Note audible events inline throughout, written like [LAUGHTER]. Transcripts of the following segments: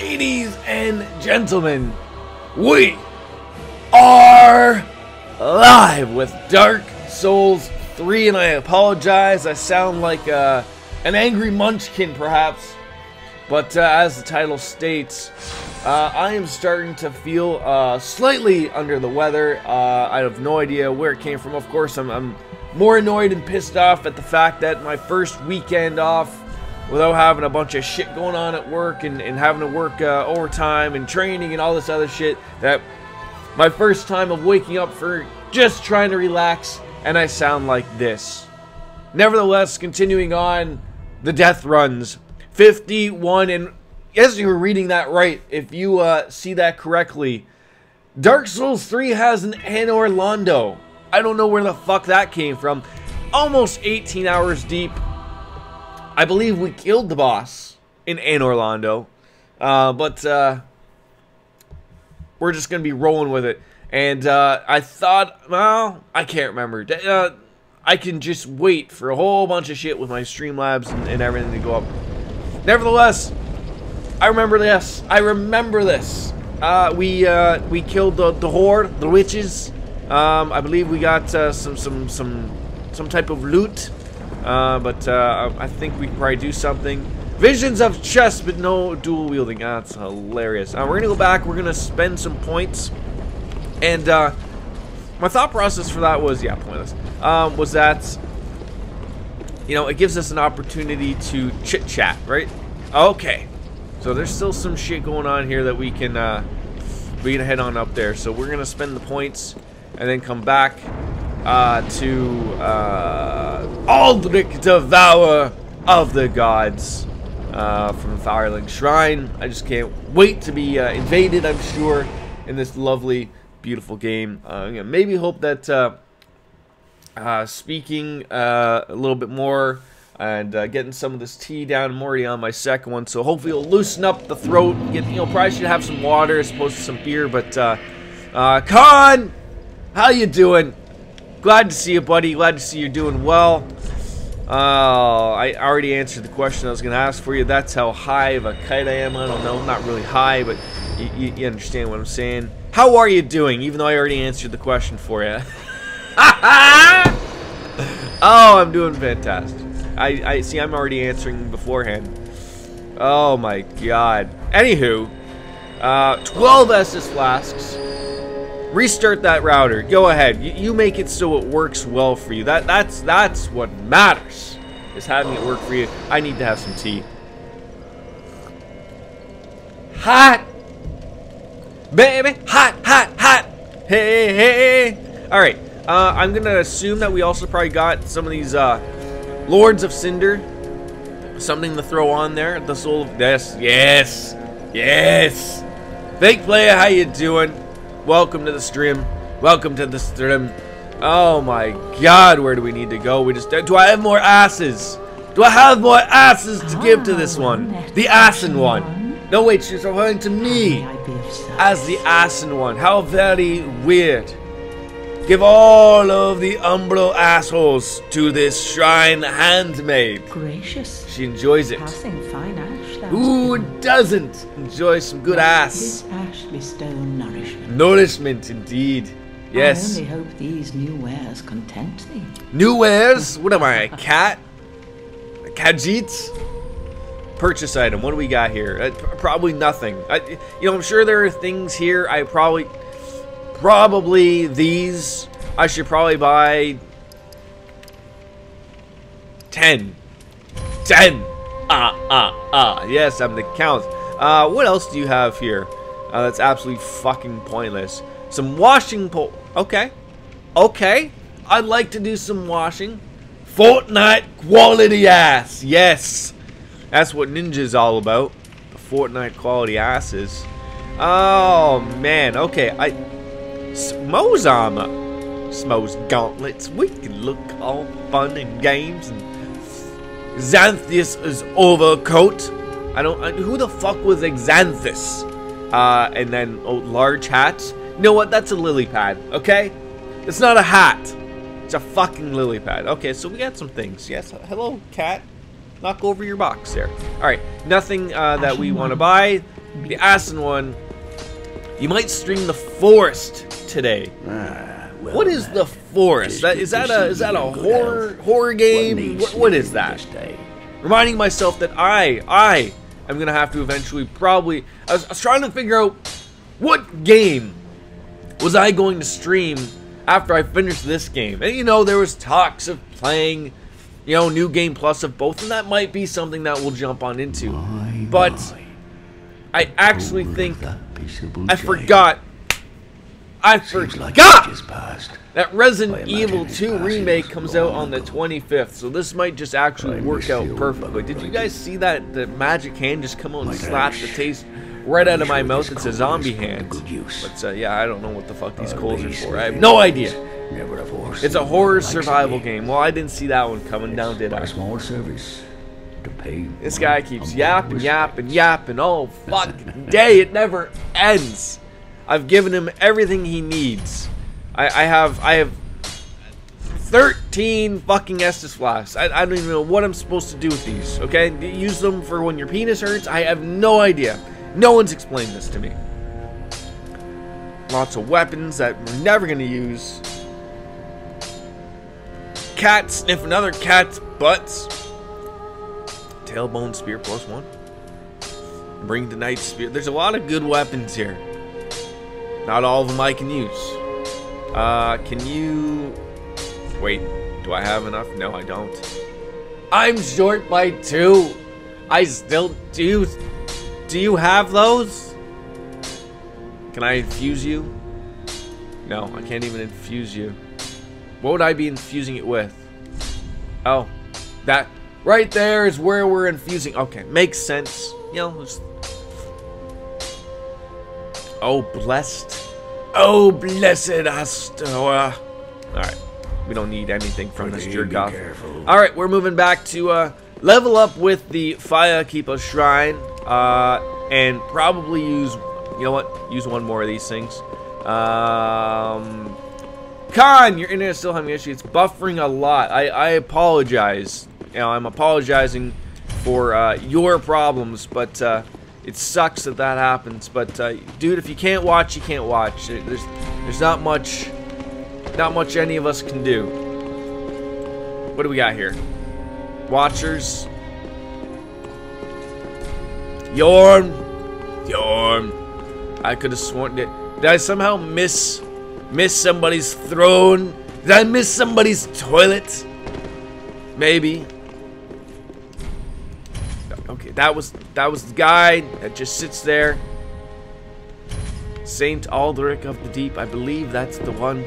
Ladies and gentlemen, we are live with Dark Souls 3, and I apologize. I sound like uh, an angry munchkin, perhaps. But uh, as the title states, uh, I am starting to feel uh, slightly under the weather. Uh, I have no idea where it came from. Of course, I'm, I'm more annoyed and pissed off at the fact that my first weekend off without having a bunch of shit going on at work and, and having to work uh, overtime and training and all this other shit that my first time of waking up for just trying to relax and I sound like this. Nevertheless, continuing on the death runs. 51 and yes you were reading that right if you uh, see that correctly. Dark Souls 3 has an Anor Londo I don't know where the fuck that came from. Almost 18 hours deep I believe we killed the boss in Anor Londo uh, but uh, we're just gonna be rolling with it and uh, I thought well I can't remember uh, I can just wait for a whole bunch of shit with my Streamlabs and, and everything to go up Nevertheless, I remember this. I remember this. Uh, we uh, we killed the the horde, the witches. Um, I believe we got some some some some type of loot, uh, but uh, I think we can probably do something. Visions of chess, but no dual wielding. That's hilarious. Uh, we're gonna go back. We're gonna spend some points, and my thought process for that was yeah, pointless. Um, was that you know, it gives us an opportunity to chit chat, right? Okay. So there's still some shit going on here that we can uh, we can head on up there. So we're gonna spend the points and then come back uh, to uh, Aldrich Devour of the Gods uh, from Firelink Shrine. I just can't wait to be uh, invaded. I'm sure in this lovely, beautiful game. Uh, maybe hope that. Uh, uh, speaking uh, a little bit more and getting some of this tea down. I'm already on my second one, so hopefully it'll loosen up the throat. Get you know, probably should have some water as opposed to some beer. But uh, uh, Khan, how you doing? Glad to see you, buddy. Glad to see you're doing well. Uh, I already answered the question I was going to ask for you. That's how high of a kite I am. I don't know. I'm not really high, but you, you understand what I'm saying. How are you doing? Even though I already answered the question for you. [LAUGHS] oh, I'm doing fantastic. I, I see. I'm already answering beforehand. Oh my god. Anywho, uh, 12 Estus flasks. Restart that router. Go ahead. You, you make it so it works well for you. That that's that's what matters. Is having it work for you. I need to have some tea. Hot, baby. Hot, hot, hot. Hey, hey. All right. Uh, I'm gonna assume that we also probably got some of these uh, Lords of Cinder. Something to throw on there. The soul of yes, yes, yes. Fake player, how you doing? Welcome to the stream. Welcome to the stream. Oh my God, where do we need to go? We just do I have more asses? Do I have more asses to give to this one? The assen one. No, wait, she's referring to me as the assen one. How very weird. Give all of the Umbro assholes to this shrine handmaid. Gracious. She enjoys it. Passing fine. Who doesn't enjoy some good ass? This ash bestow nourishment. Nourishment, indeed. Yes. I only hope these new wares content thee. New wares? What am I, a cat? A Khajiit? Purchase item. What do we got here? Uh, probably nothing. I, you know, I'm sure there are things here I probably probably these. I should probably buy 10. 10! Ah, ah, ah. Yes, I'm the count. Uh, what else do you have here? Uh, that's absolutely fucking pointless. Some washing pole. Okay. Okay. I'd like to do some washing. Fortnite quality ass. Yes. That's what Ninja's all about. The Fortnite quality asses. Oh, man. Okay. I... Smough's armor. Smough's gauntlets. We can look all fun and games and Xanthus' is overcoat. I don't. Uh, who the fuck was Xanthus? Uh, and then oh, large hat. You know what? That's a lily pad. Okay, it's not a hat. It's a fucking lily pad. Okay, so we got some things. Yes. Hello, cat. Knock over your box there. All right. Nothing uh, that we want to buy. the Aston one, you might stream the Forest today. Ah, well, What is the Forest? That is that a is that a horror horror game? What, what is that? Reminding myself that I I am gonna have to eventually probably. I was, I was trying to figure out what game was I going to stream after I finished this game, and you know there was talks of playing, you know, new game plus of both, and that might be something that we'll jump on into. But I actually think I forgot. I forgot that Resident Evil 2 remake comes out on the 25th, so this might just actually work out perfectly. Did you guys see that the magic hand just come out and slap the taste right out of my mouth? It's a zombie hand. But uh, yeah, I don't know what the fuck these coals are for. I have no idea. It's a horror survival game. Well, I didn't see that one coming down, did I? small service. This guy keeps yapping, yapping, yapping all [LAUGHS] fucking day. It never ends. I've given him everything he needs. I, I have I have 13 fucking Estus flasks. I, I don't even know what I'm supposed to do with these, okay? Use them for when your penis hurts? I have no idea. No one's explained this to me. Lots of weapons that we're never going to use. Cat sniff another cat's butts. Tailbone spear plus one. Bring the night spear. There's a lot of good weapons here. Not all of them I can use. Uh, can you... Wait, do I have enough? No, I don't. I'm short by two. I still do. you... Do you have those? Can I infuse you? No, I can't even infuse you. What would I be infusing it with? Oh, that right there is where we're infusing. Okay, makes sense. You know, just... Oh, blessed. Oh, blessed Astoa. Alright, we don't need anything from this jerk off. Alright, we're moving back to uh, level up with the Fire Keeper Shrine. Uh, and probably use, you know what, use one more of these things. Um, Khan, your internet still having issues. It's buffering a lot. I, I apologize. You know, I'm apologizing for uh, your problems, but uh, it sucks that that happens. But uh, dude, if you can't watch, you can't watch. There's there's not much, not much any of us can do. What do we got here? Watchers. Yhorm. Yhorm. I could have sworn that. Did I somehow miss miss somebody's throne? Did I miss somebody's toilet? Maybe. That was that was the guy that just sits there. Saint Aldrich of the Deep, I believe that's the one.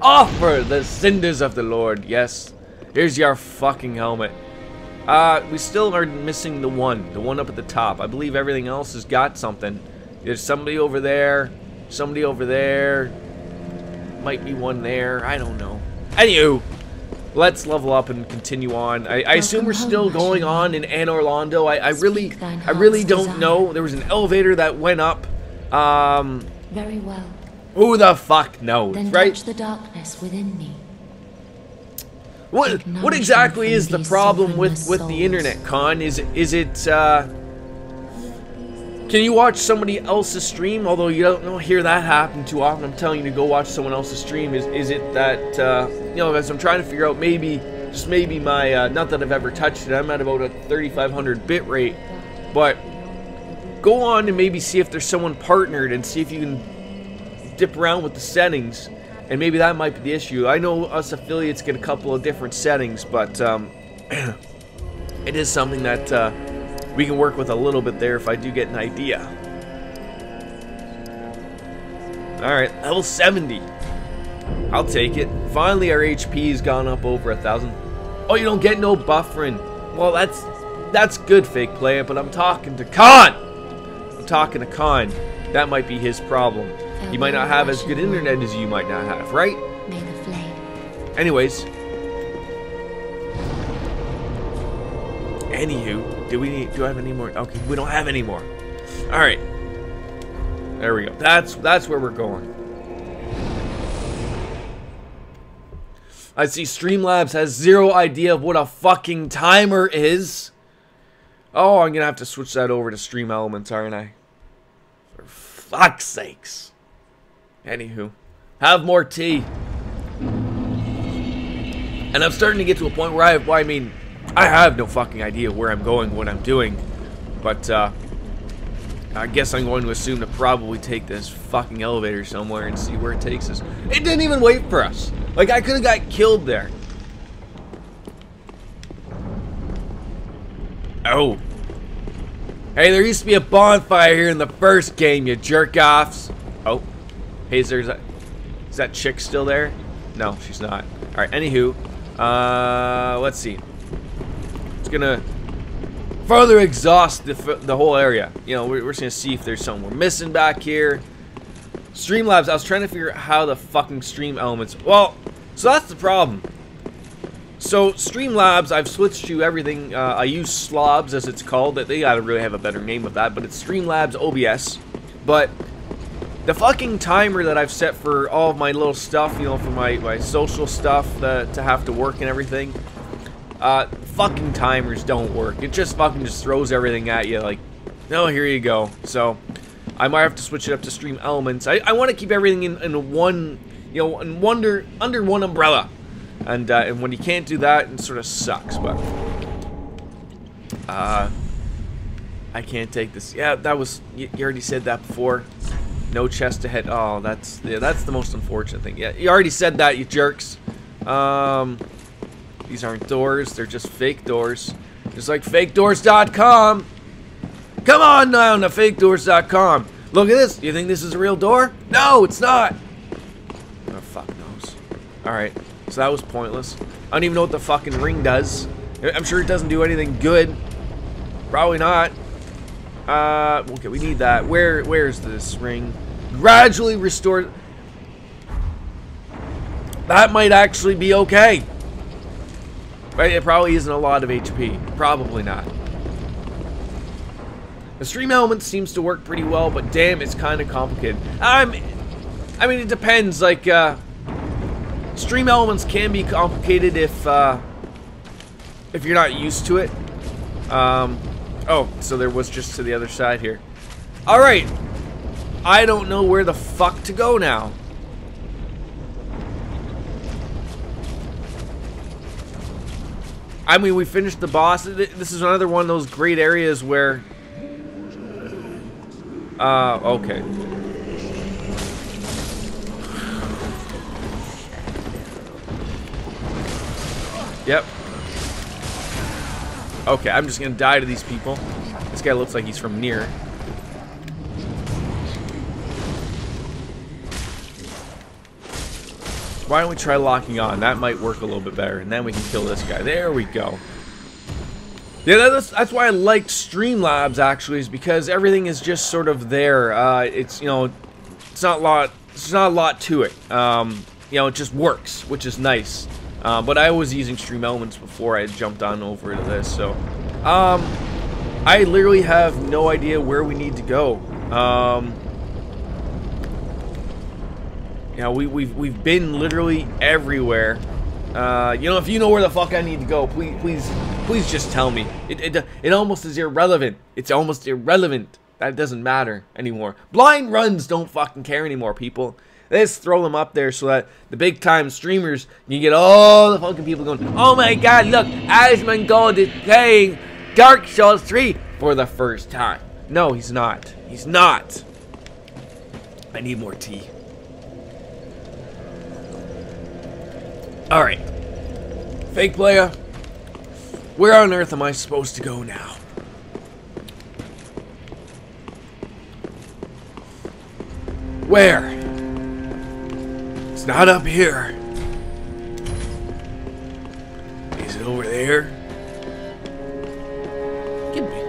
Offer the cinders of the Lord, yes. Here's your fucking helmet. Uh, we still are missing the one, the one up at the top. I believe everything else has got something. There's somebody over there, somebody over there. Might be one there, I don't know. Anywho, let's level up and continue on. I, I assume we're still going on in Anor Londo. I, I really, I really don't know. There was an elevator that went up. Um, Very well. who the fuck knows, Then right? the darkness within me. What what exactly is the problem with with the internet, Khan? Is is it uh can you watch somebody else's stream? Although you don't, don't hear that happen too often. I'm telling you to go watch someone else's stream. Is is it that uh, you know? As I'm trying to figure out, maybe just maybe my uh, not that I've ever touched it. I'm at about a 3,500 bit rate, but go on and maybe see if there's someone partnered and see if you can dip around with the settings, and maybe that might be the issue. I know us affiliates get a couple of different settings, but um, [CLEARS THROAT] it is something that uh, we can work with a little bit there if I do get an idea. Alright, level 70. I'll take it. Finally, our HP's gone up over a thousand. Oh, you don't get no buffering. Well, that's that's good, fake player, but I'm talking to Khan. I'm talking to Khan. That might be his problem. He might not have as good internet as you might not have, right? May the flame. Anyways. Anywho, do we need do I have any more? Okay, we don't have any more. Alright. There we go. That's that's where we're going. I see Streamlabs has zero idea of what a fucking timer is. Oh, I'm gonna have to switch that over to Stream Elements, aren't I? For fuck's sakes. Anywho, have more tea. And I'm starting to get to a point where I, well, I mean, I have no fucking idea where I'm going, what I'm doing. But, uh, I guess I'm going to assume to probably take this fucking elevator somewhere and see where it takes us. It didn't even wait for us. Like, I could have got killed there. Oh. Hey, there used to be a bonfire here in the first game, you jerk-offs. Oh. Hey, is, there, is, that, is that chick still there? No, she's not. Alright, anywho. Uh, let's see. It's gonna further exhaust the, the whole area. You know, we're, we're just gonna see if there's something we're missing back here. Streamlabs, I was trying to figure out how the fucking stream elements... Well, so that's the problem. So, Streamlabs, I've switched to everything. Uh, I use Slobs, as it's called. That they gotta really have a better name of that, but it's Streamlabs OBS. But the fucking timer that I've set for all of my little stuff, you know, for my, my social stuff to have to work and everything, uh, fucking timers don't work. It just fucking just throws everything at you like, no, here you go. So, I might have to switch it up to Stream Elements. I, I want to keep everything in, in one, you know, in wonder, under one umbrella. And, uh, and when you can't do that, it sort of sucks, but... Uh... I can't take this. Yeah, that was... You, you already said that before. No chest ahead. Oh, that's... Yeah, that's the most unfortunate thing. Yeah, you already said that, you jerks. Um... These aren't doors. They're just fake doors. Just like fakedoors.com. Come on now to fakedoors.com. Look at this. You think this is a real door? No, it's not. Oh, fuck knows. Alright. So that was pointless. I don't even know what the fucking ring does. I'm sure it doesn't do anything good. Probably not. Uh, okay, we need that. Where, where's this ring? Gradually restore. That might actually be okay. It probably isn't a lot of HP. Probably not. The stream element seems to work pretty well, but damn, it's kind of complicated. I'm, I mean, it depends. Like, uh, Stream elements can be complicated if uh, if you're not used to it. Um, oh, so there was just to the other side here. All right, I don't know where the fuck to go now. I mean, we finished the boss. This is another one of those great areas where... Uh, okay. Yep. Okay, I'm just gonna die to these people. This guy looks like he's from near. Why don't we try locking on? That might work a little bit better. And then we can kill this guy. There we go. Yeah, that's, that's why I liked Streamlabs, actually, is because everything is just sort of there. Uh, it's, you know, it's not a lot, it's not a lot to it. Um, you know, it just works, which is nice. Uh, but I was using Stream Elements before I jumped on over to this, so... Um, I literally have no idea where we need to go. Um, you know, we, we've, we've been literally everywhere. Uh, you know, if you know where the fuck I need to go, please, please, please just tell me. It, it, it almost is irrelevant. It's almost irrelevant. That doesn't matter anymore. Blind runs don't fucking care anymore, people. Let's throw them up there so that the big time streamers, you get all the fucking people going, oh my god, look, Asmongold is playing Dark Souls 3 for the first time. No, he's not. He's not. I need more tea. Alright. Fake player, where on earth am I supposed to go now? Where? It's not up here. Is it over there? Give me.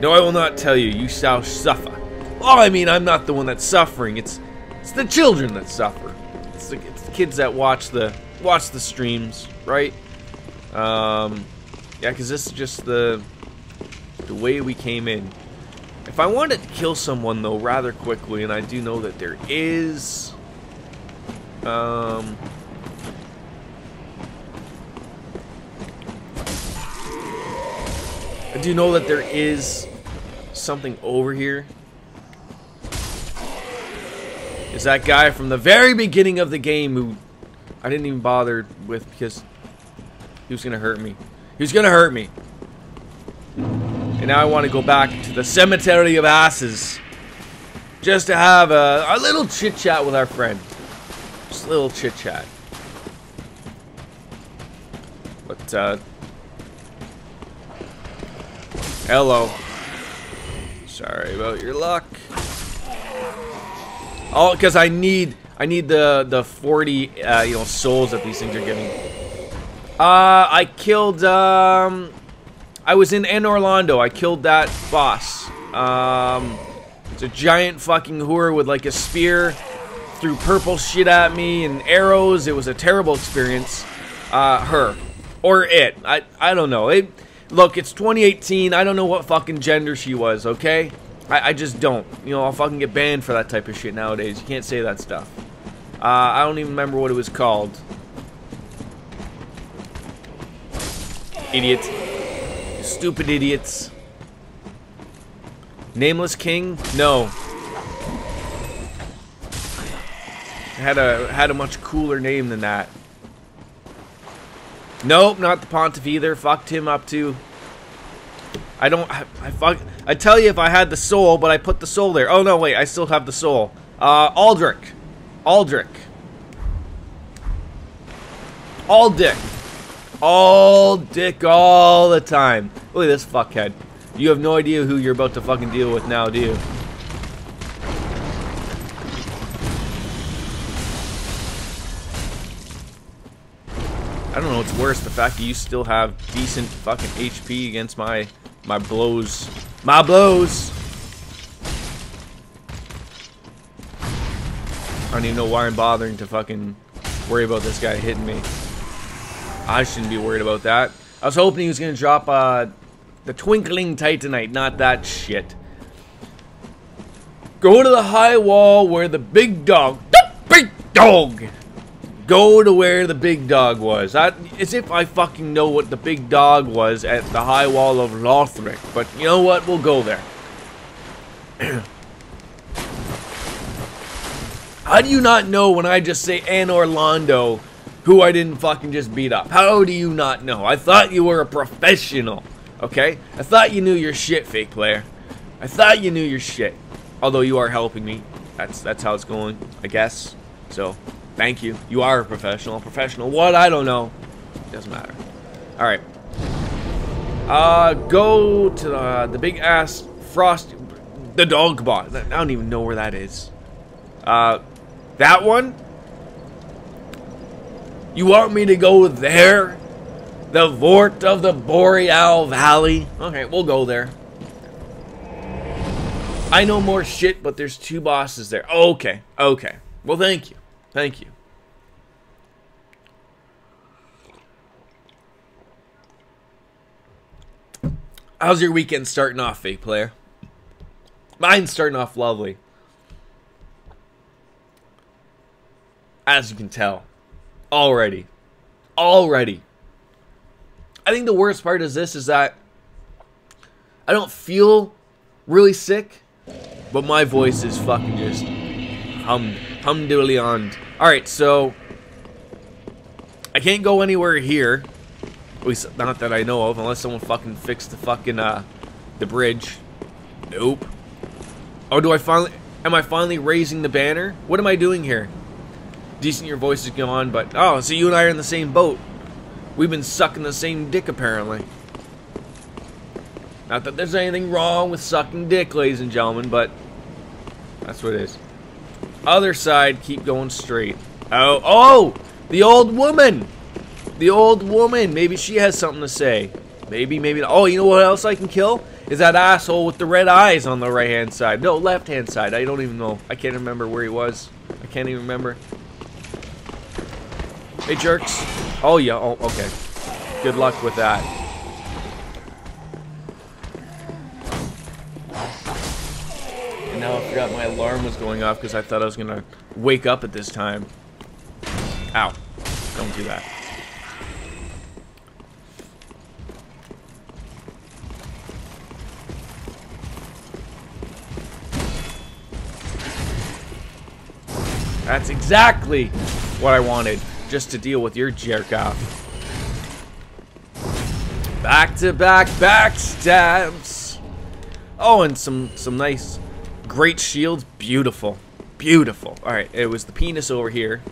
No, I will not tell you. You shall suffer. Oh, I mean, I'm not the one that's suffering. It's it's the children that suffer. Kids that watch the watch the streams, right? Um, yeah, because this is just the the way we came in. If I wanted to kill someone though rather quickly, and I do know that there is um, I do know that there is something over here. Is that guy from the very beginning of the game who I didn't even bother with because he was gonna hurt me. He was gonna hurt me. And now I want to go back to the cemetery of asses. Just to have a, a little chit chat with our friend. Just a little chit chat. But, uh. Hello. Sorry about your luck. Oh, because I need I need the the 40 uh, you know souls that these things are giving. Uh, I killed um, I was in Anor Londo. I killed that boss. Um, it's a giant fucking whore with like a spear, threw purple shit at me and arrows. It was a terrible experience. Uh, her or it. I I don't know. It. Look, it's 2018. I don't know what fucking gender she was. Okay. I, I just don't. You know, I'll fucking get banned for that type of shit nowadays. You can't say that stuff. Uh, I don't even remember what it was called. Idiot. Stupid idiots. Nameless King? No. Had a had a much cooler name than that. Nope, not the Pontiff either. Fucked him up too. I don't. I, I fuck. I tell you, if I had the soul, but I put the soul there. Oh no, wait, I still have the soul. Uh, Aldrich, Aldrich, all dick, all dick, all the time. Look at this fuckhead. You have no idea who you're about to fucking deal with now, do you? I don't know what's worse, the fact that you still have decent fucking HP against my my blows. My blows! I don't even know why I'm bothering to fucking worry about this guy hitting me. I shouldn't be worried about that. I was hoping he was going to drop uh, the Twinkling Titanite, not that shit. Go to the high wall where the big dog, the big dog, go to where the big dog was. I, as if I fucking know what the big dog was at the high wall of Lothric. But you know what? We'll go there. [CLEARS THROAT] How do you not know when I just say Anor Londo who I didn't fucking just beat up? How do you not know? I thought you were a professional. Okay? I thought you knew your shit, fake player. I thought you knew your shit. Although you are helping me. That's that's how it's going, I guess. So, thank you. You are a professional. Professional what? I don't know. Doesn't matter. Alright. Uh, go to the, the big ass frost... The dog bot. I don't even know where that is. Uh, that one? You want me to go there? The Vort of the Boreal Valley? Okay, we'll go there. I know more shit, but there's two bosses there. Okay, okay. Well, thank you. Thank you. How's your weekend starting off, fake player? Mine's starting off lovely. As you can tell. Already. Already. I think the worst part is this is that I don't feel really sick, but my voice is fucking just hummed, on. Alright, so I can't go anywhere here. At least not that I know of, unless someone fucking fixed the fucking uh the bridge. Nope. Oh, do I finally am I finally raising the banner? What am I doing here? Decent your voice is gone, but oh, so you and I are in the same boat. We've been sucking the same dick apparently. Not that there's anything wrong with sucking dick, ladies and gentlemen, but that's what it is. Other side, keep going straight. Oh, oh, the old woman. The old woman. Maybe she has something to say. Maybe, maybe. Oh, you know what else I can kill? Is that asshole with the red eyes on the right-hand side. No, left-hand side. I don't even know. I can't remember where he was. I can't even remember. Hey, jerks. Oh, yeah. Oh, okay. Good luck with that. now I forgot my alarm was going off because I thought I was going to wake up at this time. Ow. Don't do that. That's exactly what I wanted, just to deal with your jerk off. Back to back backstabs. Oh, and some some nice great shields. Beautiful, beautiful. All right, it was the penis over here.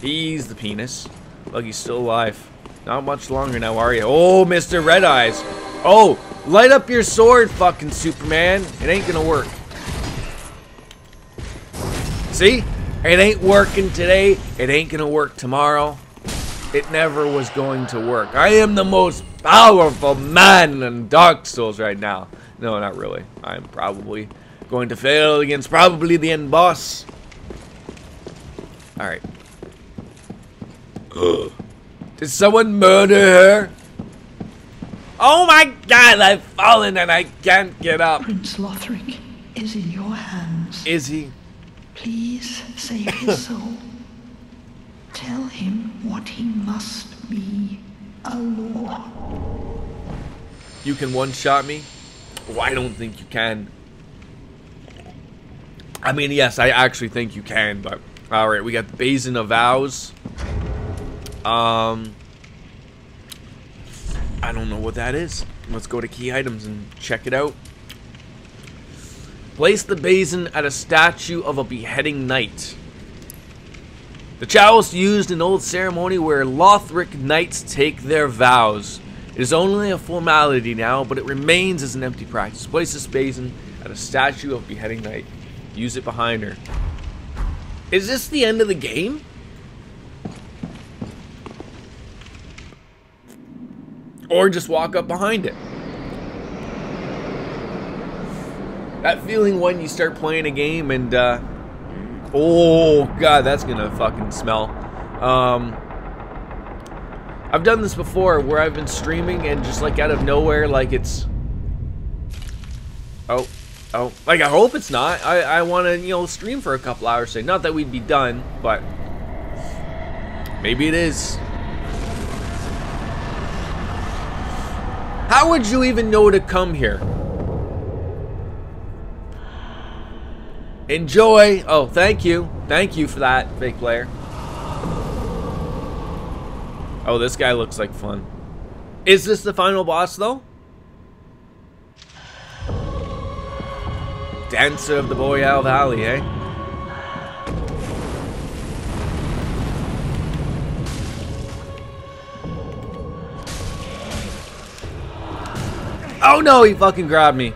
He's the penis. He's still alive. Not much longer now, are you? Oh, Mr. Red Eyes. Oh, light up your sword, fucking Superman. It ain't gonna work. See? It ain't working today. It ain't gonna work tomorrow. It never was going to work. I am the most powerful man in Dark Souls right now. No, not really. I'm probably going to fail against probably the end boss. Alright. Did someone murder her? Oh my god, I've fallen and I can't get up. Prince Lothric is in your hands. Is he? Please save his [LAUGHS] soul. Tell him what he must be. A lord. You can one-shot me? Oh, I don't think you can. I mean, yes, I actually think you can, but... Alright, we got the Basin of Vows. Um... I don't know what that is. Let's go to key items and check it out. Place the basin at a statue of a beheading knight. The chalice used in old ceremony where Lothric knights take their vows. It is only a formality now, but it remains as an empty practice. Place this basin at a statue of beheading knight. Use it behind her. Is this the end of the game? Or just walk up behind it. That feeling when you start playing a game and, uh, oh god, that's gonna fucking smell. Um, I've done this before where I've been streaming and just like out of nowhere, like it's, oh, oh, like I hope it's not. I, I want to, you know, stream for a couple hours. Say, not that we'd be done, but maybe it is. How would you even know to come here? Enjoy. Oh, thank you. Thank you for that, fake player. Oh, this guy looks like fun. Is this the final boss, though? Dancer of the Boreal Valley, eh? Oh no, he fucking grabbed me.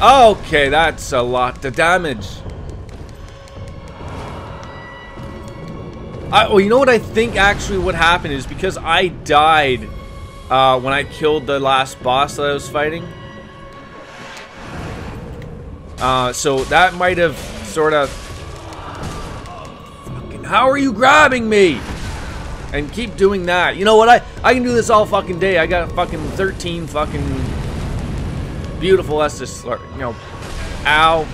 Okay, that's a lot of damage. I, well, you know what I think actually what happened is because I died uh, when I killed the last boss that I was fighting. Uh, so that might have sort of... Fucking, how are you grabbing me? And keep doing that. You know what? I, I can do this all fucking day. I got fucking 13 fucking beautiful Estus, you know, ow.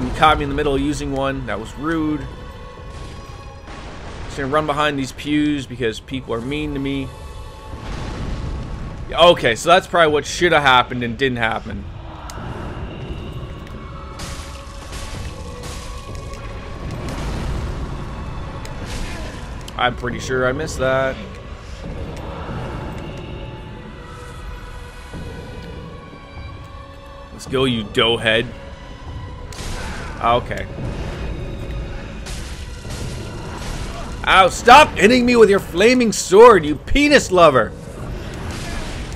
You caught me in the middle using one. That was rude. Just gonna run behind these pews because people are mean to me. Okay, so that's probably what should have happened and didn't happen. I'm pretty sure I missed that. Let's go, you doughhead. Okay. Ow, stop hitting me with your flaming sword, you penis lover!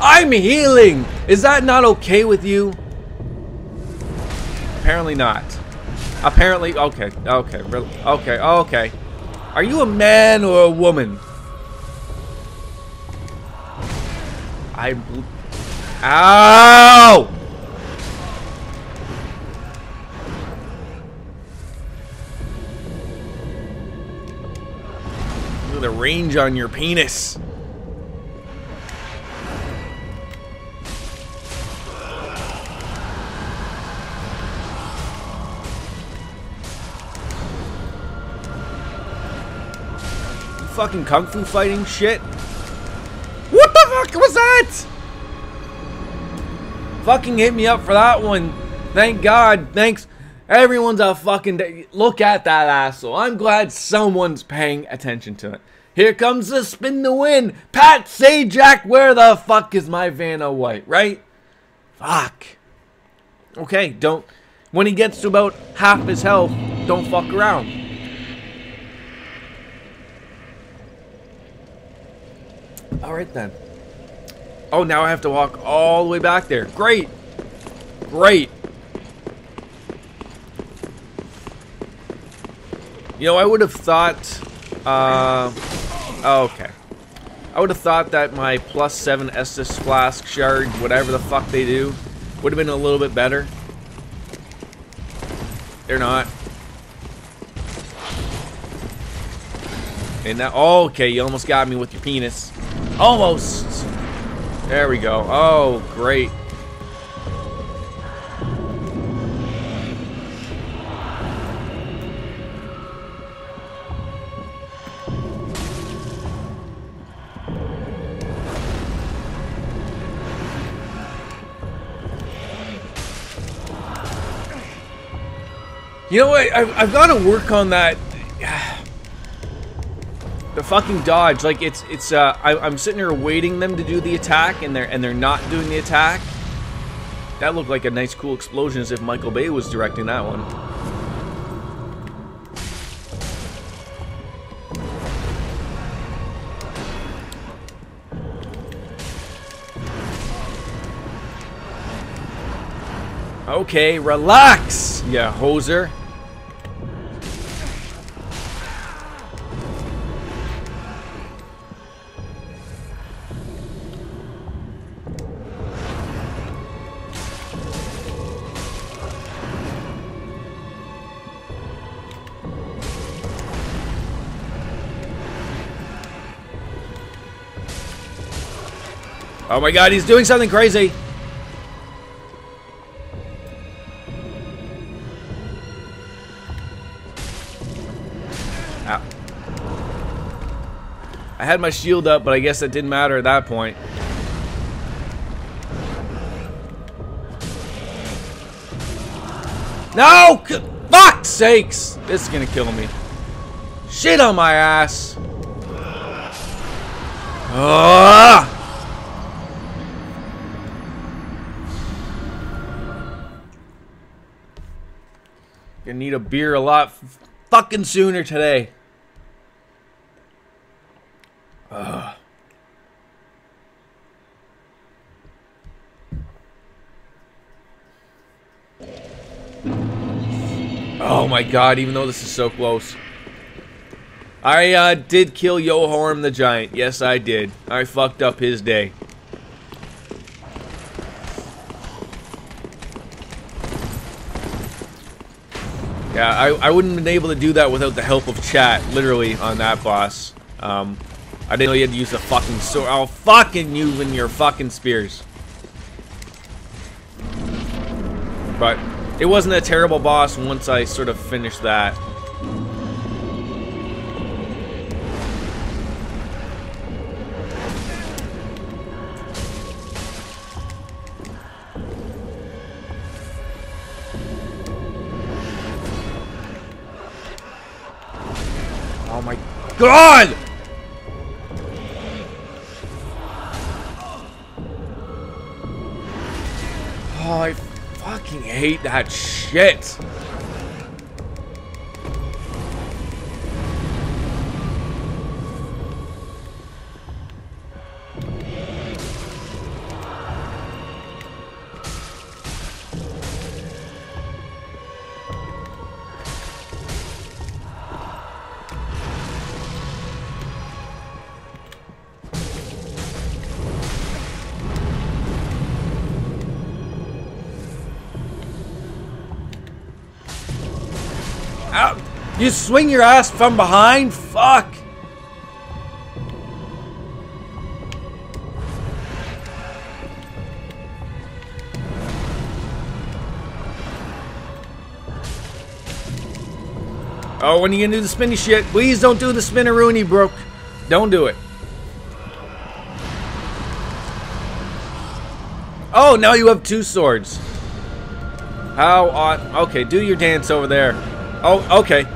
I'm healing! Is that not okay with you? Apparently not. Apparently, okay, okay, okay, okay. Are you a man or a woman? I... Ow! Look at the range on your penis. Fucking kung fu fighting shit? What the fuck was that? Fucking hit me up for that one. Thank God. Thanks. Everyone's a fucking. Look at that asshole. I'm glad someone's paying attention to it. Here comes the spin to win. Pat Sajak, where the fuck is my Vanna White, right? Fuck. Okay, don't. When he gets to about half his health, don't fuck around. Alright then. Oh, now I have to walk all the way back there. Great. Great. You know, I would have thought... Uh, okay. I would have thought that my plus 7 Estus Flask Shard, whatever the fuck they do, would have been a little bit better. They're not. And now, okay, you almost got me with your penis. Almost. There we go. Oh, great. You know what? I've, I've got to work on that. The fucking dodge, like it's it's. Uh, I, I'm sitting here waiting them to do the attack, and they're and they're not doing the attack. That looked like a nice, cool explosion, as if Michael Bay was directing that one. Okay, relax, ya hoser. Oh my god, he's doing something crazy. Ow. I had my shield up, but I guess it didn't matter at that point. No! Fuck sakes! This is gonna kill me. Shit on my ass. Ah! Need a beer a lot fucking sooner today. Ugh. Oh my god, even though this is so close. I uh, did kill Yhorm the Giant. Yes, I did. I fucked up his day. Yeah, I, I wouldn't have been able to do that without the help of chat, literally, on that boss. Um, I didn't know you had to use the fucking sword. I'll fucking and your fucking spears. But it wasn't a terrible boss once I sort of finished that. God! Oh, I fucking hate that shit. You swing your ass from behind? Fuck. Oh, when are you gonna do the spinny shit? Please don't do the spinneroony, Brooke. Don't do it. Oh, now you have two swords. How odd. Okay, do your dance over there. Oh, okay.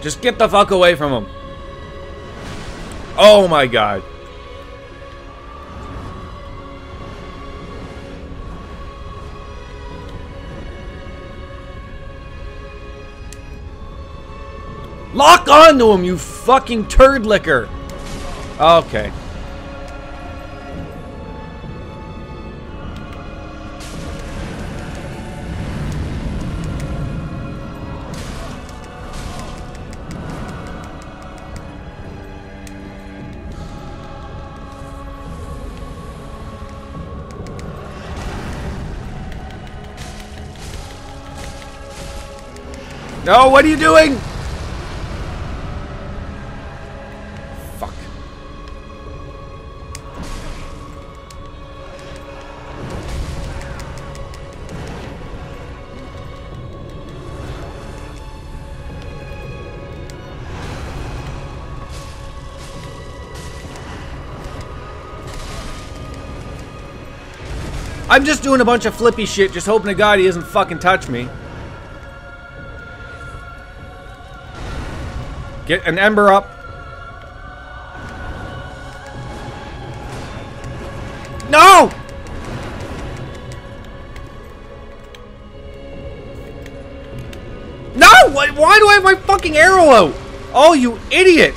Just get the fuck away from him. Oh my god. Lock onto him, you fucking turd licker. Okay. No, what are you doing? Fuck. I'm just doing a bunch of flippy shit, just hoping to God he doesn't fucking touch me. Get an ember up. No! No! Why, why do I have my fucking arrow out? Oh, you idiot!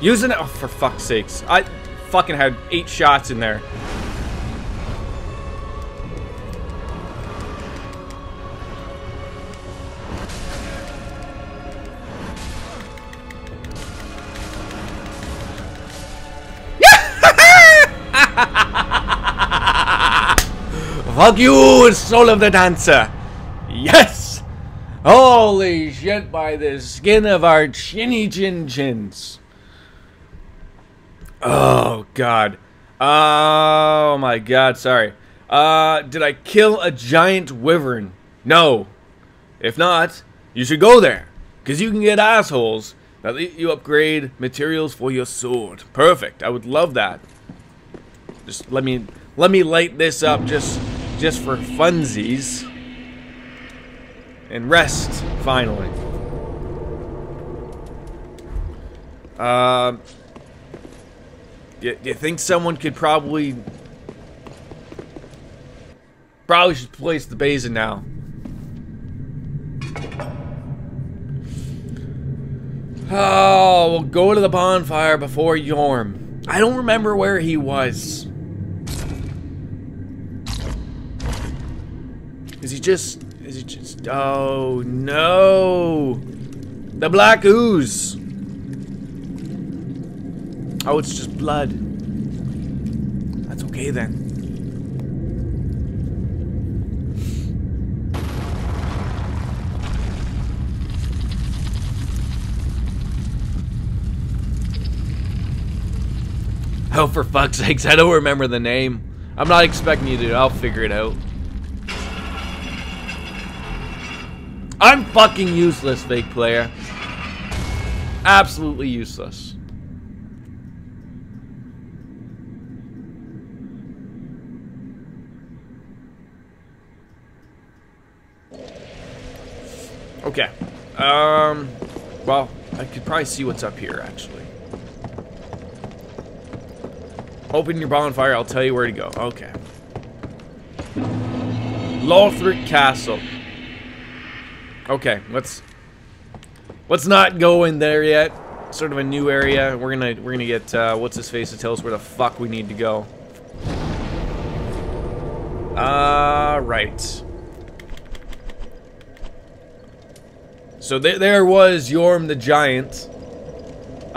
Using it. Oh, for fuck's sakes. I fucking had eight shots in there. [LAUGHS] Fuck you, soul of the dancer. Yes! Holy shit, by the skin of our chinny chin chins. God. Oh my god, sorry. Uh, did I kill a giant wyvern? No. If not, you should go there. Because you can get assholes that let you upgrade materials for your sword. Perfect. I would love that. Just let me let me light this up just just for funsies. And rest, finally. Uh you, you think someone could probably... Probably should place the basin now. Oh, we'll go to the bonfire before Yhorm. I don't remember where he was. Is he just... Is he just... Oh, no. The black ooze. Oh, it's just blood. Okay then. Oh, for fuck's sakes, I don't remember the name. I'm not expecting you to. I'll figure it out. I'm fucking useless, fake player. Absolutely useless. Okay. Um, well, I could probably see what's up here, actually. Open your bonfire, I'll tell you where to go. Okay. Lothric Castle. Okay, let's Let's not go in there yet. Sort of a new area. We're gonna we're gonna get uh, what's his face to tell us where the fuck we need to go. Uh, right. So there, there was Yhorm the Giant.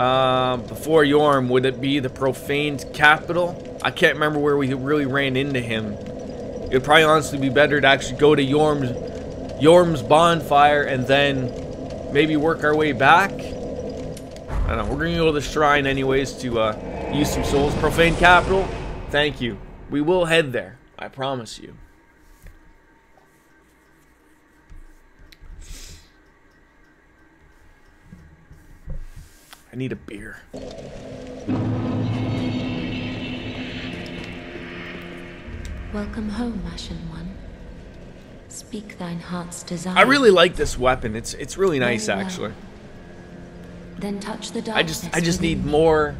Um, before Yhorm, would it be the profaned capital? I can't remember where we really ran into him. It would probably honestly be better to actually go to Yhorm's, Yhorm's bonfire and then maybe work our way back. I don't know. We're gonna go to the shrine anyways to uh, use some souls. Profane capital. Thank you. We will head there. I promise you. I need a beer. Welcome home, Ashen One. Speak thine heart's desire. I really like this weapon. It's it's really nice well. actually. Then touch the I just I just need more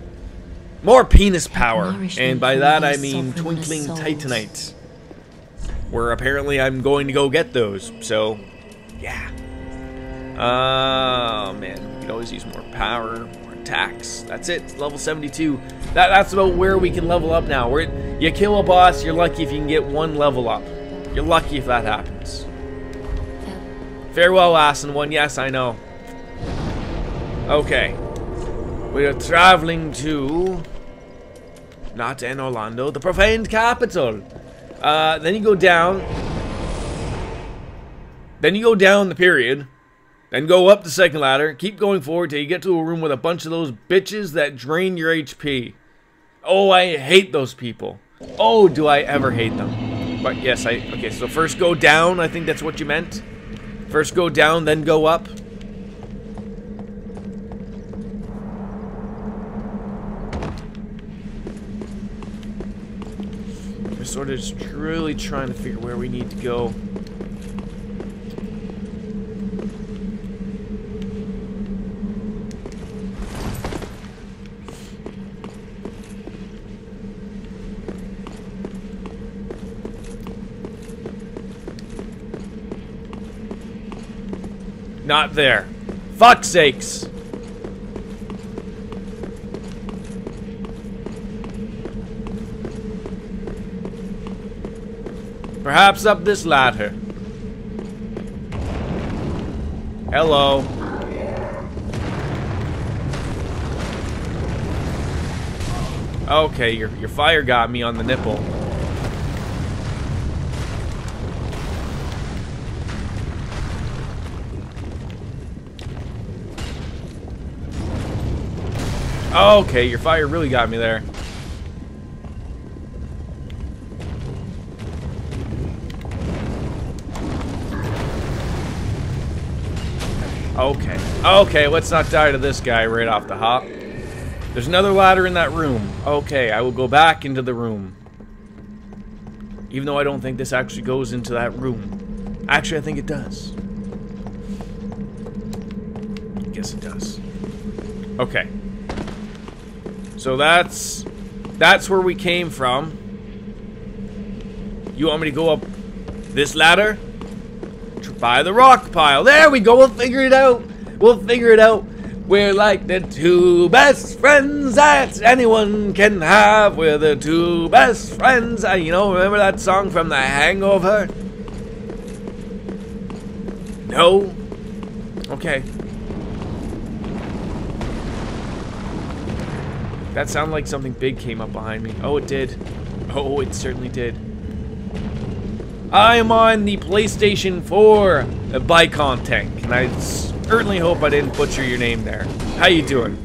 more penis power. And by that I mean twinkling souls. titanite. Where apparently I'm going to go get those. So yeah. Oh man, we could always use more power, attacks. That's it. Level 72. That that's about where we can level up now. You kill a boss, you're lucky if you can get one level up. You're lucky if that happens. Farewell. Farewell, Ashen One. Yes, I know. Okay. We are traveling to... Not Anor Londo. The profaned capital. Uh, then you go down. Then you go down the period. Then go up the second ladder. Keep going forward till you get to a room with a bunch of those bitches that drain your HP. Oh, I hate those people. Oh, do I ever hate them. But yes, I... Okay, so first go down. I think that's what you meant. First go down, then go up. We're sort of just really trying to figure where we need to go. Not there. Fuck sakes. Perhaps up this ladder. Hello. Okay, your your fire got me on the nipple. Oh, okay, your fire really got me there. Okay. Okay, let's not die to this guy right off the hop. There's another ladder in that room. Okay, I will go back into the room. Even though I don't think this actually goes into that room. Actually, I think it does. I guess it does. Okay. So that's that's where we came from. You want me to go up this ladder? By the rock pile. There we go. We'll figure it out. We'll figure it out. We're like the two best friends that anyone can have. We're the two best friends. Uh, you know, remember that song from The Hangover? No? Okay. That sounded like something big came up behind me. Oh, it did. Oh, it certainly did. I'm on the PlayStation 4 Bicon tank, and I certainly hope I didn't butcher your name there. How you doing?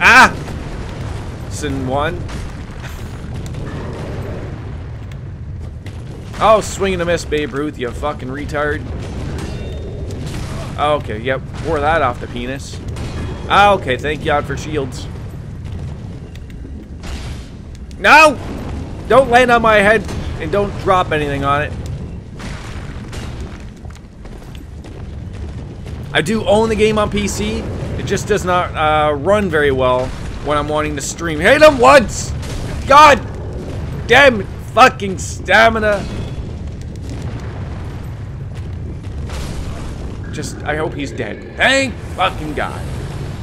Ah! Sin 1. Oh, swing and a miss, Babe Ruth, you fucking retard. Okay, yep, pour that off the penis. Ah, okay, thank God for shields. No! Don't land on my head and don't drop anything on it. I do own the game on PC. It just does not uh, run very well when I'm wanting to stream. Hit him once! God damn it, fucking stamina. Just, I hope he's dead. Thank fucking God.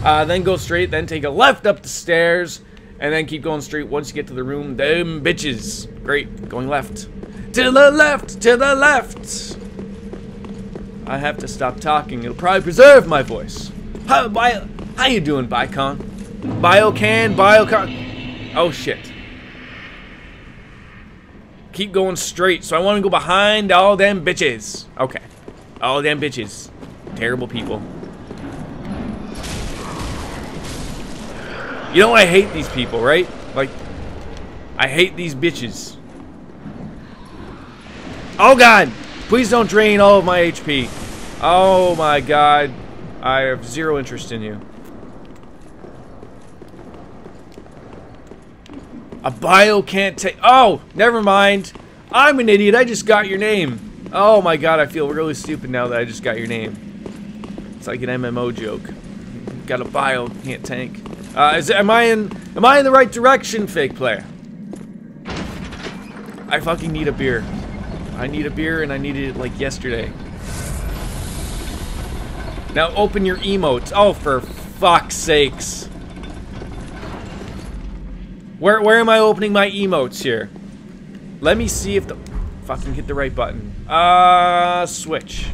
Uh, then go straight, then take a left up the stairs, and then keep going straight once you get to the room. Them bitches. Great. Going left. To the left! To the left! I have to stop talking. It'll probably preserve my voice. How, bio, how you doing, Bicon? Biocan, Biocon. Oh, shit. Keep going straight. So I want to go behind all them bitches. Okay. All them bitches. Terrible people. You know I hate these people, right? Like, I hate these bitches. Oh god! Please don't drain all of my HP. Oh my god. I have zero interest in you. A bio can't take- Oh! Never mind. I'm an idiot. I just got your name. Oh my god, I feel really stupid now that I just got your name. It's like an MMO joke. Got a bio, can't tank. Uh, is, am I in- Am I in the right direction, fake player? I fucking need a beer. I need a beer and I needed it like yesterday. Now open your emotes. Oh, for fuck's sakes. Where, where am I opening my emotes here? Let me see if the... Fucking hit the right button. Uh, switch.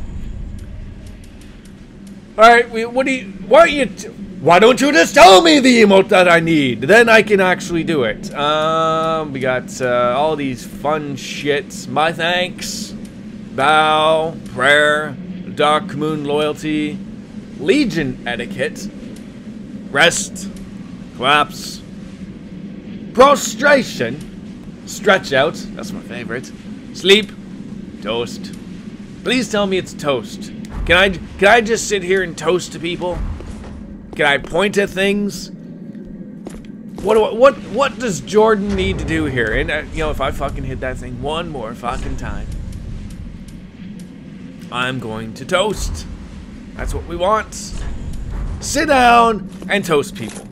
Alright, what do you... Why are you... Why don't you just tell me the emote that I need? Then I can actually do it. Um, we got uh, all these fun shits. My thanks. Bow. Prayer. Dark Moon Loyalty. Legion Etiquette. Rest. Collapse. Prostration. Stretch out. That's my favorite. Sleep. Toast. Please tell me it's toast. Can I, can I just sit here and toast to people? Can I point at things? What do I, what what does Jordan need to do here? And uh, you know, if I fucking hit that thing one more fucking time, I'm going to toast. That's what we want. Sit down and toast people.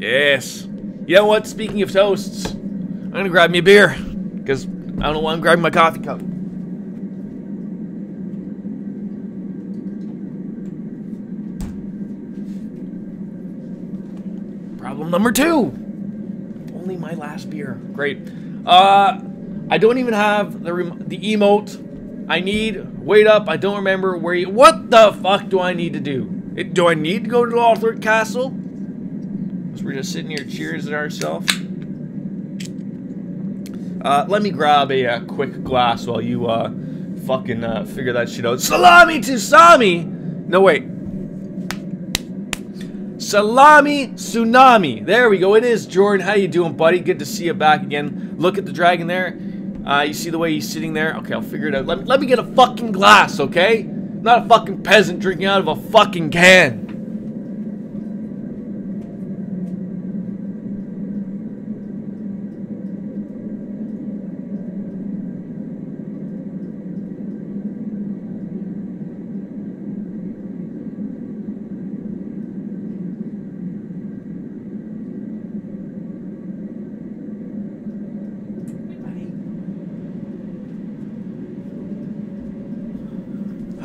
Yes. You know what? Speaking of toasts, I'm gonna grab me a beer because I don't know why I'm grabbing my coffee cup. Problem number two. Only my last beer. Great. Uh, I don't even have the the emote I need. Wait up. I don't remember where you. What the fuck do I need to do? It, do I need to go to Lothric Castle? So we're just sitting here cheersing ourselves. Uh, let me grab a uh, quick glass while you uh, fucking uh, figure that shit out. Salami to Sami! No, wait. Salami Tsunami. There we go. It is Jordan. How you doing, buddy? Good to see you back again. Look at the dragon there. Uh, you see the way he's sitting there? Okay, I'll figure it out. Let, let me get a fucking glass, okay? Not a fucking peasant drinking out of a fucking can.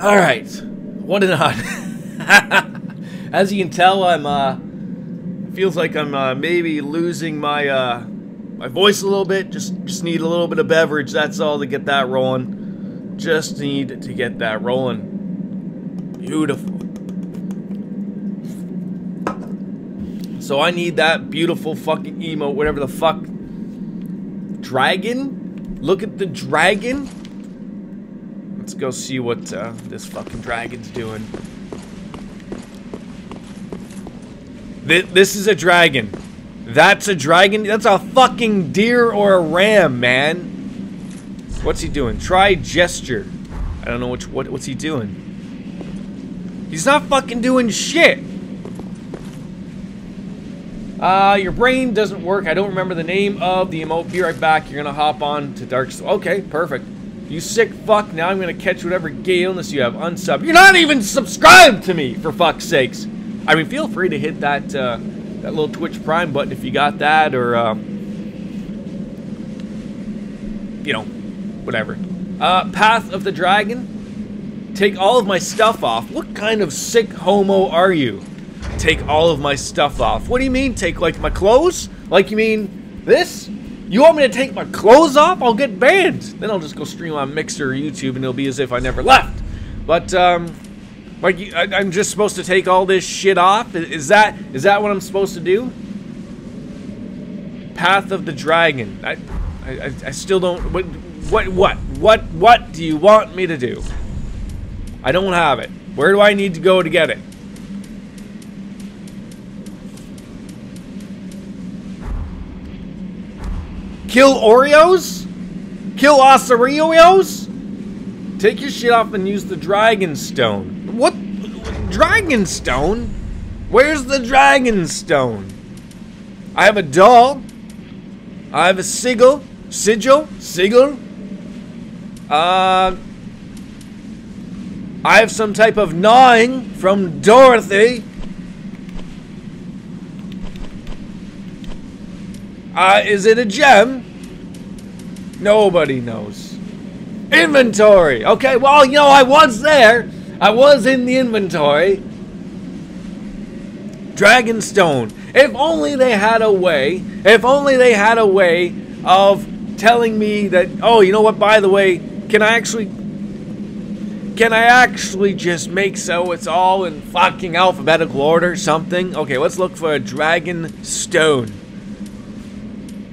All right, what an odd. [LAUGHS] As you can tell, I'm uh, feels like I'm uh, maybe losing my uh, my voice a little bit. Just just need a little bit of beverage. That's all to get that rolling. Just need to get that rolling. Beautiful. So I need that beautiful fucking emote, whatever the fuck. Dragon? Look at the dragon. Let's go see what uh, this fucking dragon's doing. Th this is a dragon. That's a dragon? That's a fucking deer or a ram, man. What's he doing? Try gesture. I don't know which, what, what's he doing. He's not fucking doing shit. Uh, your brain doesn't work. I don't remember the name of the emote. Be right back. You're gonna hop on to Dark. Okay, perfect. You sick fuck, now I'm gonna catch whatever gay illness you have unsub. You're not even subscribed to me, for fuck's sakes. I mean, feel free to hit that, uh, that little Twitch Prime button if you got that, or, um, you know, whatever. Uh, Path of the Dragon. take all of my stuff off. What kind of sick homo are you? Take all of my stuff off. What do you mean, take like my clothes? Like you mean this? You want me to take my clothes off? I'll get banned. Then I'll just go stream on Mixer or YouTube and it'll be as if I never left. But, um, like, I, I'm just supposed to take all this shit off? Is that, is that what I'm supposed to do? Path of the Dragon. I, I, I- I still don't, what, what, what, what, what do you want me to do? I don't have it. Where do I need to go to get it? Kill Oreos? Kill Oceiros? Take your shit off and use the Dragon Stone. What? Dragon Stone? Where's the Dragon Stone? I have a doll. I have a sigil. Sigil? Sigil? Uh. I have some type of gnawing from Dorothy. Uh, is it a gem? Nobody knows. Inventory. Okay, well, you know, I was there. I was in the inventory. Dragonstone. If only they had a way, if only they had a way of telling me that, oh, you know what, by the way, can I actually, can I actually just make so it's all in fucking alphabetical order, something? Okay, let's look for a dragon stone.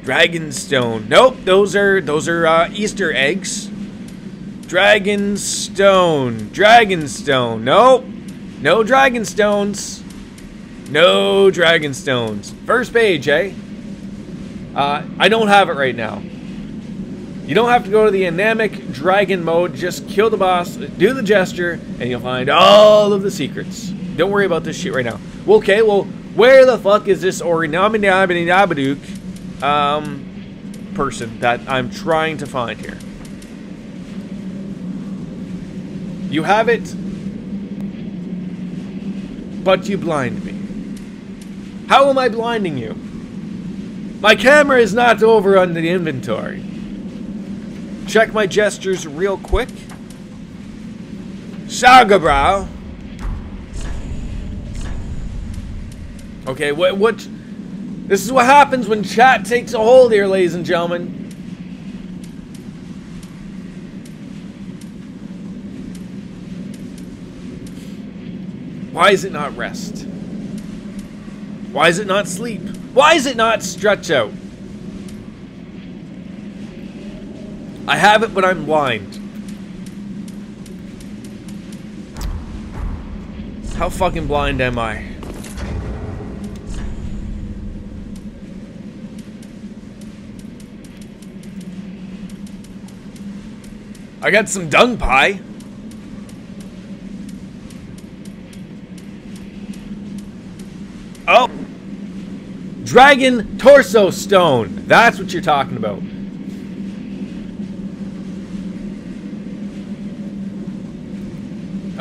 Dragonstone. Nope, those are those are uh, Easter eggs. Dragonstone. Dragonstone. Nope. No Dragonstones. No Dragonstones. First page, eh? Uh, I don't have it right now. You don't have to go to the anamic dragon mode. Just kill the boss, do the gesture, and you'll find all of the secrets. Don't worry about this shit right now. Okay, well, where the fuck is this Orinaminabinabaduk um, person that I'm trying to find here? You have it, but you blind me. How am I blinding you? My camera is not over on the inventory. Check my gestures real quick. Sagabrow. Okay, what what this is what happens when chat takes a hold here, ladies and gentlemen. Why is it not rest? Why is it not sleep? Why is it not stretch out? I have it, but I'm blind. How fucking blind am I? I got some dung pie. Oh! Dragon Torso Stone. That's what you're talking about.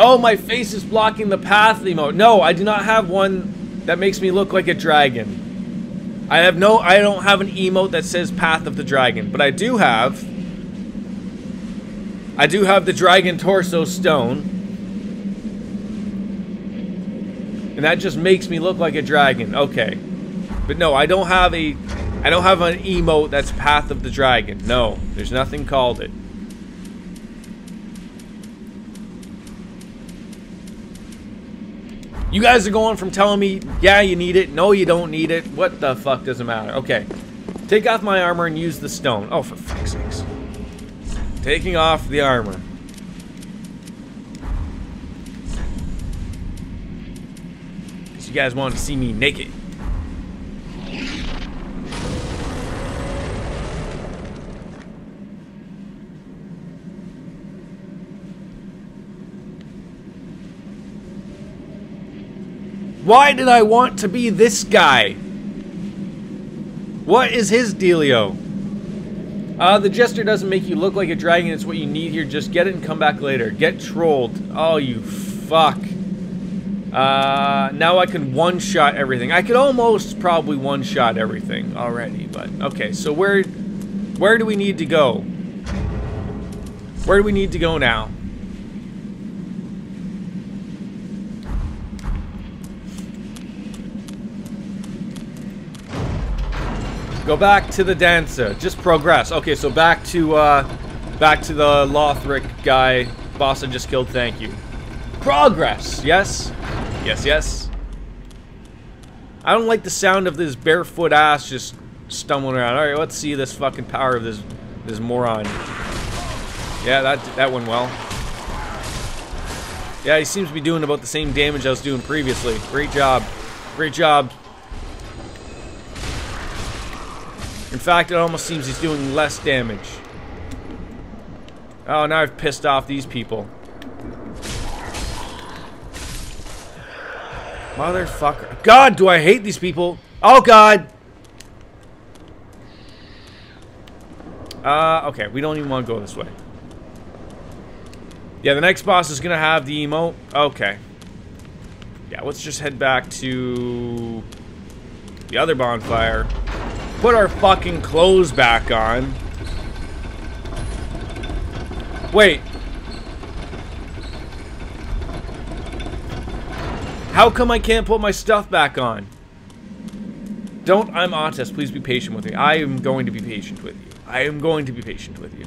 Oh, my face is blocking the path emote. No, I do not have one that makes me look like a dragon. I have no, I don't have an emote that says Path of the Dragon, but I do have, I do have the Dragon Torso Stone. And that just makes me look like a dragon. Okay. But no, I don't have a, I don't have an emote that's Path of the Dragon. No, there's nothing called it. You guys are going from telling me, yeah, you need it, no, you don't need it. What the fuck doesn't matter? Okay. Take off my armor and use the stone. Oh, for fuck's sakes. Taking off the armor. Because you guys want to see me naked. Why did I want to be this guy? What is his dealio? Uh, the Jester doesn't make you look like a dragon. It's what you need here. Just get it and come back later. Get trolled. Oh, you fuck. Uh, now I can one-shot everything. I could almost probably one-shot everything already, but... Okay, so where... Where do we need to go? Where do we need to go now? Go back to the dancer. Just progress. Okay, so back to, uh, back to the Lothric guy. Boss I just killed, thank you. Progress, yes? Yes, yes. I don't like the sound of this barefoot ass just stumbling around. Alright, let's see this fucking power of this, this moron. Yeah, that, that went well. Yeah, he seems to be doing about the same damage I was doing previously. Great job. Great job. In fact, it almost seems he's doing less damage. Oh, now I've pissed off these people. Motherfucker. God, do I hate these people. Oh, God. Uh, okay. We don't even want to go this way. Yeah, the next boss is going to have the emote. Okay. Yeah, let's just head back to the other bonfire. Put our fucking clothes back on. Wait. How come I can't put my stuff back on? Don't, I'm Autist. Please be patient with me. I am going to be patient with you. I am going to be patient with you.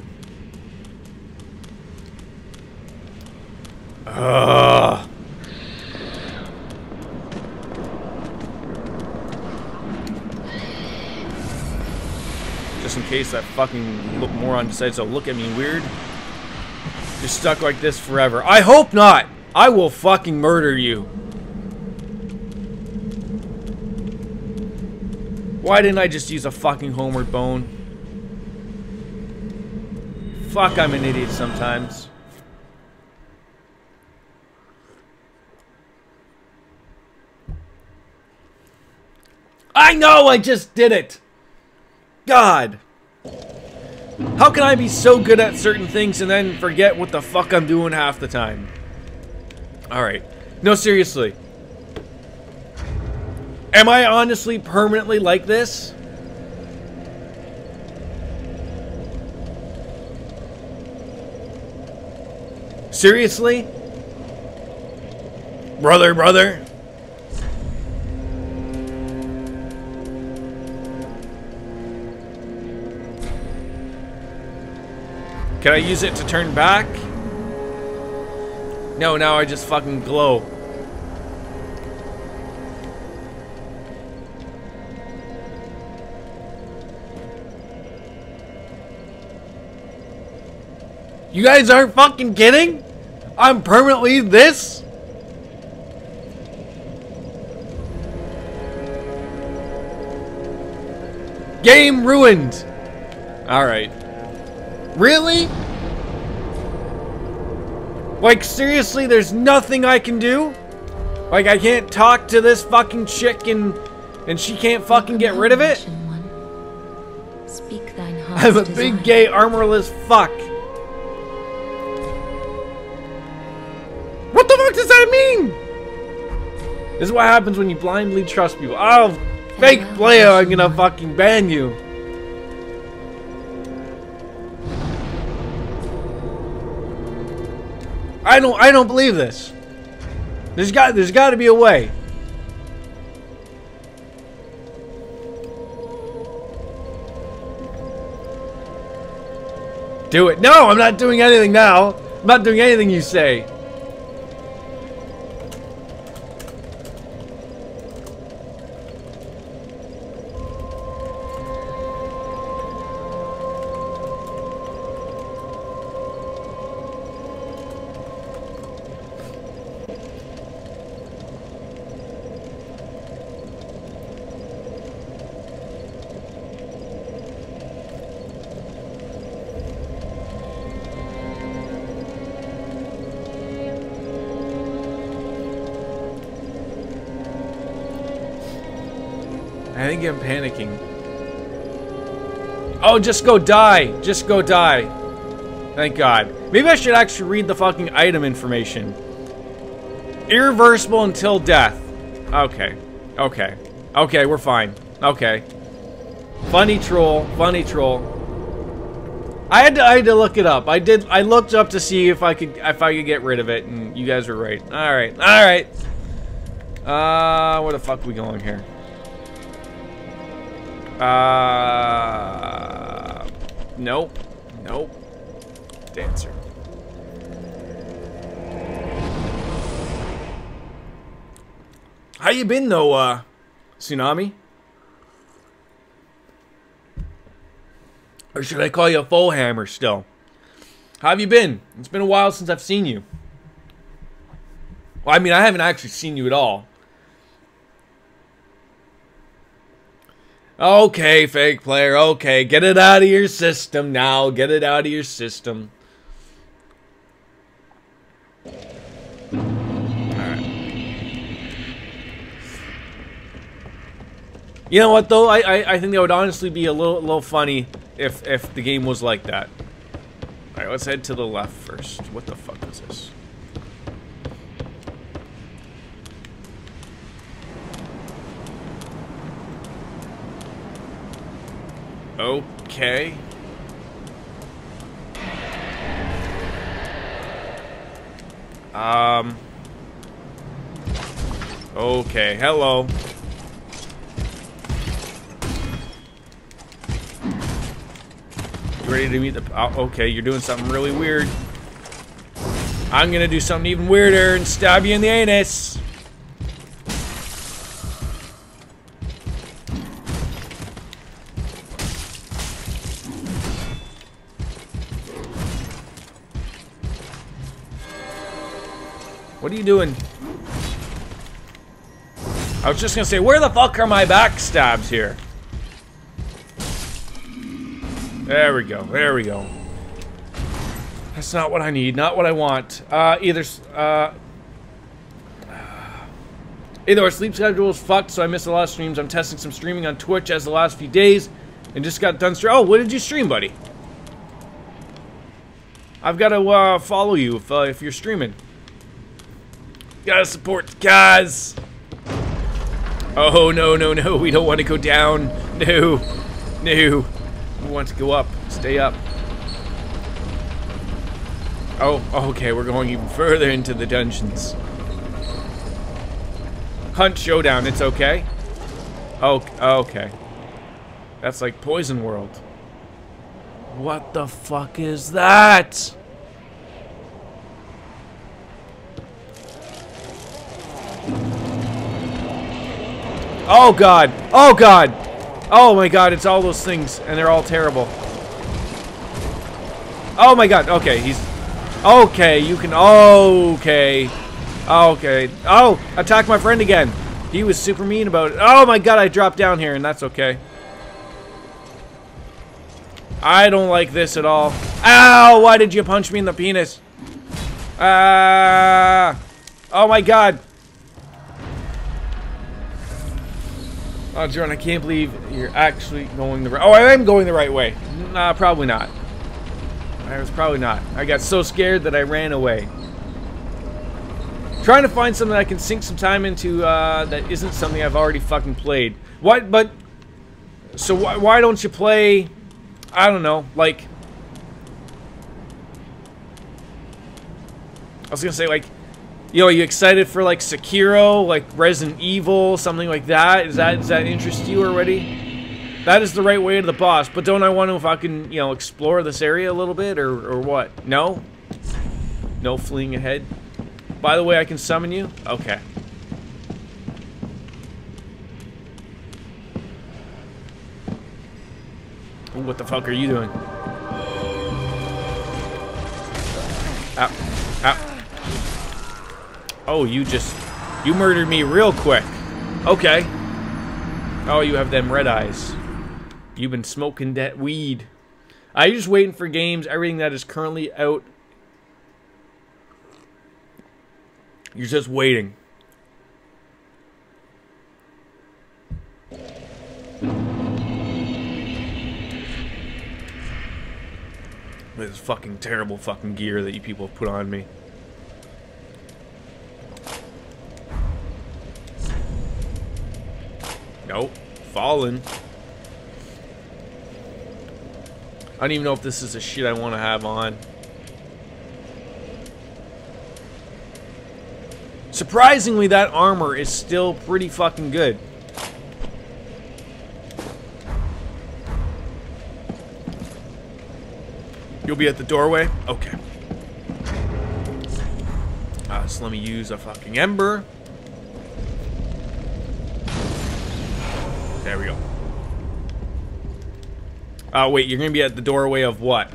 Ugh. Just in case that fucking look moron decides to look at me weird. You're stuck like this forever. I hope not! I will fucking murder you. Why didn't I just use a fucking homeward bone? Fuck, I'm an idiot sometimes. I know I just did it! God! How can I be so good at certain things and then forget what the fuck I'm doing half the time? Alright. No, seriously. Am I honestly permanently like this? Seriously? Brother, brother? Can I use it to turn back? No, now I just fucking glow. You guys aren't fucking kidding? I'm permanently this? Game ruined. Alright. Really? Like, seriously, there's nothing I can do? Like, I can't talk to this fucking chick and, and she can't fucking get rid of it? Speak thine heart's I'm a big gay armorless fuck. What the fuck does that mean? This is what happens when you blindly trust people. Oh, fake player, I'm gonna fucking ban you. I don't I don't believe this. There's got there's got to be a way. Do it. No, I'm not doing anything now. I'm not doing anything you say. Panicking. Oh, just go die. Just go die. Thank God. Maybe I should actually read the fucking item information. Irreversible until death. Okay. Okay. Okay, we're fine. Okay. Funny troll. Funny troll. I had to I had to look it up. I did I looked up to see if I could if I could get rid of it and you guys were right. Alright. Alright. Uh where the fuck are we going here? Uh, nope. Nope. Dancer. How you been though, uh, Tsunami? Or should I call you a full hammer still? How have you been? It's been a while since I've seen you. Well, I mean, I haven't actually seen you at all. Okay, fake player. Okay, get it out of your system now. Get it out of your system. You know what though? I, I I think that would honestly be a little little funny if if the game was like that. All right, let's head to the left first. What the fuck is this? Okay. Um. Okay, hello. You ready to meet the... Oh, okay, you're doing something really weird. I'm gonna do something even weirder and stab you in the anus. What are you doing? I was just gonna say, where the fuck are my backstabs here? There we go, there we go. That's not what I need, not what I want. Uh, either, uh... Either our sleep schedule is fucked, so I missed a lot of streams. I'm testing some streaming on Twitch as the last few days, and just got done streaming. Oh, what did you stream, buddy? I've got to uh, follow you if, uh, if you're streaming. Gotta support the guys. Oh, no, no, no. We don't want to go down. No. No. We want to go up. Stay up. Oh, okay. We're going even further into the dungeons. Hunt Showdown. It's okay. Oh, okay. That's like Poison World. What the fuck is that? Oh god. Oh god. Oh my god, it's all those things and they're all terrible. Oh my god. Okay, he's Okay, you can Okay. Okay. Oh, attack my friend again. He was super mean about it. Oh my god, I dropped down here and that's okay. I don't like this at all. Ow, why did you punch me in the penis? Ah. Oh my god. Oh, John, I can't believe you're actually going the right... Oh, I am going the right way. Nah, probably not. I was probably not. I got so scared that I ran away. Trying to find something I can sink some time into uh, that isn't something I've already fucking played. What? But... So why, why don't you play... I don't know, like... I was gonna say, like... You know, are you excited for like Sekiro, like Resident Evil, something like that? Is that does that interest you already? That is the right way to the boss, but don't I want to if I can, you know, explore this area a little bit or or what? No? No fleeing ahead. By the way, I can summon you? Okay. Ooh, what the fuck are you doing? Ow. Ow. Oh, you just... You murdered me real quick. Okay. Oh, you have them red eyes. You've been smoking that weed. I'm just waiting for games, everything that is currently out. You're just waiting. This fucking terrible fucking gear that you people have put on me. Nope. Fallen. I don't even know if this is the shit I want to have on. Surprisingly, that armor is still pretty fucking good. You'll be at the doorway? Okay. Uh, so let me use a fucking ember. There we go. Uh, wait, you're gonna be at the doorway of what?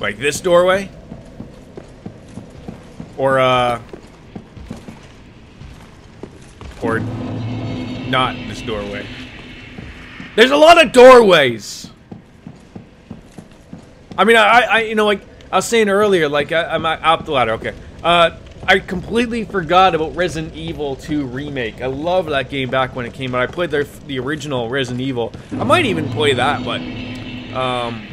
Like this doorway? Or, uh... Or not this doorway. There's a lot of doorways! I mean, I, I you know, like, I was saying earlier, like, I, I'm up the ladder, okay. Uh, I completely forgot about Resident Evil 2 Remake. I love that game back when it came out. I played the, the original Resident Evil. I might even play that, but, um...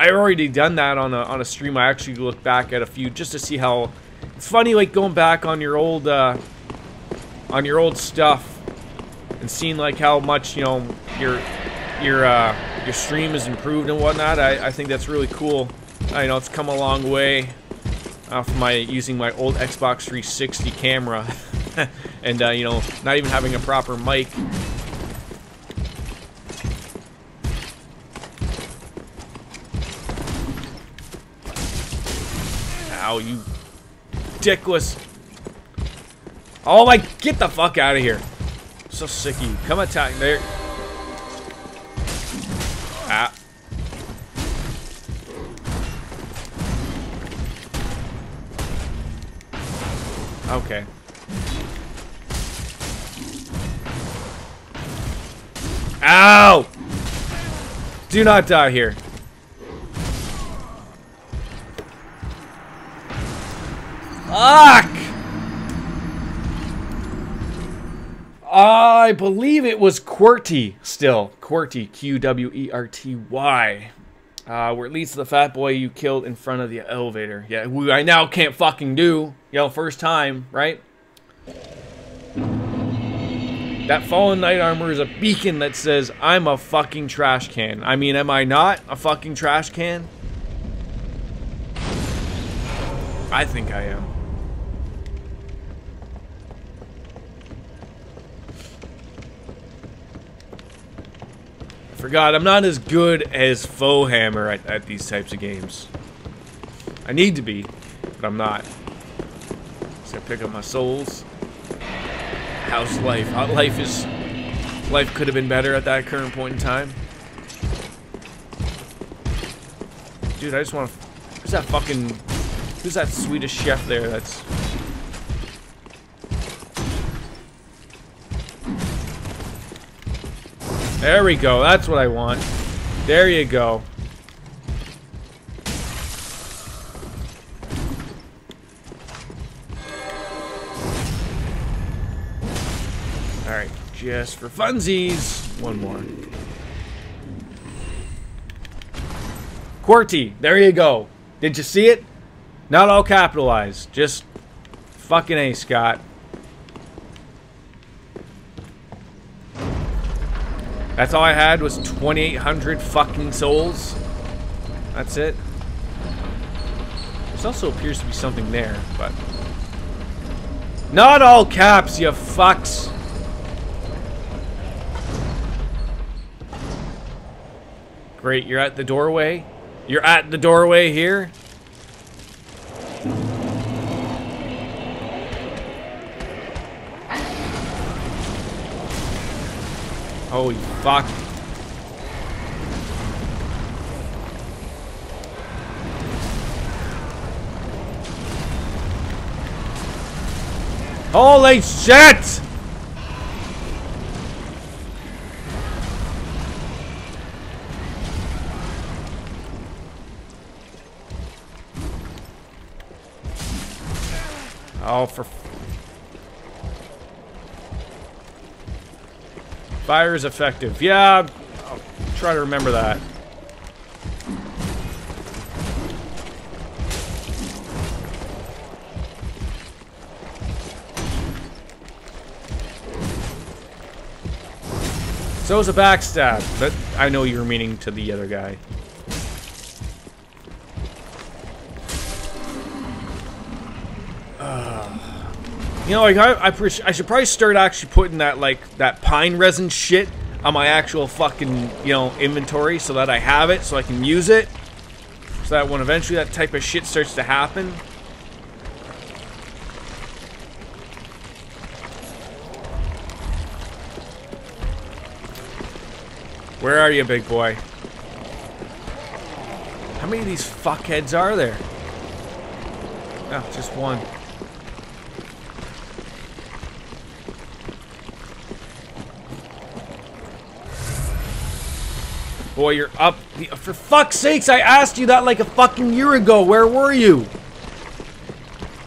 I already done that on a, on a stream. I actually looked back at a few just to see how... It's funny, like, going back on your old, uh, on your old stuff and seeing, like, how much, you know, your, your, uh, your stream has improved and whatnot. I, I think that's really cool. I know it's come a long way from my using my old Xbox 360 camera [LAUGHS] and, uh, you know, not even having a proper mic. Ow, you dickless. Oh my, get the fuck out of here. So sick of you. Come attack there. Ah. Okay. Ow! Do not die here. Fuck! I believe it was QWERTY still. QWERTY. Q-W-E-R-T-Y. Uh, where it leads to the fat boy you killed in front of the elevator. Yeah, who I now can't fucking do. You know, first time, right? That fallen knight armor is a beacon that says, I'm a fucking trash can. I mean, am I not a fucking trash can? I think I am. Forgot, I'm not as good as Foehammer at, at these types of games. I need to be, but I'm not. So I pick up my souls. How's life? How life is... Life could have been better at that current point in time. Dude, I just want to... Who's that fucking... Who's that Swedish chef there that's... There we go. That's what I want. There you go. Alright, just for funsies. One more. QWERTY. There you go. Did you see it? Not all capitalized. Just fucking A, Scott. That's all I had was 2,800 fucking souls. That's it. There also appears to be something there, but... Not all caps, you fucks! Great, you're at the doorway? You're at the doorway here? Holy fuck. Holy shit! Oh, for Fire is effective. Yeah, I'll try to remember that. So is a backstab, but I know you were meaning to the other guy. Ah. You know, like I, I, I, should probably start actually putting that like that pine resin shit on my actual fucking, you know, inventory so that I have it so I can use it. So that when eventually that type of shit starts to happen, Where are you, big boy? How many of these fuckheads are there? Oh, just one. Boy, you're up. For fuck's sakes, I asked you that like a fucking year ago. Where were you?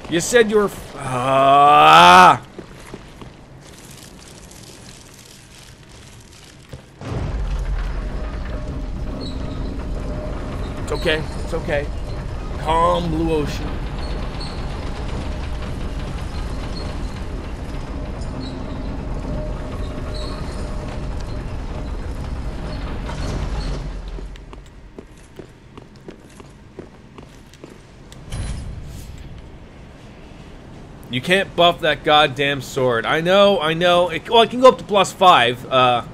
You said you were. Ah. It's okay. It's okay. Calm blue ocean. You can't buff that goddamn sword. I know, I know. It, well, it can go up to plus five. Uh,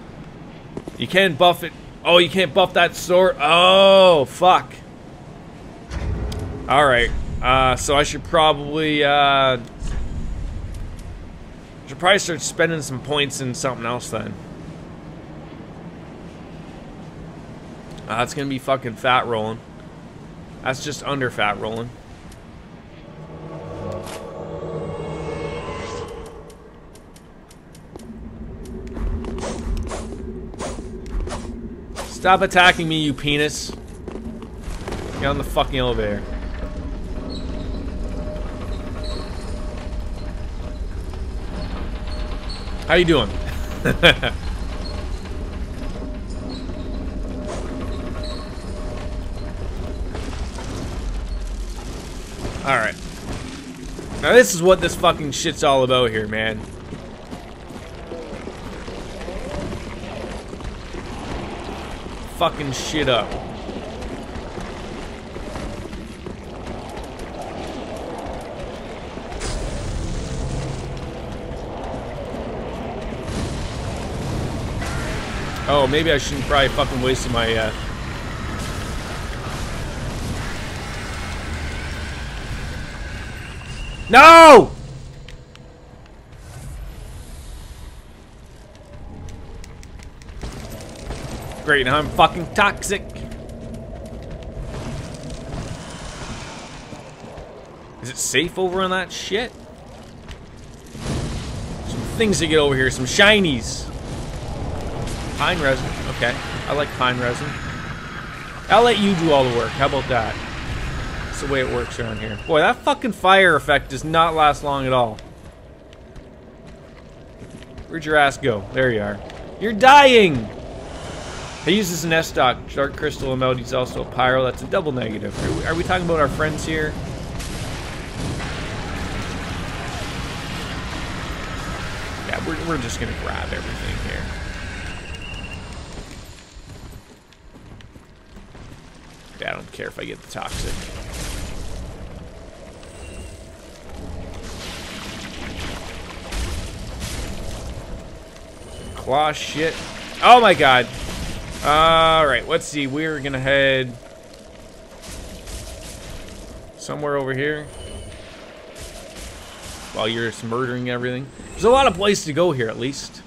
you can buff it. Oh, you can't buff that sword. Oh, fuck. All right. Uh, so I should probably uh, should probably start spending some points in something else then. Uh, that's gonna be fucking fat rolling. That's just under fat rolling. Stop attacking me, you penis. Get on the fucking elevator. How you doing? [LAUGHS] Alright. Now this is what this fucking shit's all about here, man. Fucking shit up. Oh, maybe I shouldn't probably fucking waste my, uh... No! Great, now I'm fucking toxic. Is it safe over on that shit? Some things to get over here, some shinies. Pine resin. Okay. I like pine resin. I'll let you do all the work. How about that? That's the way it works around here. Boy, that fucking fire effect does not last long at all. Where'd your ass go? There you are. You're dying! I uses an Estoc. Dark Crystal and He's also a Pyro. That's a double negative. Are we, are we talking about our friends here? Yeah, we're, we're just gonna grab everything here. Yeah, I don't care if I get the toxic. Claw shit. Oh my god. Alright, let's see. We're gonna head somewhere over here. While you're murdering everything. There's a lot of place to go here, at least.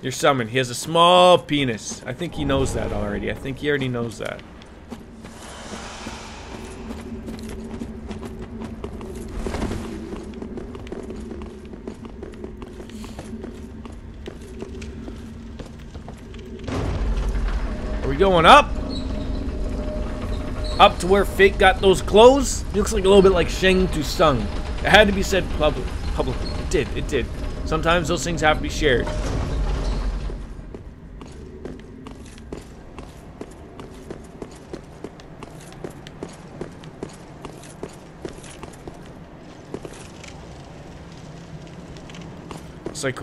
You're summoned. He has a small penis. I think he knows that already. I think he already knows that. Going up? Up to where Fate got those clothes? He looks like a little bit like Shang Tsung. It had to be said public publicly. It did, it did. Sometimes those things have to be shared. Like,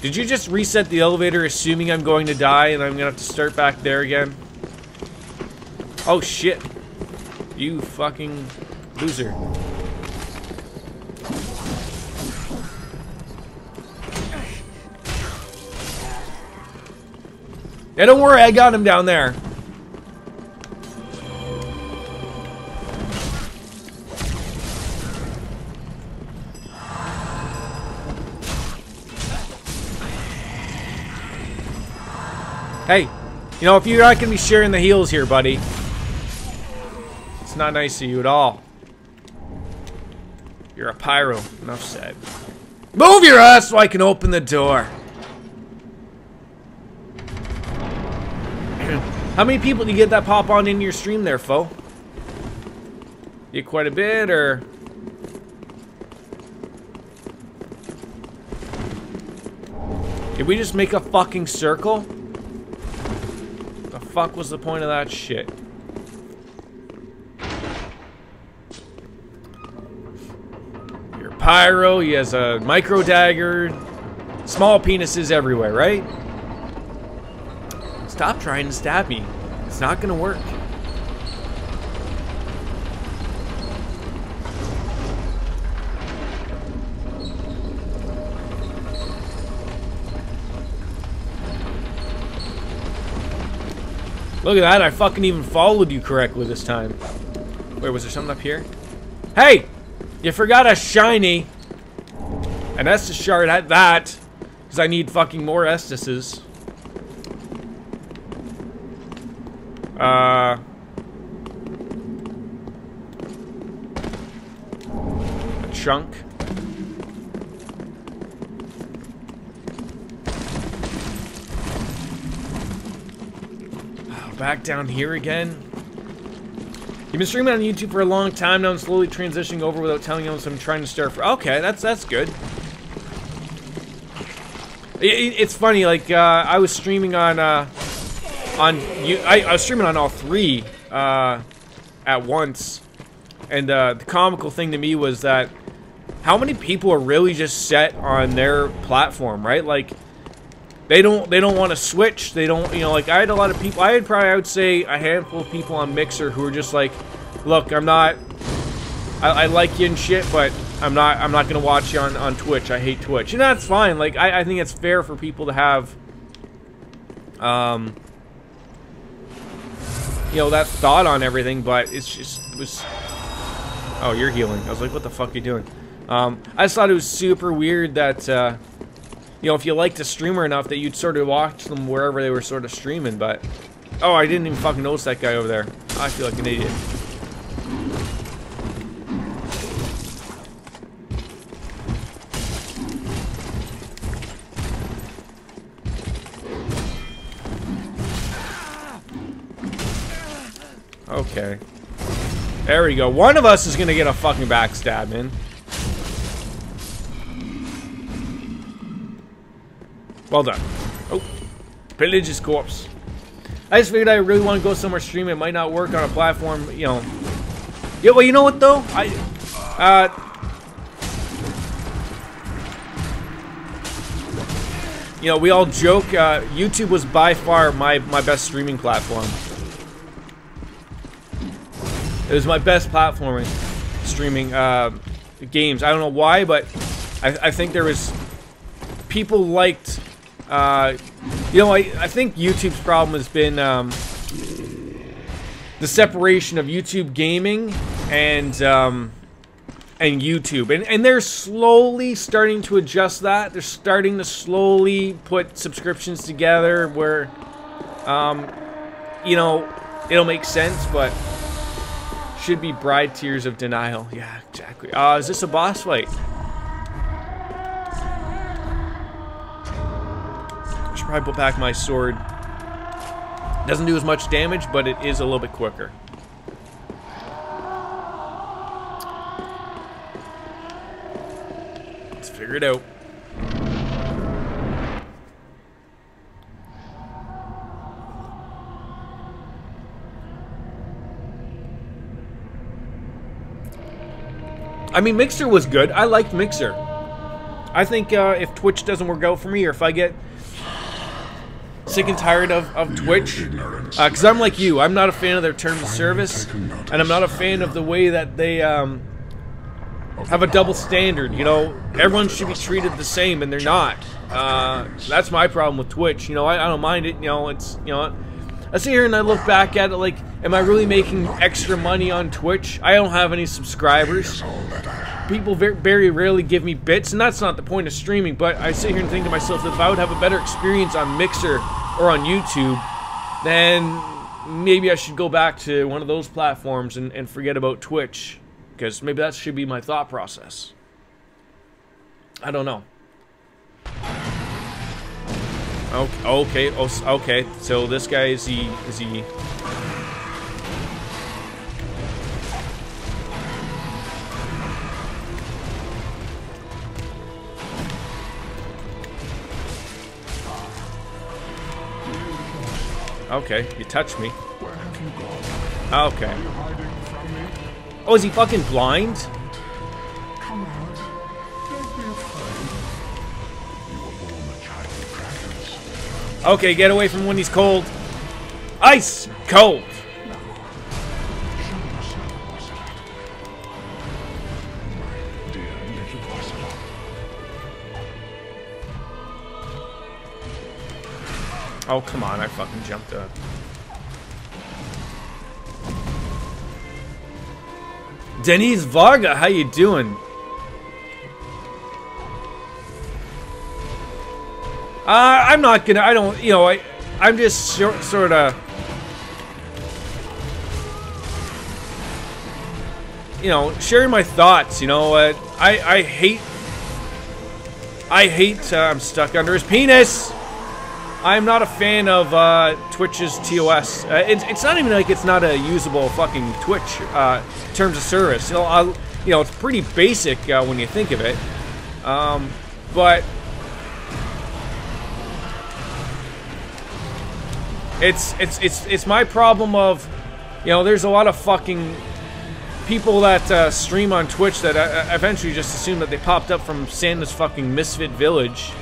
did you just reset the elevator assuming I'm going to die and I'm gonna have to start back there again? Oh shit. You fucking loser. Yeah, don't worry, I got him down there. Hey, you know, if you're not going to be sharing the heals here, buddy, it's not nice of you at all. You're a pyro. Enough said. Move your ass so I can open the door. [CLEARS THROAT] How many people do you get that pop on in your stream there, foe? Get quite a bit, or... Did we just make a fucking circle? Fuck was the point of that shit? You're pyro, he has a micro dagger. Small penises everywhere, right? Stop trying to stab me. It's not gonna work. Look at that, I fucking even followed you correctly this time. Wait, was there something up here? Hey! You forgot a shiny! An Estus shard at that. Because I need fucking more Estises. Uh... A chunk. Oh, back down here again. You've been streaming on YouTube for a long time now and slowly transitioning over without telling anyone so I'm trying to start for- Okay, that's that's good. It, it, it's funny, like, uh, I was streaming on, uh, on, you, I, I was streaming on all three, uh, at once. And, uh, the comical thing to me was that how many people are really just set on their platform, right? Like, they don't they don't want to switch. They don't you know like I had a lot of people. I had probably I would say a handful of people on Mixer who were just like, look, I'm not. I, I like you and shit, but I'm not I'm not gonna watch you on on Twitch. I hate Twitch, and that's fine. Like I I think it's fair for people to have. Um. You know that thought on everything, but it's just it was. Oh, you're healing. I was like, what the fuck are you doing? Um, I just thought it was super weird that. Uh, you know, if you liked a streamer enough that you'd sort of watch them wherever they were sort of streaming, but... Oh, I didn't even fucking notice that guy over there. I feel like an idiot. Okay. There we go. One of us is gonna get a fucking backstab in. Well done. Oh, pillage his corpse. I just figured I really want to go somewhere stream. It might not work on a platform, you know. Yeah, well, you know what though? I, uh, you know, we all joke. Uh, YouTube was by far my my best streaming platform. It was my best platforming, streaming uh, games. I don't know why, but I, I think there was people liked uh, you know, I, I think YouTube's problem has been um, the separation of YouTube gaming and um, and YouTube, and and they're slowly starting to adjust that. They're starting to slowly put subscriptions together where, um, you know, it'll make sense, but should be bride tears of denial. Yeah, exactly. Uh, is this a boss fight? Probably put back my sword. Doesn't do as much damage, but it is a little bit quicker. Let's figure it out. I mean, Mixer was good. I liked Mixer. I think uh, if Twitch doesn't work out for me, or if I get sick and tired of, of Twitch. Because uh, I'm like you. I'm not a fan of their terms of service. And I'm not a fan of the way that they, um, have a double standard. You know, everyone should be treated the same, and they're not. Uh, that's my problem with Twitch. You know, I, I don't mind it. You know, it's you know, I sit here and I look back at it like, am I really making extra money on Twitch? I don't have any subscribers. People very, very rarely give me bits, and that's not the point of streaming. But I sit here and think to myself, if I would have a better experience on Mixer or on YouTube, then maybe I should go back to one of those platforms and, and forget about Twitch. Because maybe that should be my thought process. I don't know. Okay, okay, okay. So this guy is he is he Okay, you touched me. Okay. Oh, is he fucking blind? Okay, get away from when he's cold. Ice cold. Oh, come on, I fucking jumped up. Denise Varga, how you doing? Uh, I'm not gonna, I don't, you know, I, I'm just sort, of, you know, sharing my thoughts, you know, uh, I, I hate, I hate, uh, I'm stuck under his penis! I'm not a fan of uh, Twitch's TOS. Uh, it's, it's not even like it's not a usable fucking Twitch uh, terms of service. You know, I'll, you know, it's pretty basic uh, when you think of it. Um, but it's it's it's it's my problem of, you know, there's a lot of fucking people that uh, stream on Twitch that uh, eventually just assume that they popped up from Santa's fucking misfit village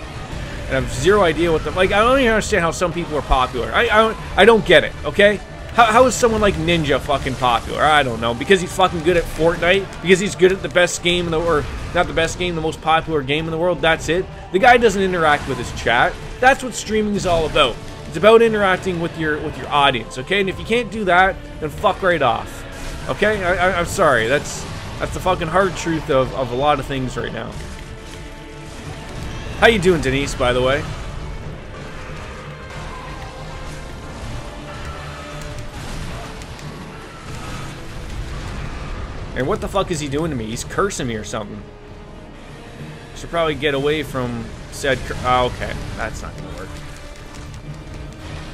and I have zero idea what the like. I don't even understand how some people are popular. I I don't, I don't get it. Okay, how, how is someone like Ninja fucking popular? I don't know because he's fucking good at Fortnite. Because he's good at the best game in the or not the best game, the most popular game in the world. That's it. The guy doesn't interact with his chat. That's what streaming is all about. It's about interacting with your with your audience. Okay, and if you can't do that, then fuck right off. Okay, I, I'm sorry. That's that's the fucking hard truth of, of a lot of things right now. How you doing, Denise, by the way? And what the fuck is he doing to me? He's cursing me or something. Should probably get away from said oh, okay, that's not work.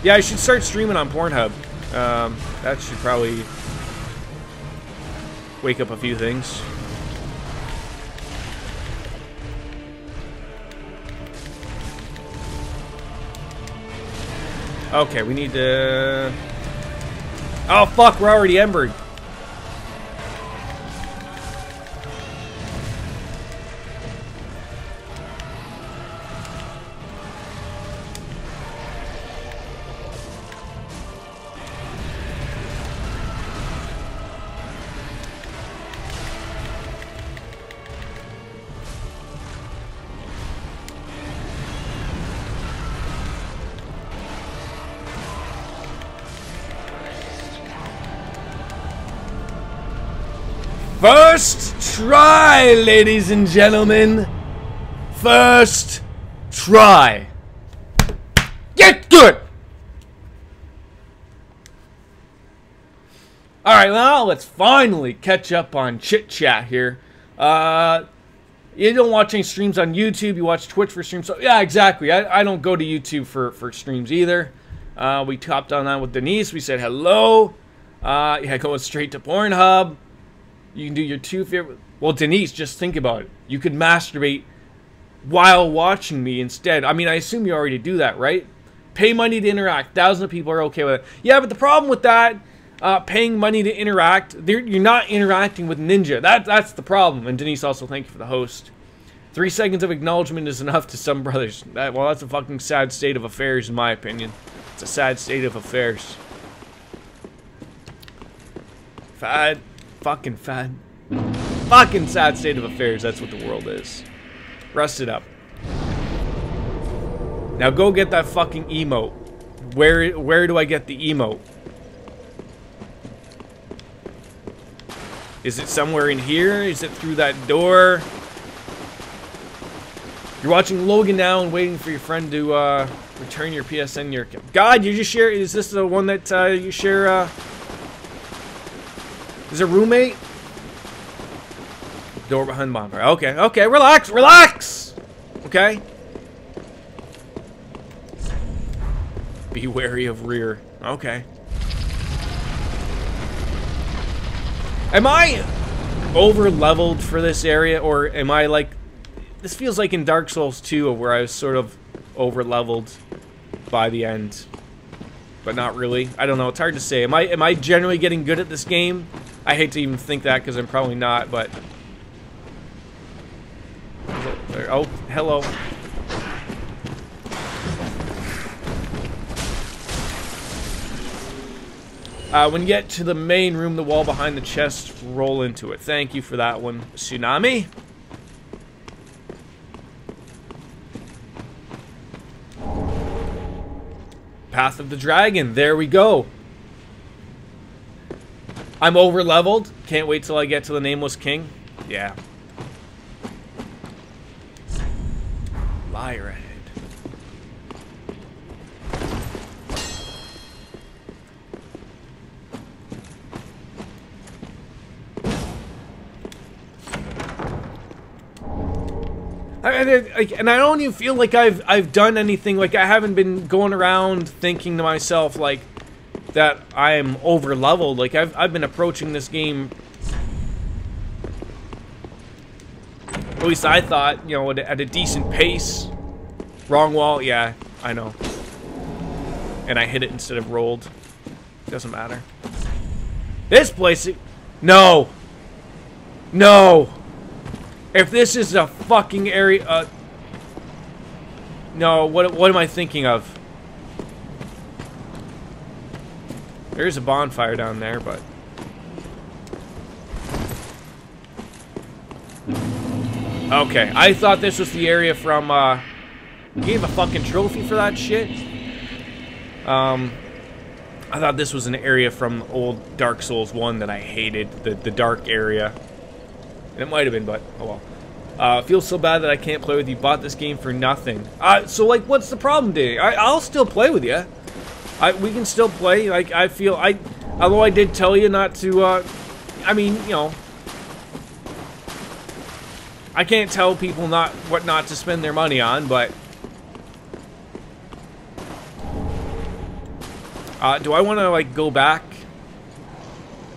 Yeah, I should start streaming on Pornhub. Um, that should probably wake up a few things. Okay, we need to... Oh, fuck, we're already embered. Ladies and gentlemen. First try. Get good. All right, now let's finally catch up on chit chat here. Uh, you don't watch any streams on YouTube. You watch Twitch for streams. So yeah, exactly. I, I don't go to YouTube for for streams either. Uh, we topped on that with Denise. We said hello. Uh, yeah, [LAUGHS] going straight to Pornhub. You can do your two favorite. Well, Denise, just think about it. You could masturbate while watching me instead. I mean, I assume you already do that, right? Pay money to interact. Thousands of people are okay with it. Yeah, but the problem with that, uh, paying money to interact, you're not interacting with Ninja. That that's the problem. And Denise, also thank you for the host. Three seconds of acknowledgement is enough to some [LAUGHS] brothers. That, well, that's a fucking sad state of affairs, in my opinion. It's a sad state of affairs. Fad. Fucking fad. Fucking sad state of affairs. That's what the world is. Rust it up. Now go get that fucking emote. Where where do I get the emote? Is it somewhere in here? Is it through that door? You're watching Logan now and waiting for your friend to uh, return your PSN your God, you just share is this the one that uh, you share uh Is a roommate? Door behind bomber. Okay, okay, relax, relax! Okay? Be wary of rear. Okay. Am I over leveled for this area or am I like this feels like in Dark Souls 2 where I was sort of over leveled by the end. But not really. I don't know, it's hard to say. Am I am I generally getting good at this game? I hate to even think that because I'm probably not, but Oh, hello. Uh, when you get to the main room, the wall behind the chest, roll into it. Thank you for that one, Tsunami. Path of the Dragon. There we go. I'm over leveled. Can't wait till I get to the Nameless King. Yeah. Liar ahead. I, and I don't even feel like I've I've done anything. Like I haven't been going around thinking to myself like that I am over leveled. Like I've I've been approaching this game. At least I thought, you know, at a, decent pace. Wrong wall, yeah, I know. And I hit it instead of rolled. Doesn't matter. This place, no, no. If this is a fucking area, uh, no, what, what am I thinking of? There's a bonfire down there, but... Okay, I thought this was the area from, uh, gave a fucking trophy for that shit. Um, I thought this was an area from old Dark Souls 1 that I hated, the, the dark area. And It might have been, but oh well. Uh, feels so bad that I can't play with you. Bought this game for nothing. Uh, so like, what's the problem, Dave? I, I'll still play with you. I we can still play. Like I feel I, although I did tell you not to. Uh, I mean, you know, I can't tell people not what not to spend their money on, but. Uh, do I want to like go back?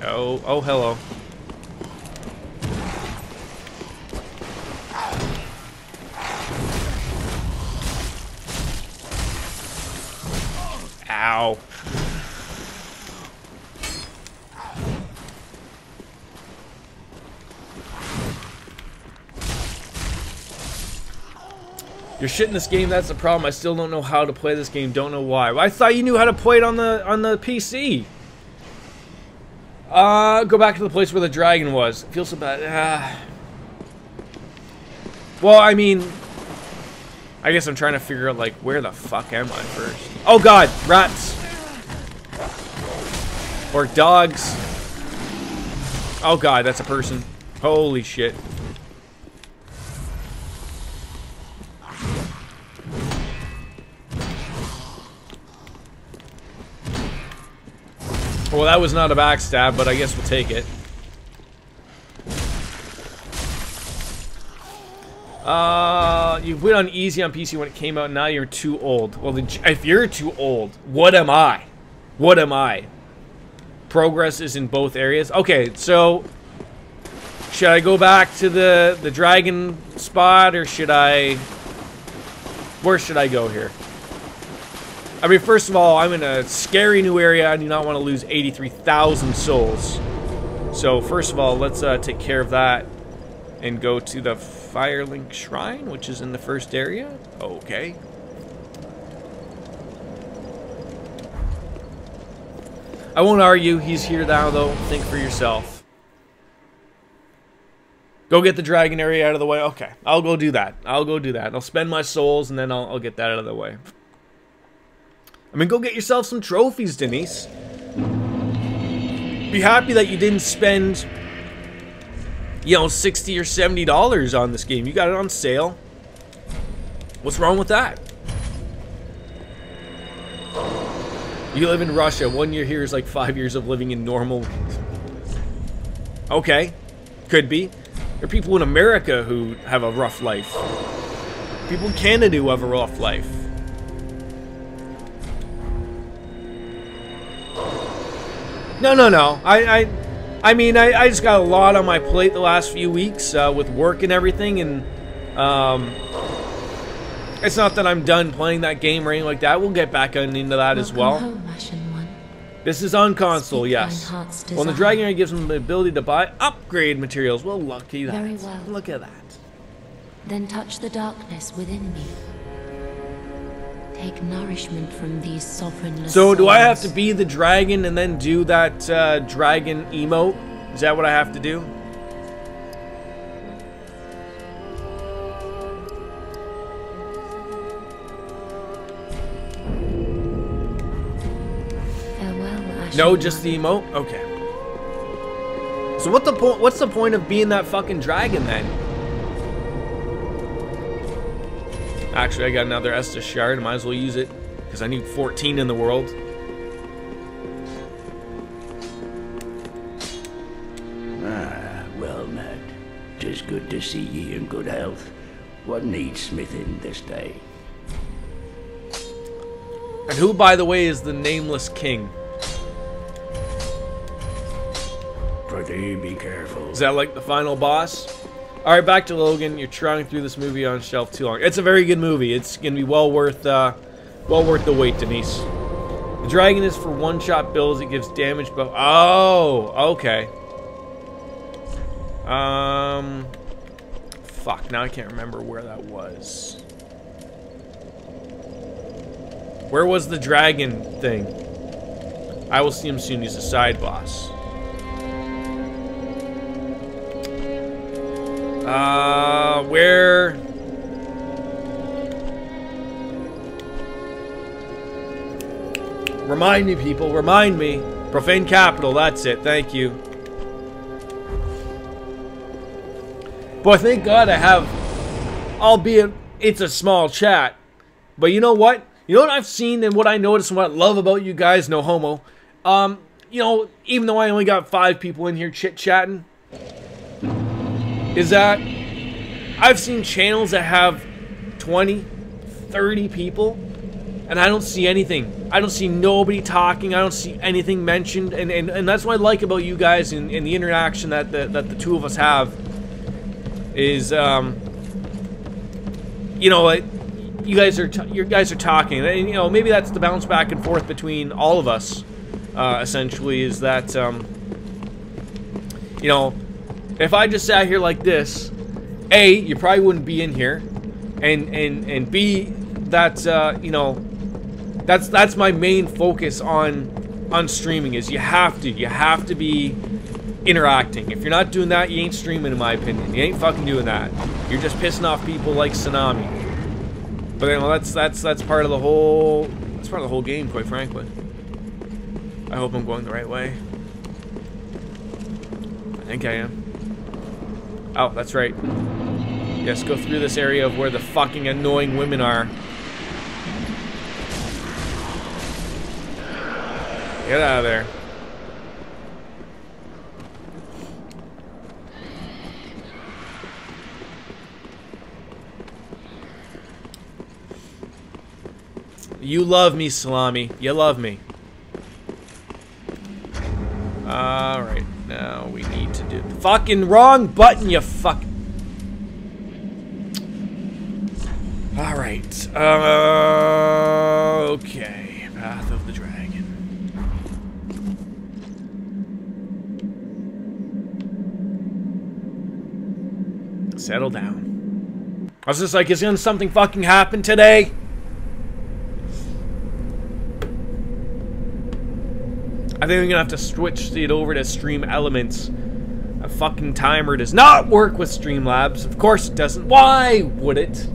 Oh, oh, hello. Ow. You're shit in this game, that's the problem. I still don't know how to play this game, don't know why. I thought you knew how to play it on the on the PC. Uh, go back to the place where the dragon was. Feels so bad. Uh, well, I mean, I guess I'm trying to figure out, like, where the fuck am I first? Oh god, rats. Or dogs. Oh god, that's a person. Holy shit. Well, that was not a backstab, but I guess we'll take it. Uh, you went on easy on PC when it came out. Now you're too old. Well, if you're too old, what am I? What am I? Progress is in both areas. Okay, so should I go back to the the dragon spot or should I? Where should I go here? I mean, first of all, I'm in a scary new area. I do not want to lose 83,000 souls. So, first of all, let's uh, take care of that and go to the Firelink Shrine, which is in the first area. Okay. I won't argue. He's here now, though. Think for yourself. Go get the dragon area out of the way. Okay, I'll go do that. I'll go do that. I'll spend my souls and then I'll, I'll get that out of the way. I mean, go get yourself some trophies, Denise. Be happy that you didn't spend, you know, 60 or $70 on this game. You got it on sale. What's wrong with that? You live in Russia. One year here is like five years of living in normal. Okay. Could be. There are people in America who have a rough life. People in Canada who have a rough life. No, no, no. I, I, I mean, I, I just got a lot on my plate the last few weeks uh, with work and everything, and um, it's not that I'm done playing that game or anything like that. We'll get back into that as well. Home, This is on console, Speak yes. Well, the. Dragon gives them the ability to buy upgrade materials. Well, lucky that. Very well. Look at that. Then touch the darkness within me. Take nourishment from these So, do I have to be the dragon and then do that uh, dragon emote? Is that what I have to do? Farewell, No, just the emote. Okay. So what the point? What's the point of being that fucking dragon then? Actually, I got another Estus shard. I might as well use it because I need 14 in the world. Ah, well, Ned. Tis good to see ye in good health. What needs smithing this day? And who, by the way, is the nameless king? Prithee, be careful. Is that like the final boss? All right, back to Logan. You're trying through this movie on shelf too long. It's a very good movie. It's gonna be well worth, uh, well worth the wait, Denise. The dragon is for one-shot bills. It gives damage, but oh, okay. Um, fuck. Now I can't remember where that was. Where was the dragon thing? I will see him soon. He's a side boss. Uh, where? Remind me, people. Remind me. Profaned Capital. That's it. Thank you. Boy, thank God I have, albeit it's a small chat. But you know what? You know what I've seen and what I notice and what I love about you guys, no homo. Um, you know, even though I only got five people in here chit chatting, is that I've seen channels that have 20, 30 people, and I don't see anything. I don't see nobody talking. I don't see anything mentioned, and, and, and that's what I like about you guys and, and the interaction that the, that the two of us have. Is um, you know, like, you guys are t- you guys are talking, and you know maybe that's the bounce back and forth between all of us. Uh, essentially, is that um, you know, if I just sat here like this, a you probably wouldn't be in here, and and and b that uh, you know that's that's my main focus on on streaming is you have to you have to be interacting. If you're not doing that, you ain't streaming in my opinion. You ain't fucking doing that. You're just pissing off people like Tsunami. But you know that's that's that's part of the whole that's part of the whole game, quite frankly. I hope I'm going the right way. I think I am. Oh, that's right. Yes, go through this area of where the fucking annoying women are. Get out of there. You love me, Salami. You love me. Alright, now we do the fucking wrong button, you fuck. Alright, uh, okay. Path of the Dragon. Settle down. I was just like, is gonna something fucking happen today? I think I'm gonna have to switch it over to stream elements A fucking timer does not work with Streamlabs. Of course it doesn't. Why would it?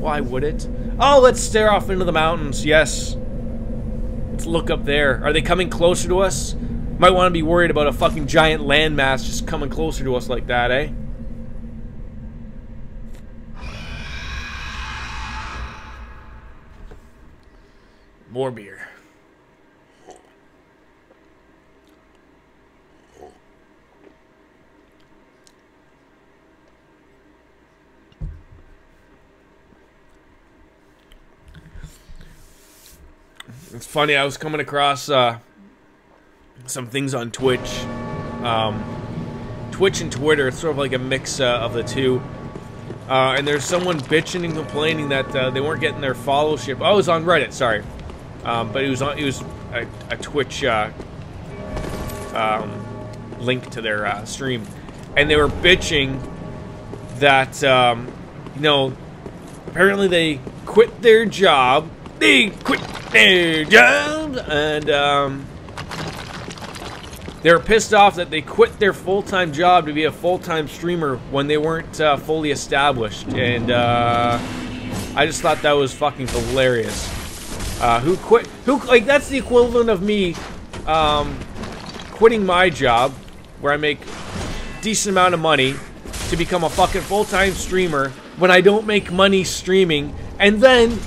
Why would it? Oh, let's stare off into the mountains. Yes. Let's look up there. Are they coming closer to us? Might want to be worried about a fucking giant landmass just coming closer to us like that, eh? More beer. It's funny, I was coming across uh, some things on Twitch. Um, Twitch and Twitter, it's sort of like a mix uh, of the two. Uh, and there's someone bitching and complaining that uh, they weren't getting their followership. Oh, it was on Reddit, sorry. Um, but it was on, it was a, a Twitch uh, um, link to their uh, stream, and they were bitching that um, you know apparently they quit their job. They quit their job, and um, they were pissed off that they quit their full-time job to be a full-time streamer when they weren't uh, fully established. And uh, I just thought that was fucking hilarious. Uh, who quit? Who like that's the equivalent of me um, quitting my job, where I make decent amount of money, to become a fucking full-time streamer when I don't make money streaming, and then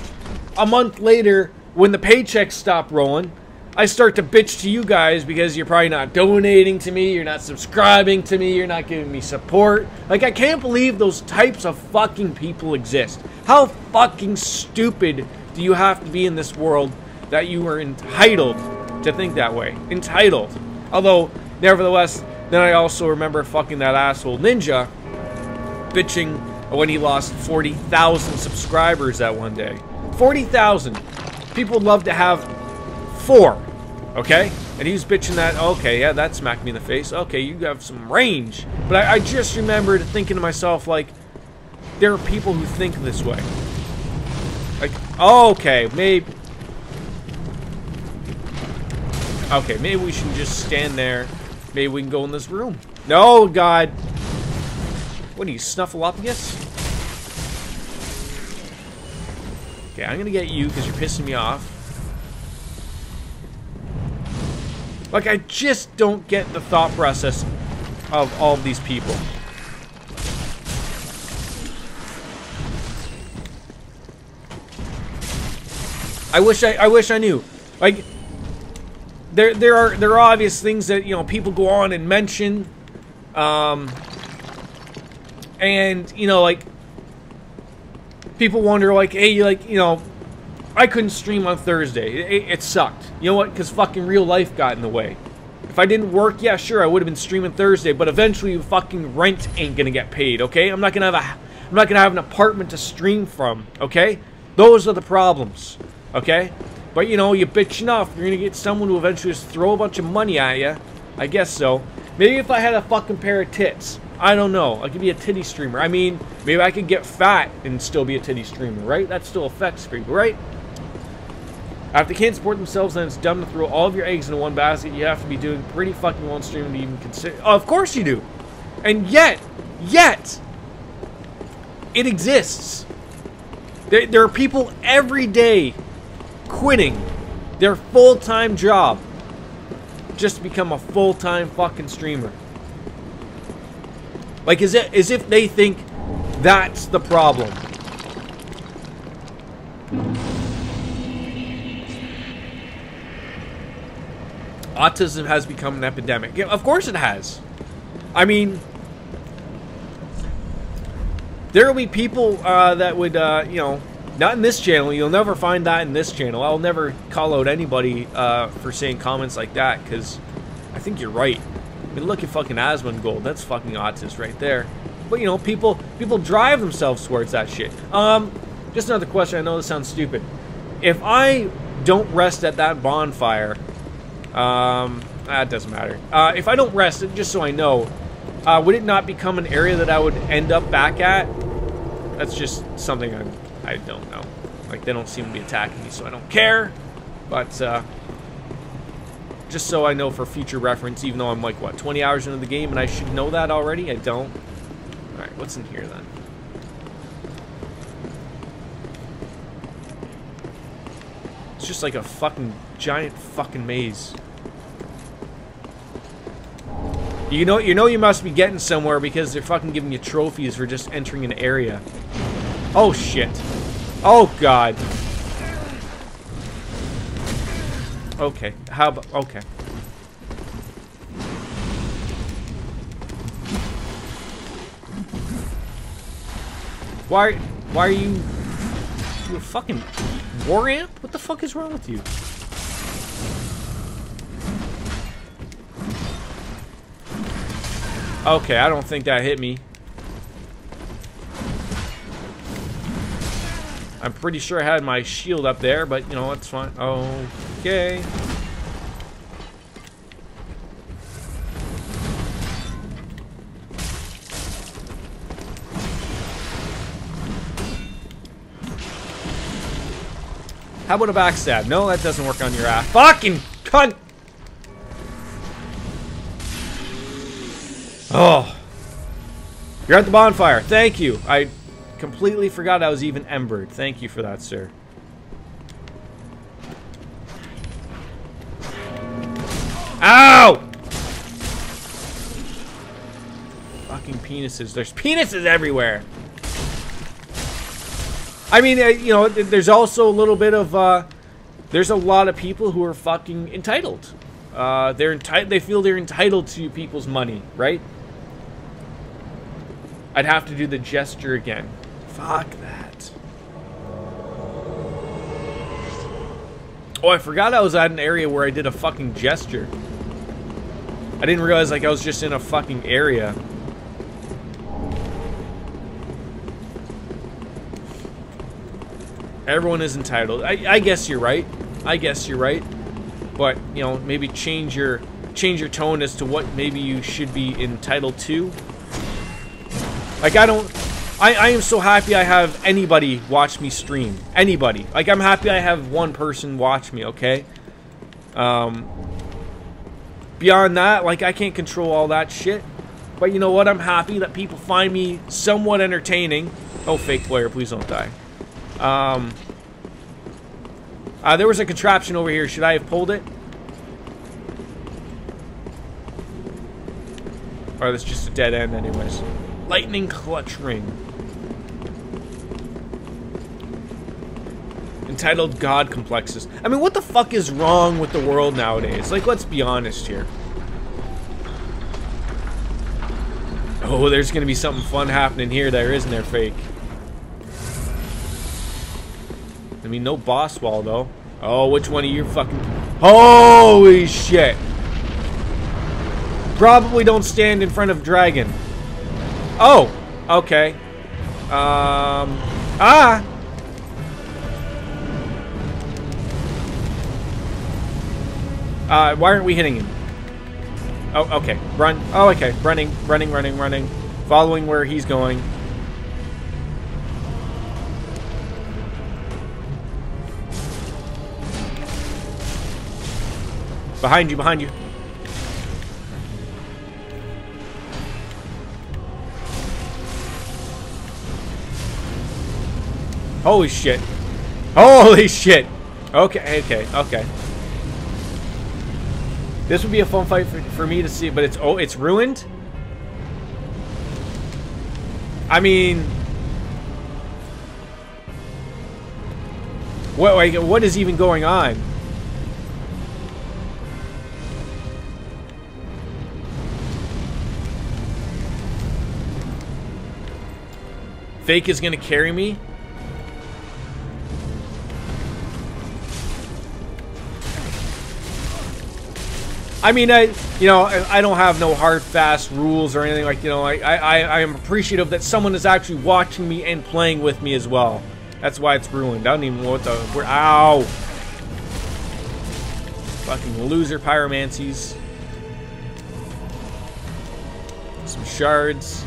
a month later, when the paychecks stop rolling, I start to bitch to you guys because you're probably not donating to me, you're not subscribing to me, you're not giving me support. Like, I can't believe those types of fucking people exist. How fucking stupid do you have to be in this world that you are entitled to think that way? Entitled. Although, nevertheless, then I also remember fucking that asshole ninja bitching when he lost 40,000 subscribers that one day. 40,000. People would love to have four, okay? And he was bitching that, okay, yeah, that smacked me in the face. Okay, you have some range. But I, I just remembered thinking to myself, like, there are people who think this way. Like, okay, maybe... Okay, maybe we should just stand there. Maybe we can go in this room. No, God. What are you, Snuffleupagus? Okay, I'm gonna get you because you're pissing me off. Like, I just don't get the thought process of all of these people. I wish I, I wish I knew. Like, there, there are, there are obvious things that, you know, people go on and mention. Um, and, you know, like, people wonder, like, hey, like, you know, I couldn't stream on Thursday. It, it sucked. You know what? Because fucking real life got in the way. If I didn't work, yeah, sure, I would have been streaming Thursday, but eventually fucking rent ain't gonna get paid, okay? I'm not gonna have a I'm not gonna have an apartment to stream from, okay? Those are the problems. Okay? But you know, you bitch enough, you're gonna get someone who eventually just throw a bunch of money at you. I guess so. Maybe if I had a fucking pair of tits. I don't know. I could be a titty streamer. I mean, maybe I could get fat and still be a titty streamer, right? That still affects people, right? If they can't support themselves, then it's dumb to throw all of your eggs into one basket. You have to be doing pretty fucking well streaming to even consider. Oh, of course you do. And yet, yet, it exists. There, there are people every day quitting their full-time job just to become a full-time fucking streamer. Like, as if, as if they think that's the problem. Autism has become an epidemic. Yeah, of course it has. I mean, there will be people uh, that would, uh, you know, not in this channel. You'll never find that in this channel. I'll never call out anybody uh, for saying comments like that because I think you're right. I mean, look at fucking Asmongold. That's fucking autist right there. But you know, people people drive themselves towards that shit. Um, just another question. I know this sounds stupid. If I don't rest at that bonfire, um, that doesn't matter. Uh, if I don't rest, just so I know, uh, would it not become an area that I would end up back at? That's just something I'm I don't know. Like, they don't seem to be attacking me, so I don't care. But, uh, Just so I know for future reference, even though I'm like, what, 20 hours into the game and I should know that already? I don't. Alright, what's in here then? It's just like a fucking giant fucking maze. You know, you know you must be getting somewhere because they're fucking giving you trophies for just entering an area. Oh shit. Oh god. Okay. How about okay. Why why are you you a fucking war amp? What the fuck is wrong with you? Okay, I don't think that hit me. I'm pretty sure I had my shield up there, but you know, it's fine. Oh. Okay. How about a backstab? No, that doesn't work on your ass. Fucking cunt! Oh. You're at the bonfire. Thank you. I completely forgot I was even embered. Thank you for that, sir. Ow! Fucking penises. There's penises everywhere. I mean, uh, you know, there's also a little bit of, uh, there's a lot of people who are fucking entitled. Uh, they're entitled, they feel they're entitled to people's money, right? I'd have to do the gesture again. Fuck that. Oh, I forgot I was at an area where I did a fucking gesture. I didn't realize like I was just in a fucking area. Everyone is entitled. I, I guess you're right. I guess you're right. But, you know, maybe change your change your tone as to what maybe you should be entitled to. Like, I don't... I, I am so happy I have anybody watch me stream. Anybody. Like, I'm happy I have one person watch me, okay? Um... Beyond that, like, I can't control all that shit. But you know what? I'm happy that people find me somewhat entertaining. Oh, fake player, please don't die. Um... Uh, there was a contraption over here. Should I have pulled it? Or that's just a dead end anyways. Lightning clutch ring. Entitled God complexes. I mean, what the fuck is wrong with the world nowadays? Like, let's be honest here. Oh, there's gonna be something fun happening here there, isn't there, fake? I mean, no boss wall, though. Oh, which one of you fucking... Holy shit! Probably don't stand in front of dragon. Oh! Okay. Um... Ah! Uh, why aren't we hitting him? Oh, okay. Run. Oh, okay. Running, running, running, running. Following where he's going. Behind you, behind you. Holy shit. Holy shit. Okay, okay, okay. This would be a fun fight for, for me to see, but it's oh, it's ruined. I mean, what like, what is even going on? Fake is gonna carry me. I mean, I, you know, I, I don't have no hard, fast rules or anything like, you know, I, I, I am appreciative that someone is actually watching me and playing with me as well. That's why it's ruined. I don't even know what the, we're, ow. Fucking loser pyromancies. Some shards.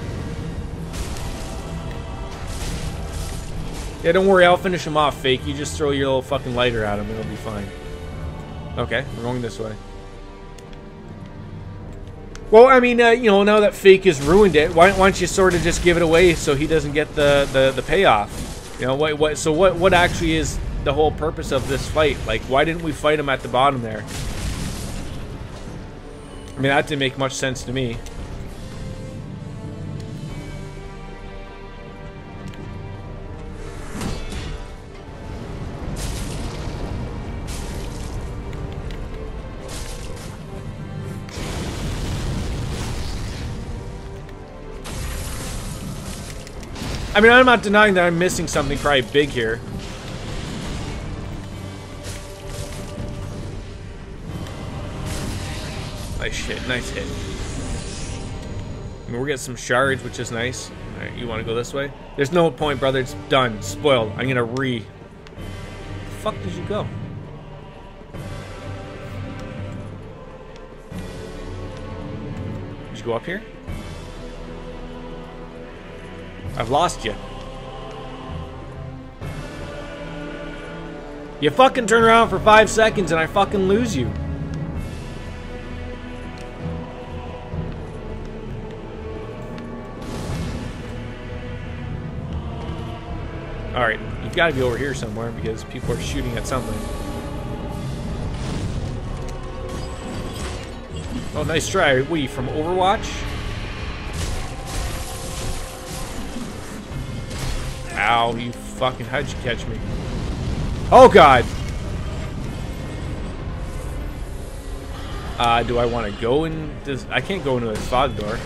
Yeah, don't worry, I'll finish him off, fake. You just throw your little fucking lighter at him, it'll be fine. Okay, we're going this way. Well, I mean, uh, you know, now that Fake has ruined it, why, why don't you sort of just give it away so he doesn't get the, the, the payoff? You know, what, what, so what, what actually is the whole purpose of this fight? Like, why didn't we fight him at the bottom there? I mean, that didn't make much sense to me. I mean, I'm not denying that I'm missing something probably big here. Nice hit, nice hit. I mean, we're getting some shards, which is nice. Alright, you want to go this way? There's no point, brother. It's done. Spoiled. I'm gonna re... The fuck did you go? Did you go up here? I've lost you. You fucking turn around for five seconds and I fucking lose you. Alright, you've got to be over here somewhere because people are shooting at something. Oh, nice try. We from Overwatch? Ow, you fucking, how'd you catch me? Oh god! Uh, do I want to go in this? I can't go into this fog door.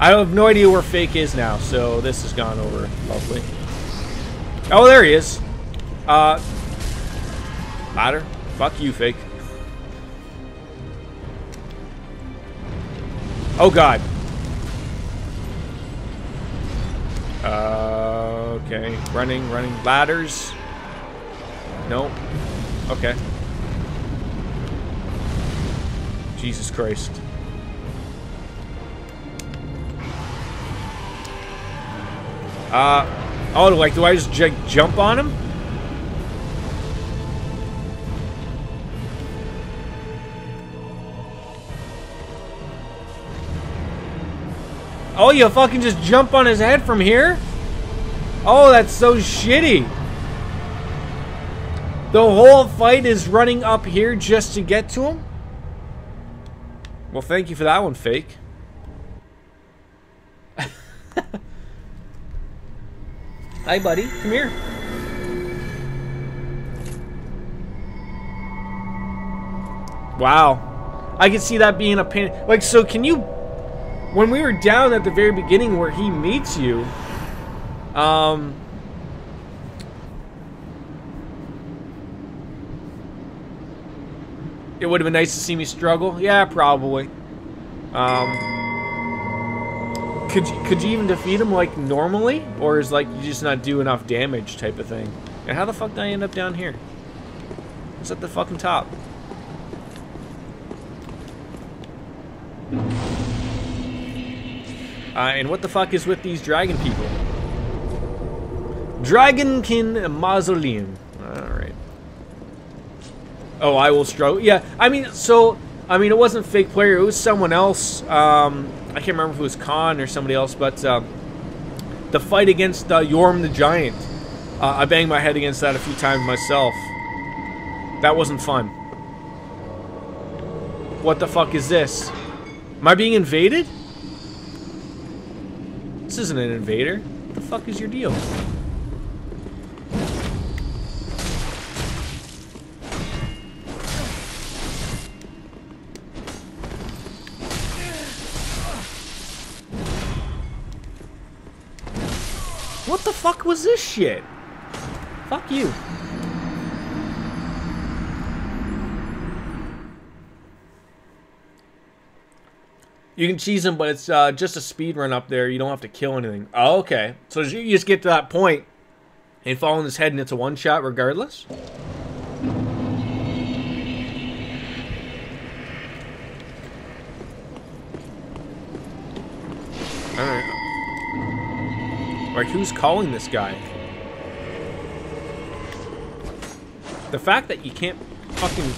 I have no idea where Fake is now, so this has gone over lovely. Oh, there he is. Uh, ladder. Fuck you, Fake. Oh god. Uh, okay. Running, running. Ladders. Nope. Okay. Jesus Christ. Uh, oh, like, do I just jump on him? Oh, you fucking just jump on his head from here? Oh, that's so shitty. The whole fight is running up here just to get to him? Well, thank you for that one, fake. [LAUGHS] Hi, buddy. Come here. Wow. I can see that being a pain. Like, so can you... When we were down at the very beginning where he meets you, um... It would have been nice to see me struggle. Yeah, probably. Um... Could you, could you even defeat him like normally? Or is like you just not do enough damage type of thing? And how the fuck did I end up down here? It's at the fucking top. Uh, and what the fuck is with these dragon people? Dragonkin Mausoleum. Alright. Oh, I will struggle. Yeah, I mean, so, I mean, it wasn't fake player. It was someone else. Um, I can't remember if it was Khan or somebody else, but uh, the fight against uh, Yhorm the Giant. Uh, I banged my head against that a few times myself. That wasn't fun. What the fuck is this? Am I being invaded? This isn't an invader. What the fuck is your deal? What the fuck was this shit? Fuck you. You can cheese them, but it's uh, just a speed run up there. You don't have to kill anything. Oh, okay. So you just get to that point and fall on his head and it's a one shot regardless? Alright. Like, who's calling this guy? The fact that you can't fucking...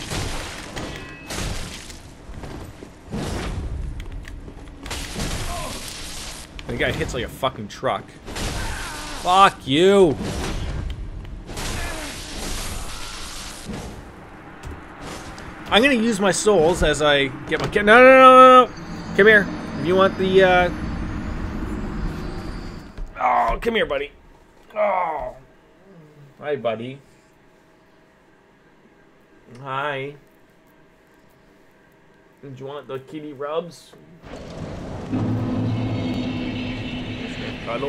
The guy hits like a fucking truck. Fuck you. I'm gonna use my souls as I get my. No, no, no, no, no. Come here. If you want the. Uh... Oh, come here, buddy. Oh. Hi, buddy. Hi. Did you want the kitty rubs? Bud.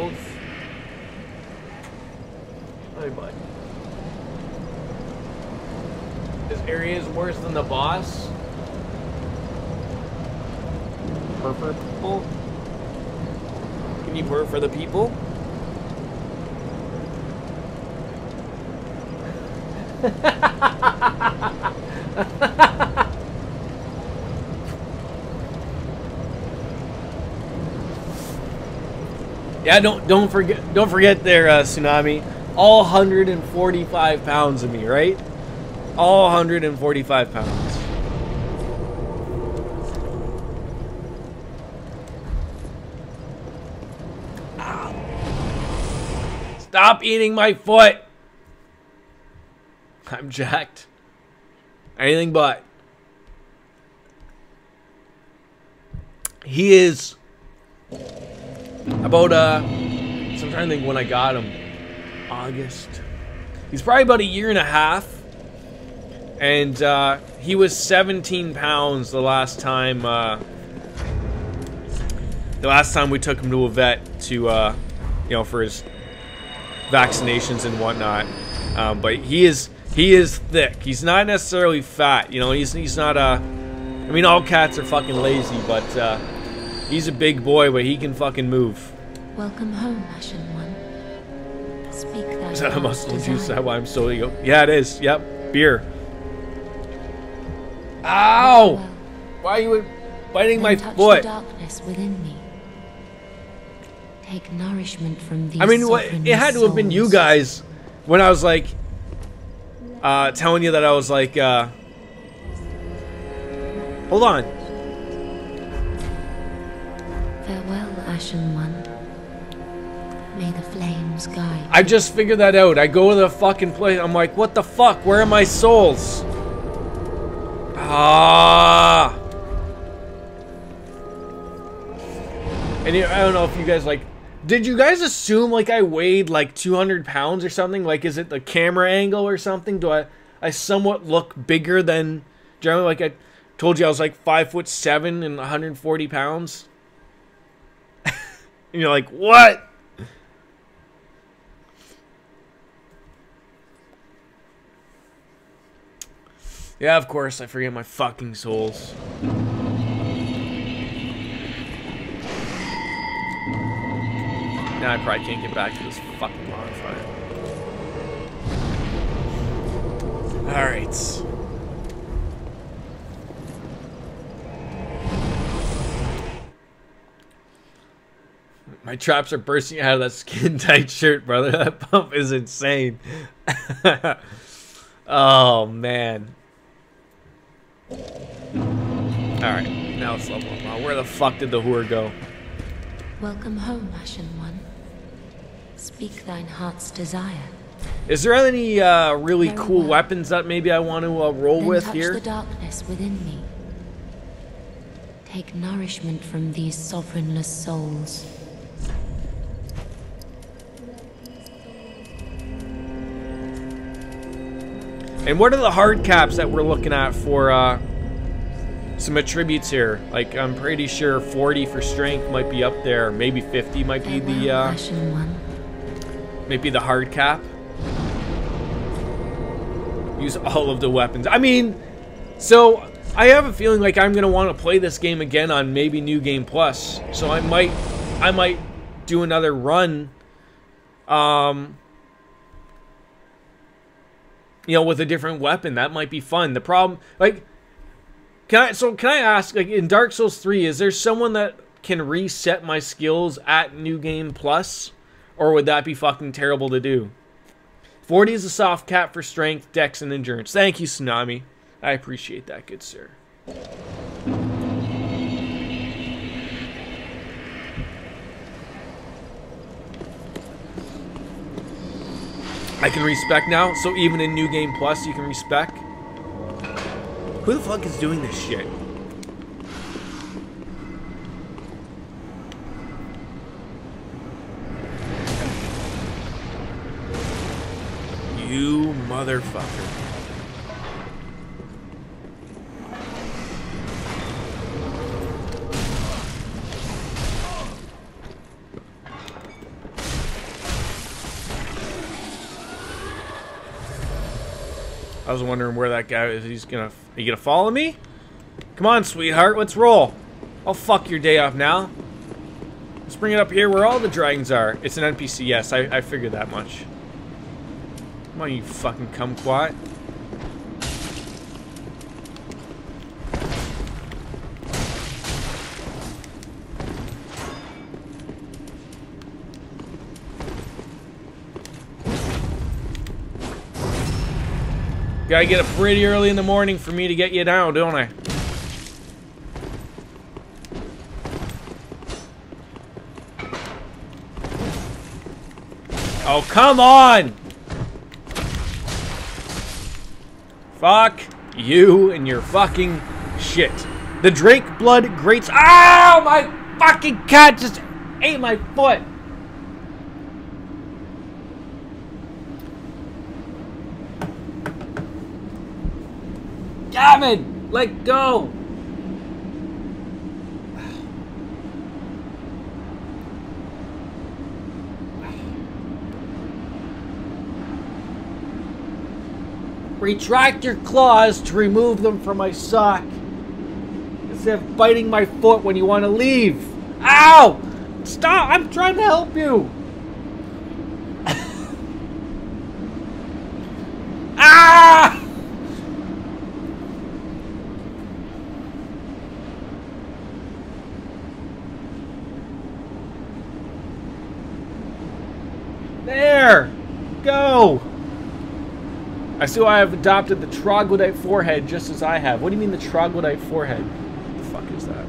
This area is worse than the boss. Purr for people? Can you purr for the people? [LAUGHS] [LAUGHS] yeah, don't don't forget don't forget there, uh, tsunami. All 145 pounds of me, right? All 145 pounds. Stop eating my foot! I'm jacked. Anything but. He is about uh so I'm trying to think when I got him. August. He's probably about a year and a half. And uh, he was 17 pounds the last time uh, the last time we took him to a vet to uh, you know for his vaccinations and whatnot. Um, but he is he is thick. He's not necessarily fat. You know, he's he's not a. I mean, all cats are fucking lazy, but uh, he's a big boy, but he can fucking move. Welcome home, Ashen One. Speak thy [LAUGHS] Is that a muscle juice? Is that why I'm so ego? Yeah, it is. Yep, beer. Ow! Well, Why are you biting my touch foot? the darkness within me. Take nourishment from these I mean, what, it had to have been you guys when I was like, uh, telling you that I was like, uh, hold on. One. May the flames guide. I just figured that out. I go to the fucking place. I'm like, what the fuck? Where are my souls? Ah. And you, I don't know if you guys like. Did you guys assume like I weighed like 200 pounds or something? Like, is it the camera angle or something? Do I I somewhat look bigger than generally? Like I told you, I was like five foot seven and 140 pounds. And you're like, what? Yeah, of course, I forget my fucking souls. Now I probably can't get back to this fucking bonfire. Alright. My traps are bursting out of that skin [LAUGHS] tight shirt, brother. That pump is insane. [LAUGHS] oh, man. Alright, now it's level up. Where the fuck did the whore go? Welcome home, Ashen One. Speak thine heart's desire. Is there any uh, really Very cool well. weapons that maybe I want to uh, roll Then with touch here? the darkness within me. Take nourishment from these sovereignless souls. And what are the hard caps that we're looking at for uh, some attributes here? Like, I'm pretty sure 40 for strength might be up there. Maybe 50 might be the uh, maybe the hard cap. Use all of the weapons. I mean, so I have a feeling like I'm gonna want to play this game again on maybe New Game Plus. So I might, I might do another run. Um, you know, with a different weapon. That might be fun. The problem, like, can I? So can I ask, like, in Dark Souls Three, is there someone that can reset my skills at New Game Plus, or would that be fucking terrible to do? 40 is a soft cap for strength, dex, and endurance. Thank you, Tsunami. I appreciate that, good sir. I can respec now, so even in New Game Plus, you can respec. Who the fuck is doing this shit? You motherfucker. I was wondering where that guy is. He's gonna. Are you gonna follow me? Come on, sweetheart. Let's roll. I'll fuck your day up now. Let's bring it up here where all the dragons are. It's an NPC. Yes, I, I figured that much. Come on, you fucking kumquat. Gotta get up pretty early in the morning for me to get you down, don't I? Oh, come on! Fuck you and your fucking shit. The Drake blood grates. Ow! My fucking cat just ate my foot! Gavin! Let go! Retract your claws to remove them from my sock. Instead of biting my foot when you want to leave. Ow! Stop! I'm trying to help you! [LAUGHS] ah! There! I see why I've adopted the troglodyte forehead just as I have. What do you mean the troglodyte forehead? What the fuck is that?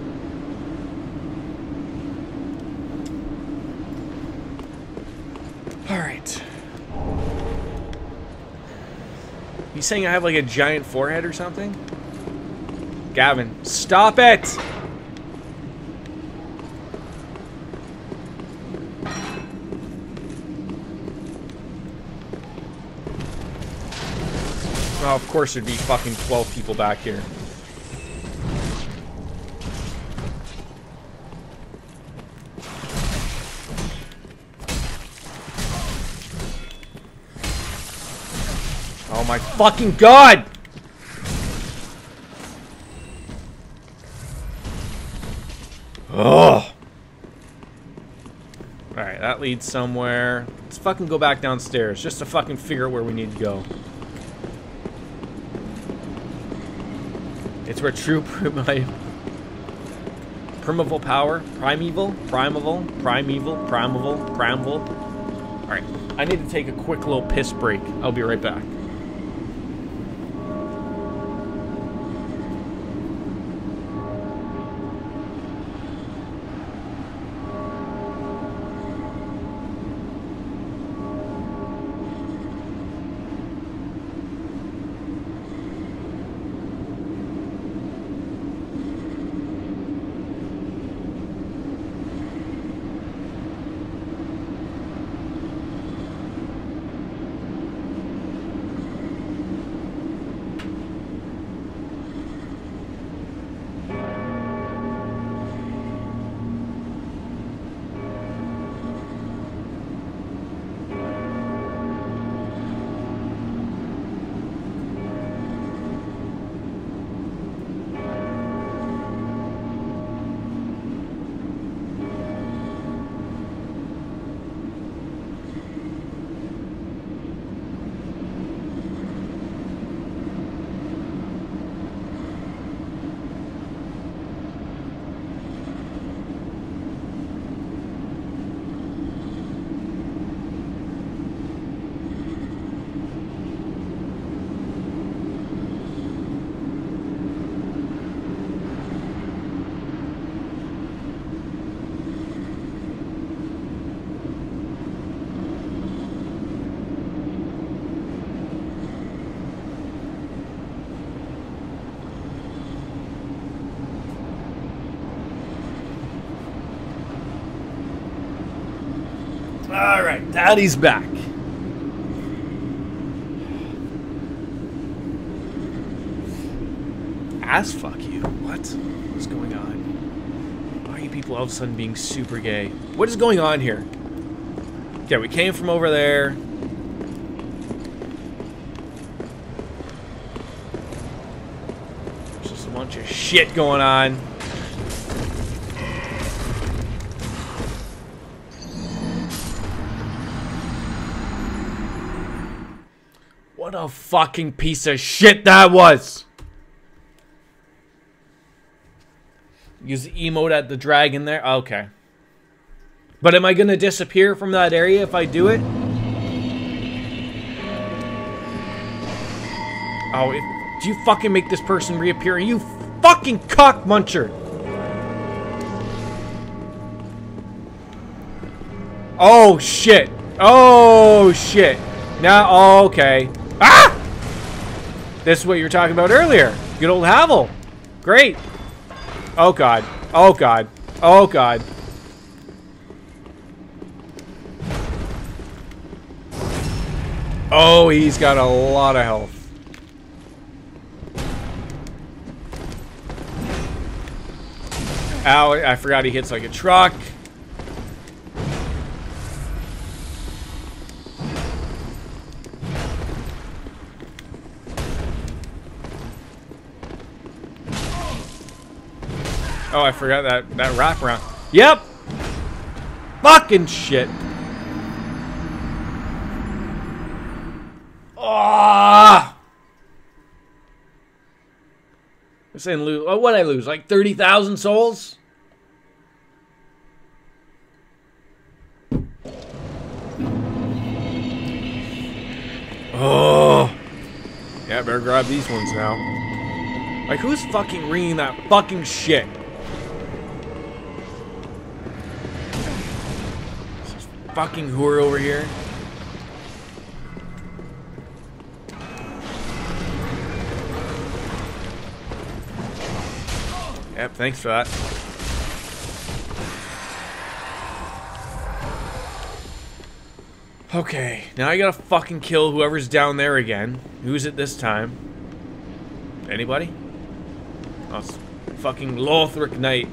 Alright. You saying I have like a giant forehead or something? Gavin, stop it! Oh, of course there'd be fucking 12 people back here. Oh my fucking god! Ugh. Alright, that leads somewhere. Let's fucking go back downstairs, just to fucking figure out where we need to go. It's where true [LAUGHS] my primeval power, primeval, primeval, primeval, primeval, primeval. Alright, I need to take a quick little piss break. I'll be right back. Alright, Daddy's back. Ass fuck you. What? What's going on? Why are you people all of a sudden being super gay? What is going on here? Okay, we came from over there. There's just a bunch of shit going on. Fucking piece of shit that was! Use the emote at the dragon there? Okay. But am I gonna disappear from that area if I do it? Oh, if, do you fucking make this person reappear? You fucking cock muncher! Oh shit! Oh shit! Now, okay. Ah! This is what you were talking about earlier. Good old Havel. Great. Oh god. Oh god. Oh god. Oh, he's got a lot of health. Ow, I forgot he hits like a truck. Oh, I forgot that that wraparound. Yep. Fucking shit. Ah. I'm saying lose. Oh, what I lose? Like thirty thousand souls? Oh. Yeah, better grab these ones now. Like, who's fucking ringing that fucking shit? Fucking whore over here. Yep, thanks for that. Okay, now I gotta fucking kill whoever's down there again. Who's it this time? Anybody? Oh, fucking Lothric Knight.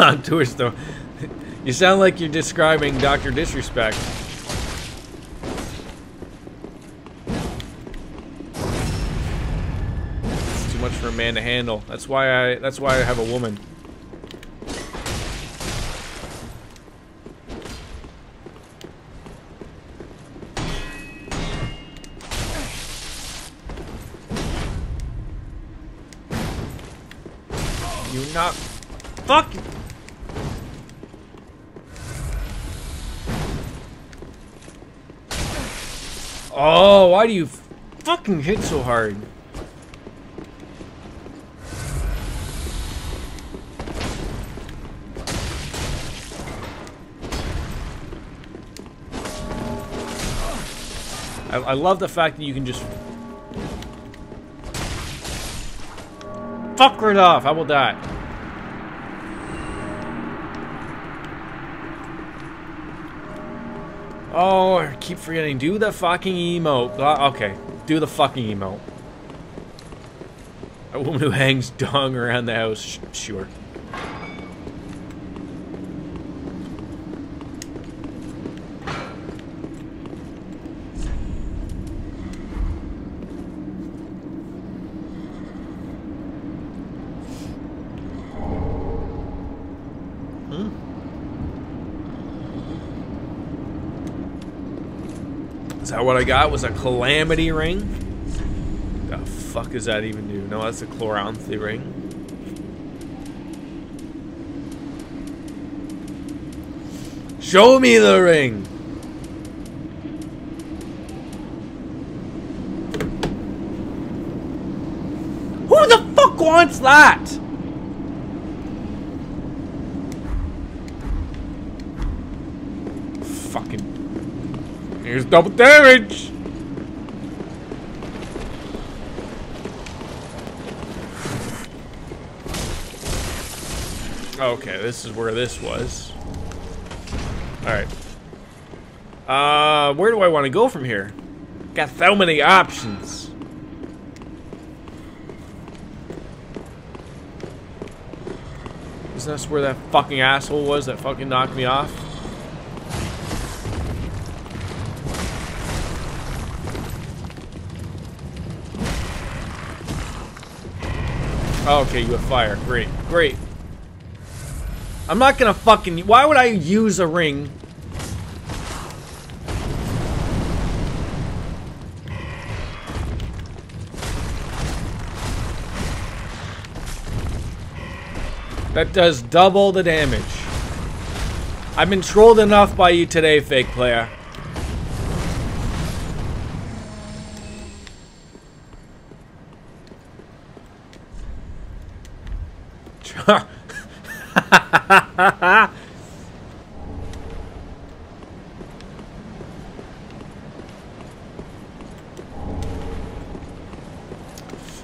[LAUGHS] The contours, though. You sound like you're describing Dr. Disrespect. It's too much for a man to handle. That's why I that's why I have a woman. You not fucking Oh, why do you fucking hit so hard? I, I love the fact that you can just fuck right off. How about that? Oh, I keep forgetting. Do the fucking emote. Uh, okay, do the fucking emote. A woman who [LAUGHS] hangs dung around the house. Sure. Is that what I got? Was a calamity ring? The fuck does that even do? No, that's a chloranthy ring. Show me the ring! Who the fuck wants that? is double damage! Okay, this is where this was. Alright. Uh, where do I want to go from here? Got so many options. Isn't that where that fucking asshole was that fucking knocked me off? Oh, okay, you have fire. Great, great. I'm not gonna fucking... Why would I use a ring? That does double the damage. I've been trolled enough by you today, fake player.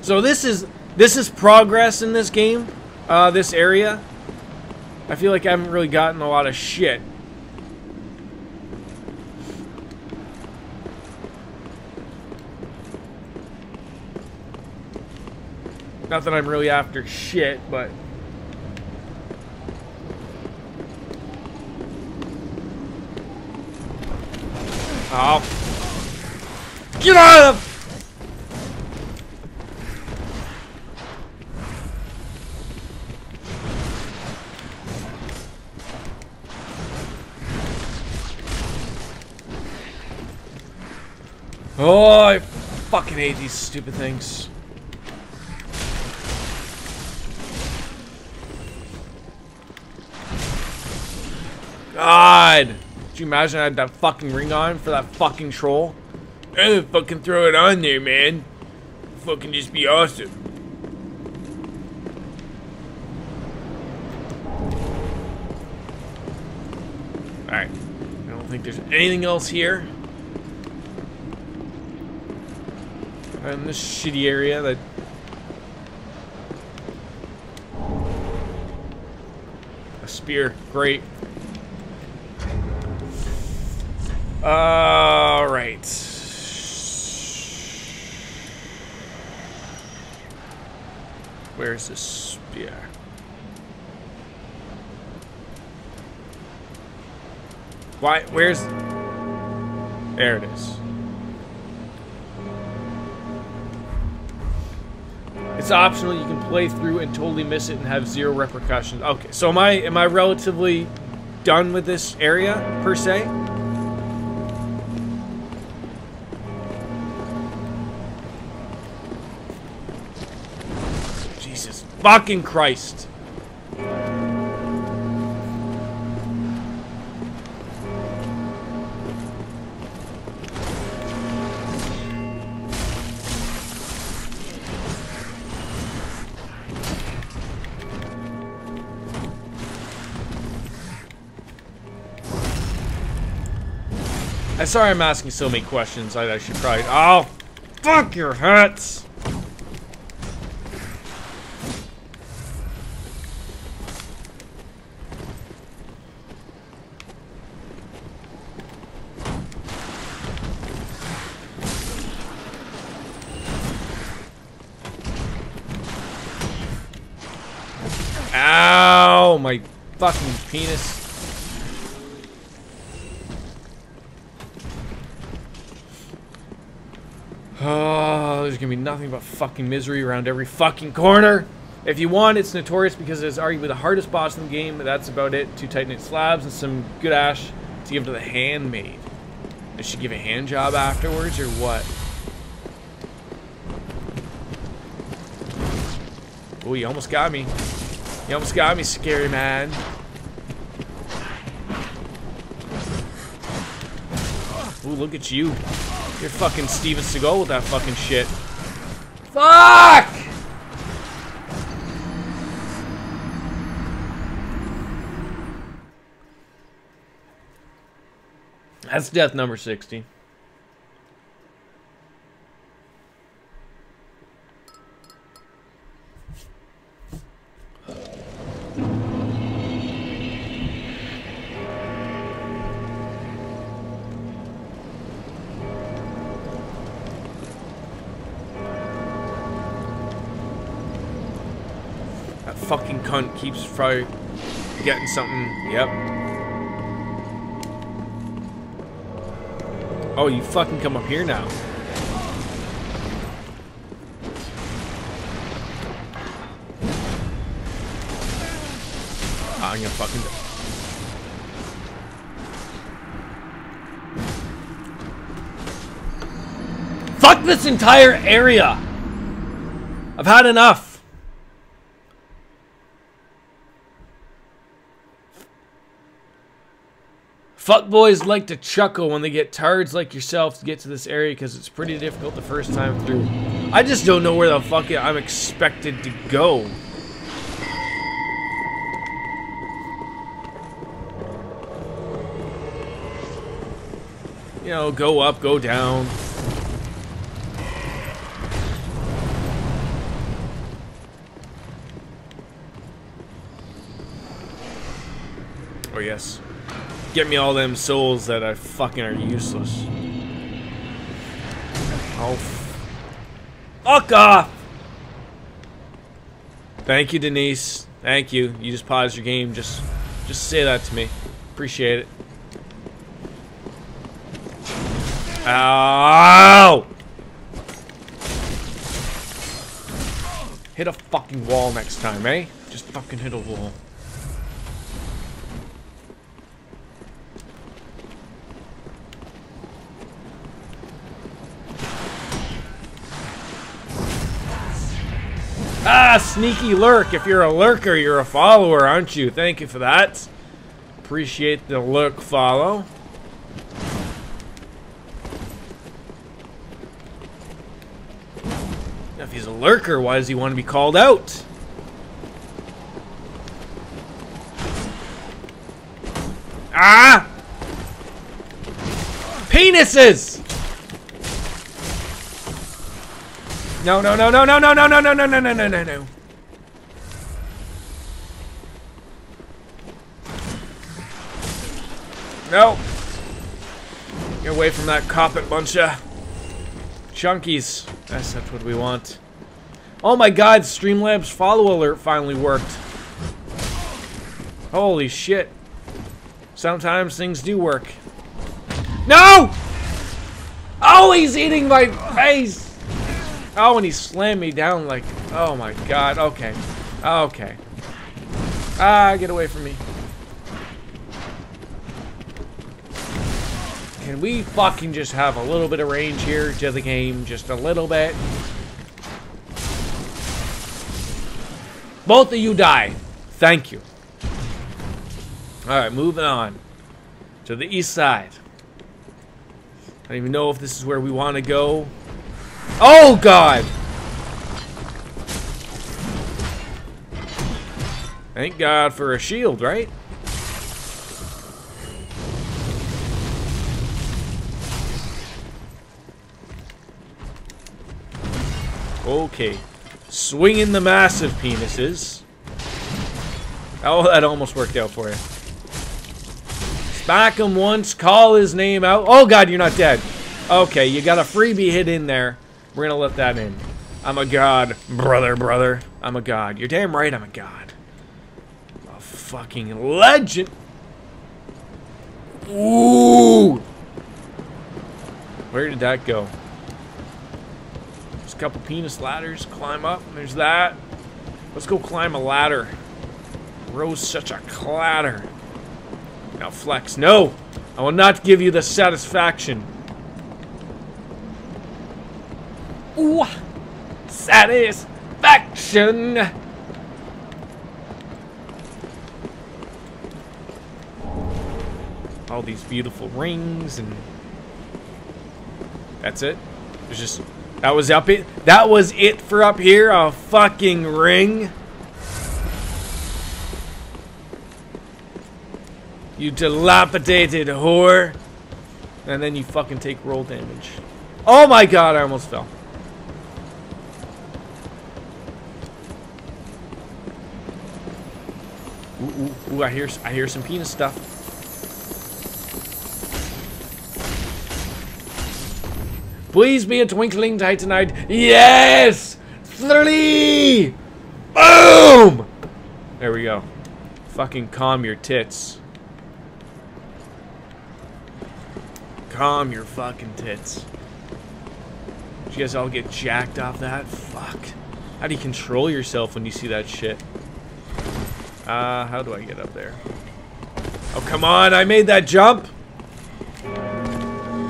So this is this is progress in this game, uh, this area. I feel like I haven't really gotten a lot of shit. Not that I'm really after shit, but Oh. Get out of Oh, I fucking hate these stupid things. God! Could you imagine I had that fucking ring on for that fucking troll? I fucking throw it on there, man. Fucking just be awesome. Alright. I don't think there's anything else here. In this shitty area that a spear, great. All right. Where's this spear? Why? Where's? There it is. It's optional. You can play through and totally miss it and have zero repercussions. Okay, so am I am I relatively done with this area per se? Fucking Christ. I'm sorry I'm asking so many questions. I, I should probably... Oh! Fuck your hats! Ow! My fucking penis. Oh, there's gonna be nothing but fucking misery around every fucking corner. If you want, it's notorious because it's arguably the hardest boss in the game, but that's about it. Two titanite slabs and some good ash to give to the handmaid. Does she give a hand job afterwards, or what? Oh, you almost got me. You almost got me, scary man. Look at you. You're fucking Steven Seagal with that fucking shit. Fuck! That's death number 60. Cunt keeps probably getting something. Yep. Oh, you fucking come up here now. Ah, I'm gonna fucking. Fuck this entire area! I've had enough. Fuckboys like to chuckle when they get tards like yourself to get to this area because it's pretty difficult the first time through. I just don't know where the fuck I'm expected to go. You know, go up, go down. Oh yes. Get me all them souls that I fucking are useless. Oh. Fuck off! Thank you, Denise. Thank you. You just paused your game. Just, just say that to me. Appreciate it. Ow! Hit a fucking wall next time, eh? Just fucking hit a wall. Ah, sneaky lurk. If you're a lurker, you're a follower, aren't you? Thank you for that. Appreciate the lurk follow. If he's a lurker, why does he want to be called out? Ah! Penises! No, no, no, no, no, no, no, no, no, no, no, no, no, no, no. No. Get away from that carpet bunch of chunkies. That's what we want. Oh my god, Streamlabs follow alert finally worked. Holy shit. Sometimes things do work. No! Oh, he's eating my face! Oh, and he slammed me down like, oh my god, okay. Okay. Ah, get away from me. Can we fucking just have a little bit of range here to the game? Just a little bit. Both of you die. Thank you. Alright, moving on. To the east side. I don't even know if this is where we want to go. Oh, God! Thank God for a shield, right? Okay. Swinging the massive penises. Oh, that almost worked out for you. Smack him once, call his name out. Oh, God, you're not dead. Okay, you got a freebie hit in there. We're gonna let that in. I'm a god, brother, brother. I'm a god. You're damn right I'm a god. A fucking legend. Ooh! Where did that go? There's a couple penis ladders. Climb up. There's that. Let's go climb a ladder. Rose such a clatter. Now flex. No! I will not give you the satisfaction. Ooh! Satisfaction! All these beautiful rings and... That's it? There's just... That was up it? That was it for up here? A fucking ring? You dilapidated whore. And then you fucking take roll damage. Oh my god, I almost fell. Ooh, ooh, I hear, I hear some penis stuff. Please be a twinkling titanite. Yes! Three! Boom! There we go. Fucking calm your tits. Calm your fucking tits. Did you guys all get jacked off that? Fuck. How do you control yourself when you see that shit? Uh, how do I get up there? Oh, come on, I made that jump!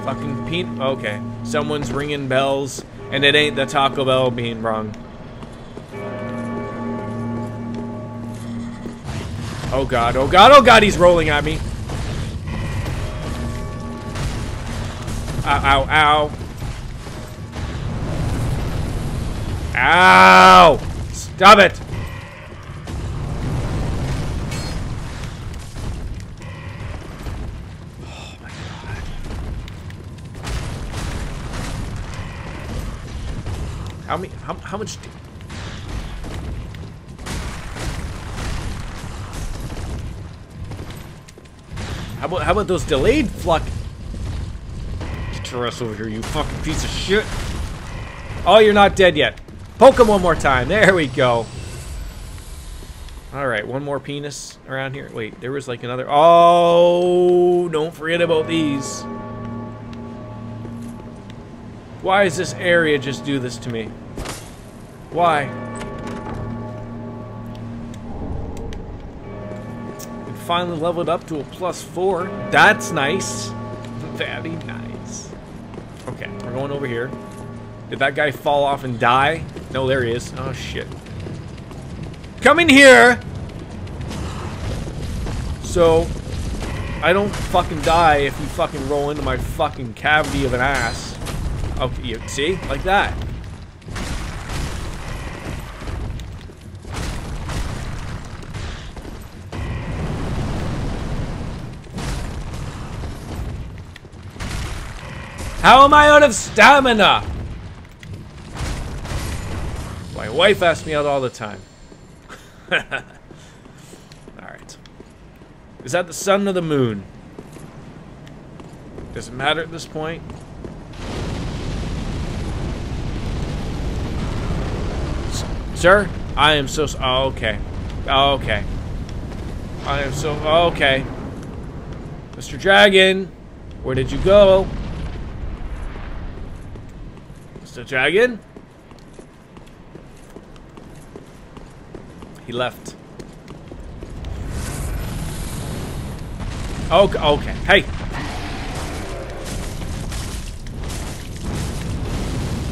Fucking Pete. Okay. Someone's ringing bells, and it ain't the Taco Bell being rung. Oh god, oh god, oh god, he's rolling at me. Ow, ow, ow. Ow! Stop it! How how, much How about how about those delayed fluck? Get your ass over here, you fucking piece of shit! Oh, you're not dead yet. Poke him one more time. There we go. All right, one more penis around here. Wait, there was like another. Oh, don't forget about these. Why does this area just do this to me? Why? We finally leveled up to a plus four. That's nice. [LAUGHS] Very nice. Okay, we're going over here. Did that guy fall off and die? No, there he is. Oh, shit. Come in here! So, I don't fucking die if you fucking roll into my fucking cavity of an ass. Okay, you see? Like that. How am I out of stamina? My wife asks me out all the time. [LAUGHS] Alright. Is that the sun or the moon? Does it matter at this point? Sir? I am so... oh, okay. Oh, okay. I am so... oh, okay. Mr. Dragon, where did you go? Mr. Dragon? He left. Oh, okay, okay. Hey!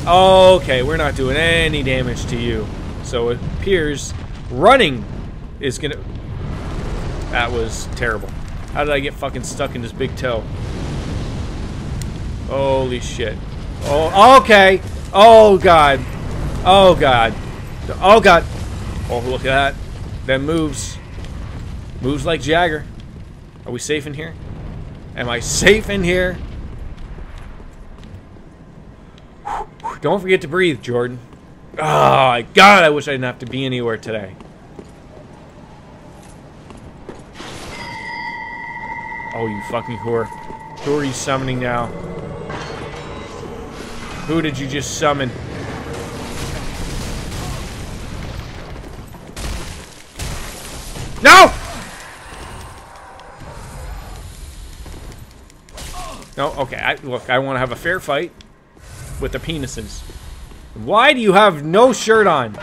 Okay, we're not doing any damage to you. So it appears running is gonna... That was terrible. How did I get fucking stuck in this big toe? Holy shit. Oh, okay. Oh, God. Oh, God. Oh, God. Oh, look at that. Then moves. Moves like Jagger. Are we safe in here? Am I safe in here? Don't forget to breathe, Jordan. Ah, oh, my God, I wish I didn't have to be anywhere today. Oh, you fucking whore. Who are you summoning now? Who did you just summon? No! No, okay. I, look, I want to have a fair fight with the penises. Why do you have no shirt on?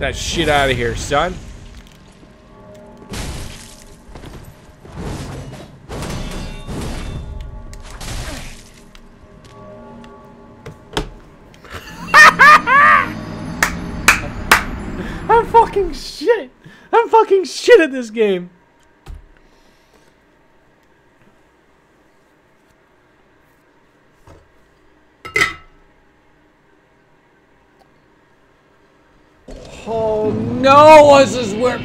That shit out of here, son. I'm fucking shit at this game. Oh no, this is where...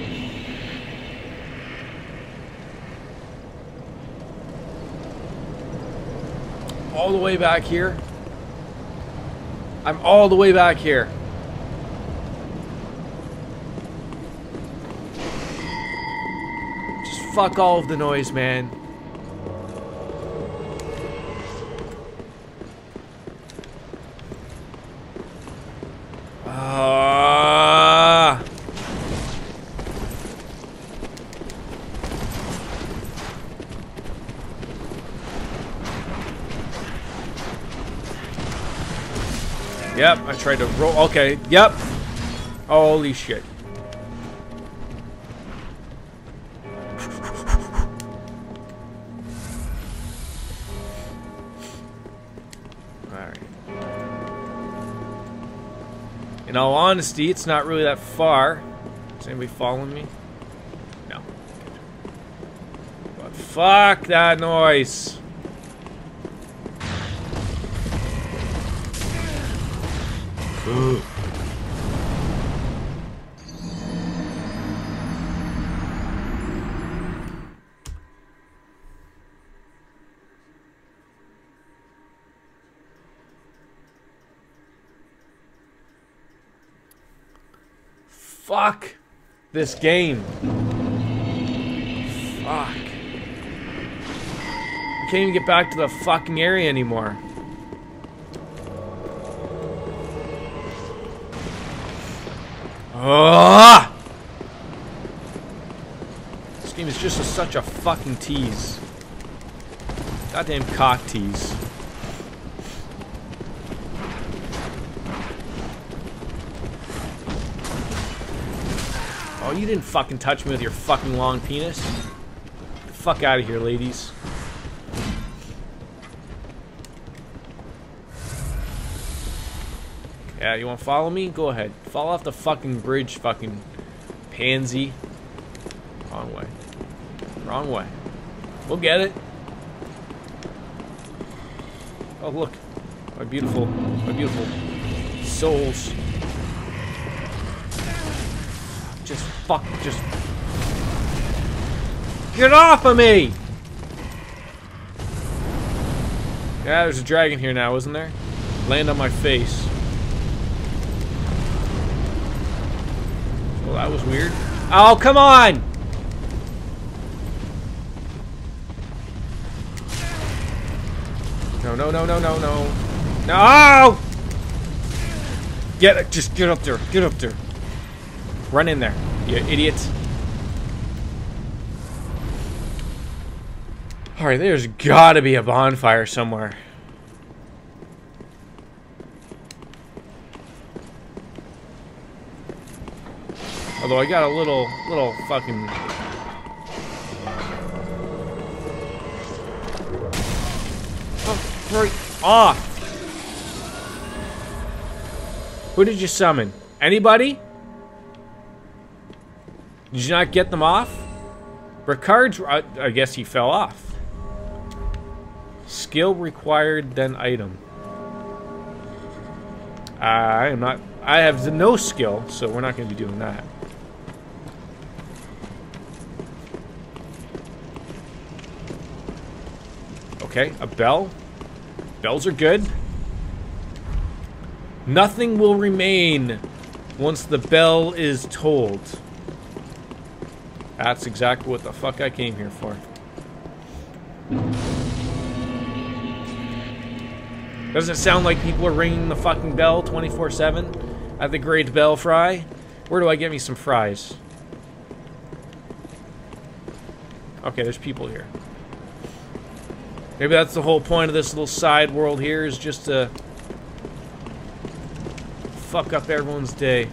All the way back here. I'm all the way back here. Fuck all of the noise, man. Ah. Yep, I tried to roll. Okay, yep. Holy shit. Honesty, it's not really that far. Is anybody following me? No. But fuck that noise. This game. Fuck. I can't even get back to the fucking area anymore. Ah! This game is just a, such a fucking tease. Goddamn cock tease. Oh, you didn't fucking touch me with your fucking long penis. Get the fuck out of here, ladies. Yeah, you want to follow me? Go ahead. Fall off the fucking bridge, fucking pansy. Wrong way. Wrong way. We'll get it. Oh, look. My beautiful, my beautiful souls. Just fuck, just... Get off of me! Yeah, there's a dragon here now, isn't there? Land on my face. Well, that was weird. Oh, come on! No, no, no, no, no, no. No! Get it, just get up there. Get up there. Run in there, you idiot. Alright, there's gotta be a bonfire somewhere. Although I got a little, little fucking... Oh, hurry off! Who did you summon? Anybody? Did you not get them off? Ricard's... I, I guess he fell off. Skill required, then item. Uh, I am not... I have no skill, so we're not going to be doing that. Okay, a bell. Bells are good. Nothing will remain once the bell is tolled. That's exactly what the fuck I came here for. Doesn't it sound like people are ringing the fucking bell 24-7 at the Great Belfry? Where do I get me some fries? Okay, there's people here. Maybe that's the whole point of this little side world here is just to fuck up everyone's day.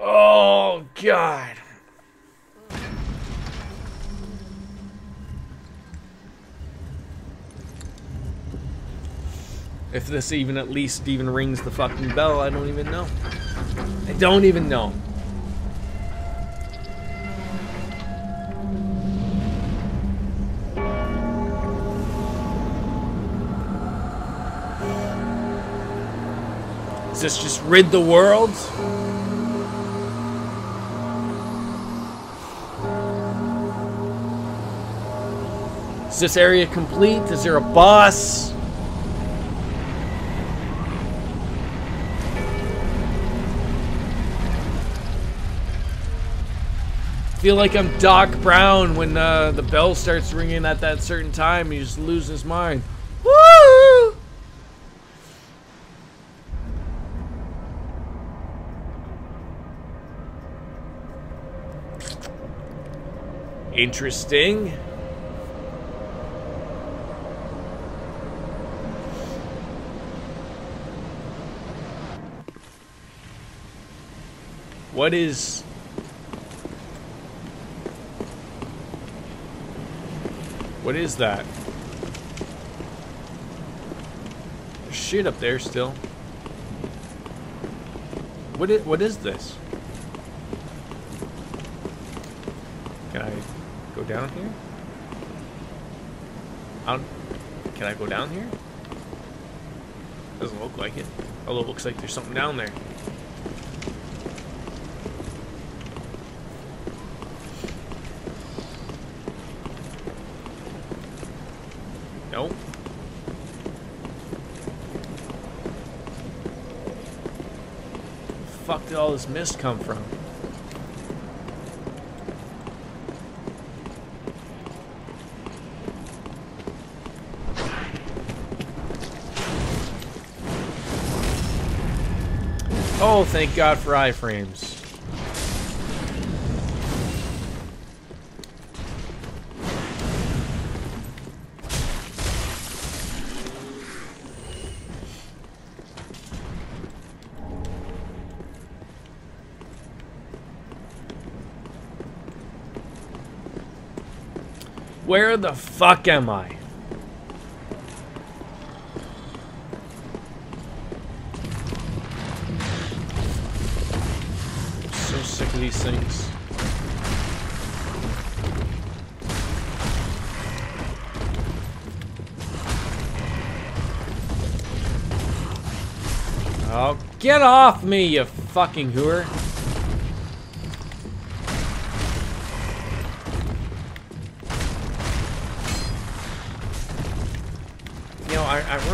Oh, God. If this even at least even rings the fucking bell, I don't even know. I don't even know. Does this just rid the world? This area complete? Is there a boss? feel like I'm Doc Brown when uh, the bell starts ringing at that certain time. He just loses his mind. Woo! Interesting. What is... What is that? There's shit up there still. What is, what is this? Can I go down here? I can I go down here? Doesn't look like it. Although it looks like there's something down there. Nope. fuck did all this mist come from? Oh, thank God for iframes. Fuck am I? I'm so sick of these things. Oh, get off me, you fucking hooer.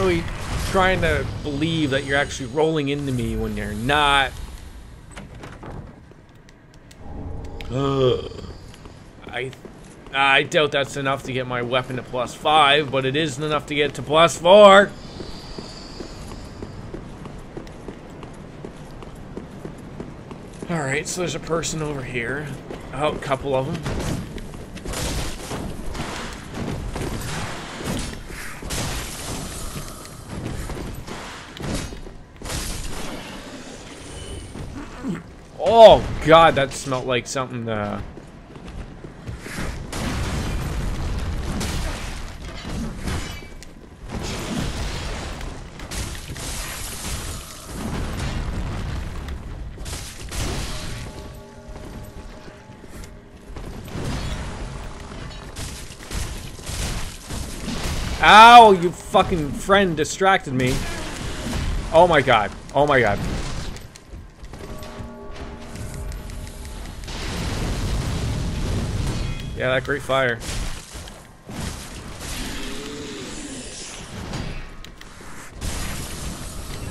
Really trying to believe that you're actually rolling into me when you're not. Ugh. I, I doubt that's enough to get my weapon to plus five, but it isn't enough to get to plus four. Alright, so there's a person over here. Oh, a couple of them. God, that smelled like something uh Ow, you fucking friend distracted me. Oh my god. Oh my god. That great fire.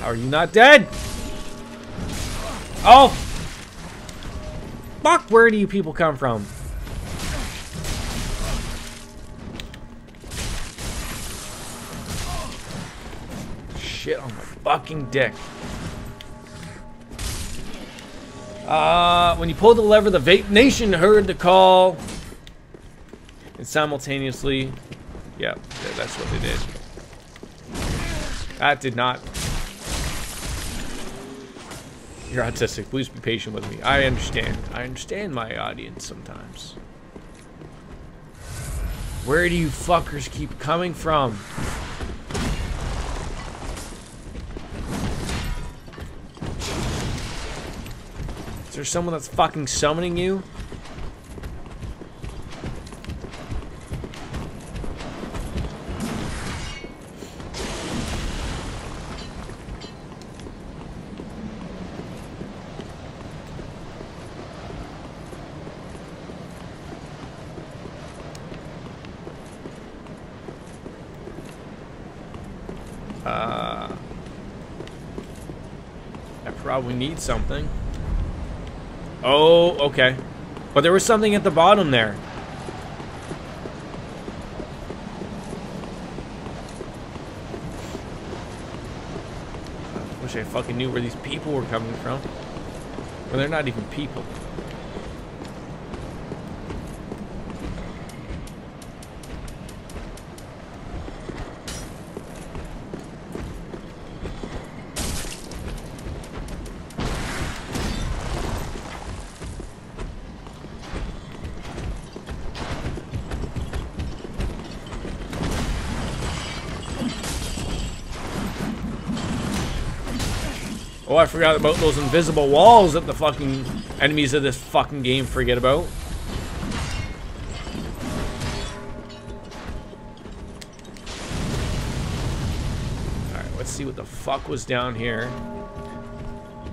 How are you not dead? Oh! Fuck, where do you people come from? Shit on my fucking dick. Uh, when you pulled the lever, the Vape Nation heard the call. Simultaneously, yeah, that's what they did. That did not. You're autistic. Please be patient with me. I understand. I understand my audience sometimes. Where do you fuckers keep coming from? Is there someone that's fucking summoning you? Need something. Oh, okay. But there was something at the bottom there. Wish I fucking knew where these people were coming from. Well, they're not even people. I forgot about those invisible walls that the fucking enemies of this fucking game forget about. Alright, let's see what the fuck was down here.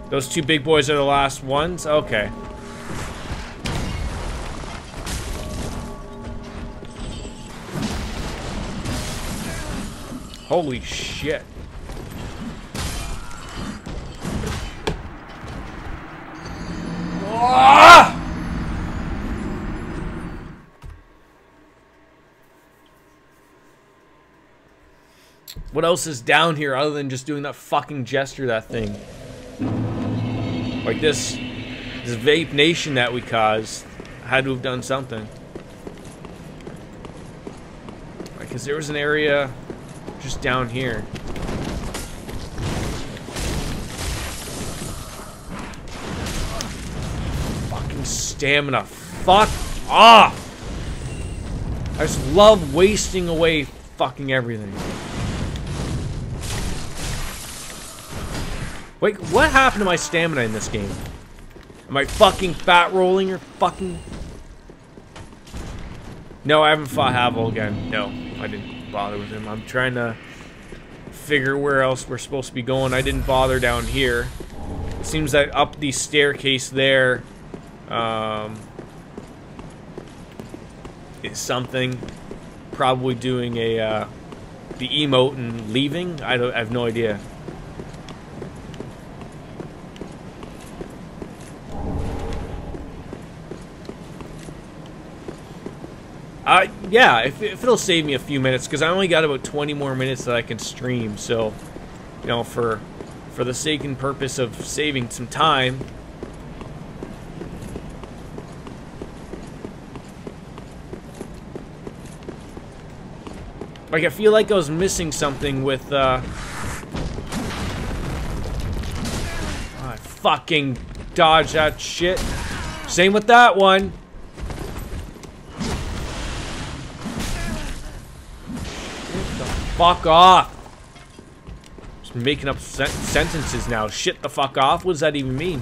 Those two big boys are the last ones? Okay. Holy shit. What else is down here other than just doing that fucking gesture, that thing? Like this, this vape nation that we caused had to have done something. Like, cause there was an area just down here. Fucking stamina. Fuck off! I just love wasting away fucking everything. Wait, what happened to my stamina in this game? Am I fucking fat rolling or fucking... No, I haven't fought Havel again. No, I didn't bother with him. I'm trying to figure where else we're supposed to be going. I didn't bother down here. It seems that up the staircase there um, is something. Probably doing a uh, the emote and leaving. I, don't, I have no idea. Uh, yeah, if, if it'll save me a few minutes, because I only got about 20 more minutes that I can stream, so, you know, for, for the sake and purpose of saving some time, like, I feel like I was missing something with, uh, I fucking dodge that shit. Same with that one. Fuck off. Just making up sen sentences now. Shit the fuck off? What does that even mean?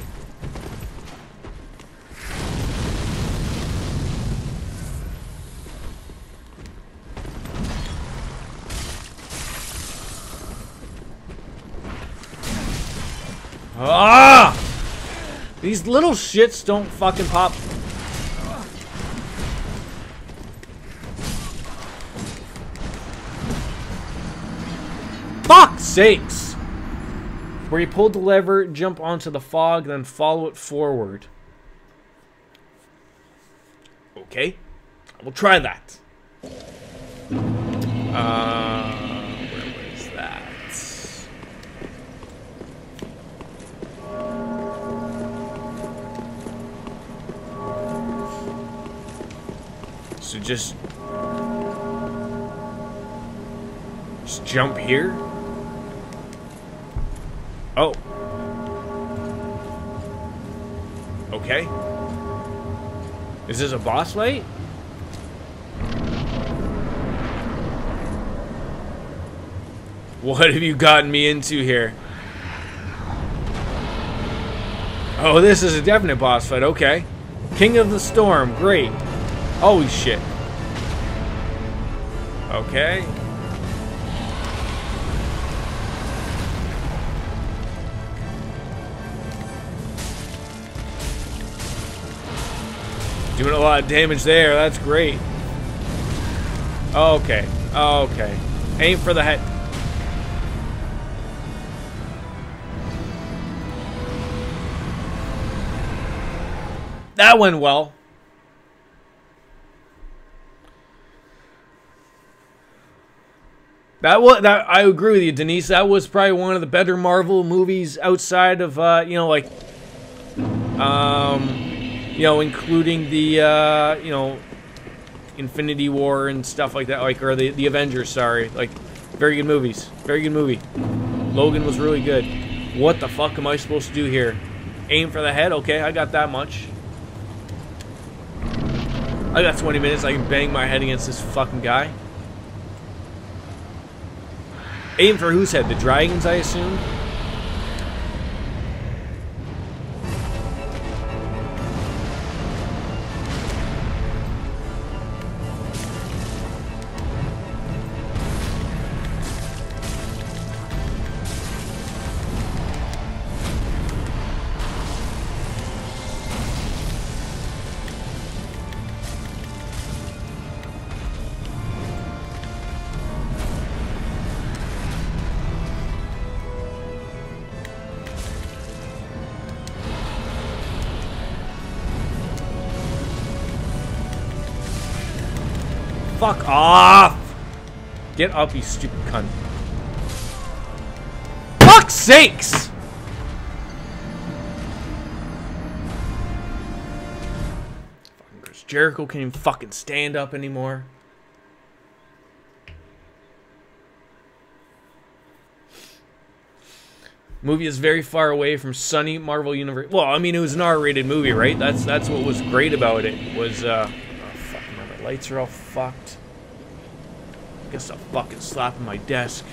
Ah! These little shits don't fucking pop sakes! Where you pull the lever, jump onto the fog, then follow it forward. Okay. I will try that. Uh, where was that? So just... Just jump here? Oh. Okay. Is this a boss fight? What have you gotten me into here? Oh, this is a definite boss fight. Okay. King of the Storm. Great. Holy shit. Okay. Doing a lot of damage there. That's great. Okay. Okay. Aim for the head. That went well. That was that. I agree with you, Denise. That was probably one of the better Marvel movies outside of uh, you know like um you know, including the, uh, you know, Infinity War and stuff like that, like, or the, the Avengers, sorry. Like, very good movies. Very good movie. Logan was really good. What the fuck am I supposed to do here? Aim for the head? Okay, I got that much. I got 20 minutes. I can bang my head against this fucking guy. Aim for whose head? The dragon's, I assume? Get up, you stupid cunt. Fuck's sakes! Fucking Chris Jericho can't even fucking stand up anymore. Movie is very far away from sunny Marvel universe. Well, I mean, it was an R-rated movie, right? That's that's what was great about it. Was uh, oh, fuck, lights are all fucked. Guess I'll fucking slap my desk.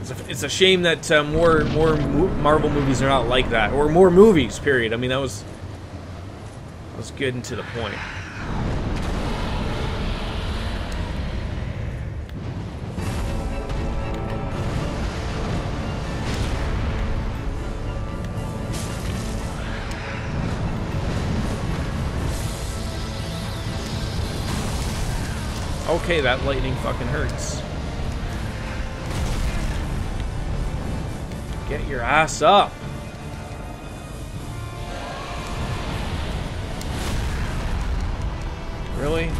It's a, it's a shame that uh, more more mo Marvel movies are not like that, or more movies. Period. I mean, that was that was good and to the point. Okay, that lightning fucking hurts. Get your ass up. Really?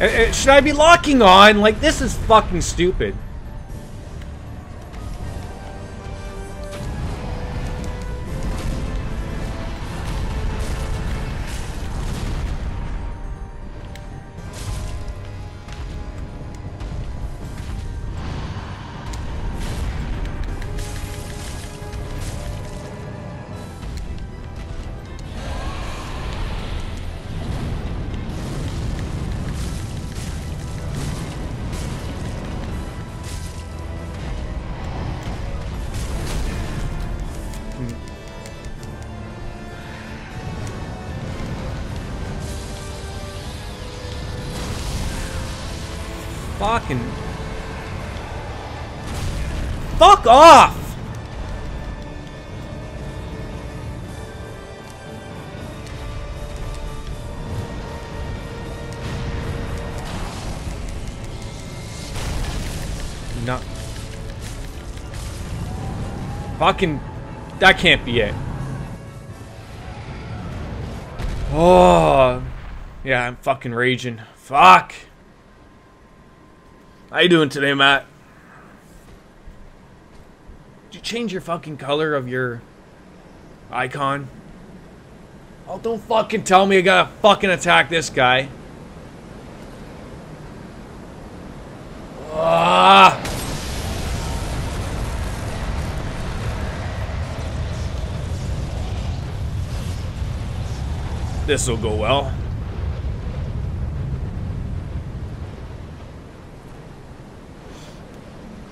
Uh, uh, should I be locking on? Like, this is fucking stupid. Off! No. Fucking. That can't be it. Oh. Yeah, I'm fucking raging. Fuck. How you doing today, Matt? Did you change your fucking color of your icon? Oh, don't fucking tell me I gotta fucking attack this guy. Ah! This'll go well.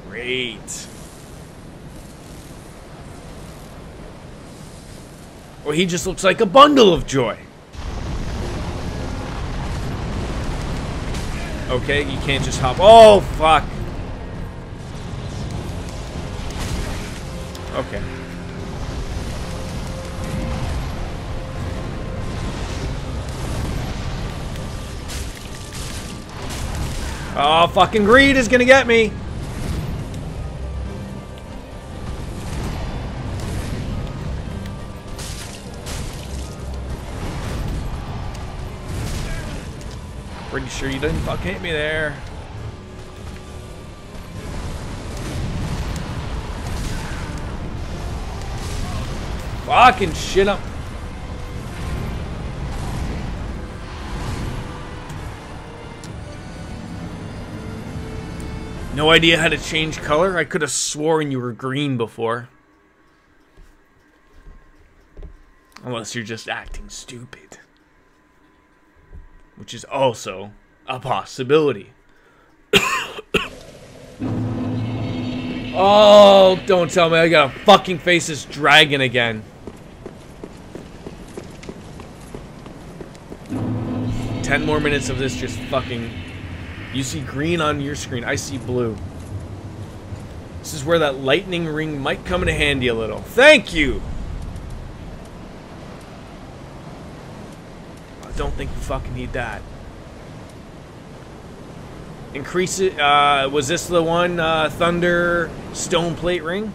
Great. He just looks like a bundle of joy. Okay, you can't just hop. Oh, fuck. Okay. Oh, fucking greed is gonna get me. Pretty sure you didn't fucking hit me there. Fucking shit up. No idea how to change color? I could have sworn you were green before. Unless you're just acting stupid which is also a possibility. oh, don't tell me I gotta fucking face this dragon again. Ten more minutes of this just fucking... You see green on your screen, I see blue. This is where that lightning ring might come in handy a little. Thank you! Don't think we fucking need that. Increase it. Uh, was this the one uh, Thunder Stoneplate Ring?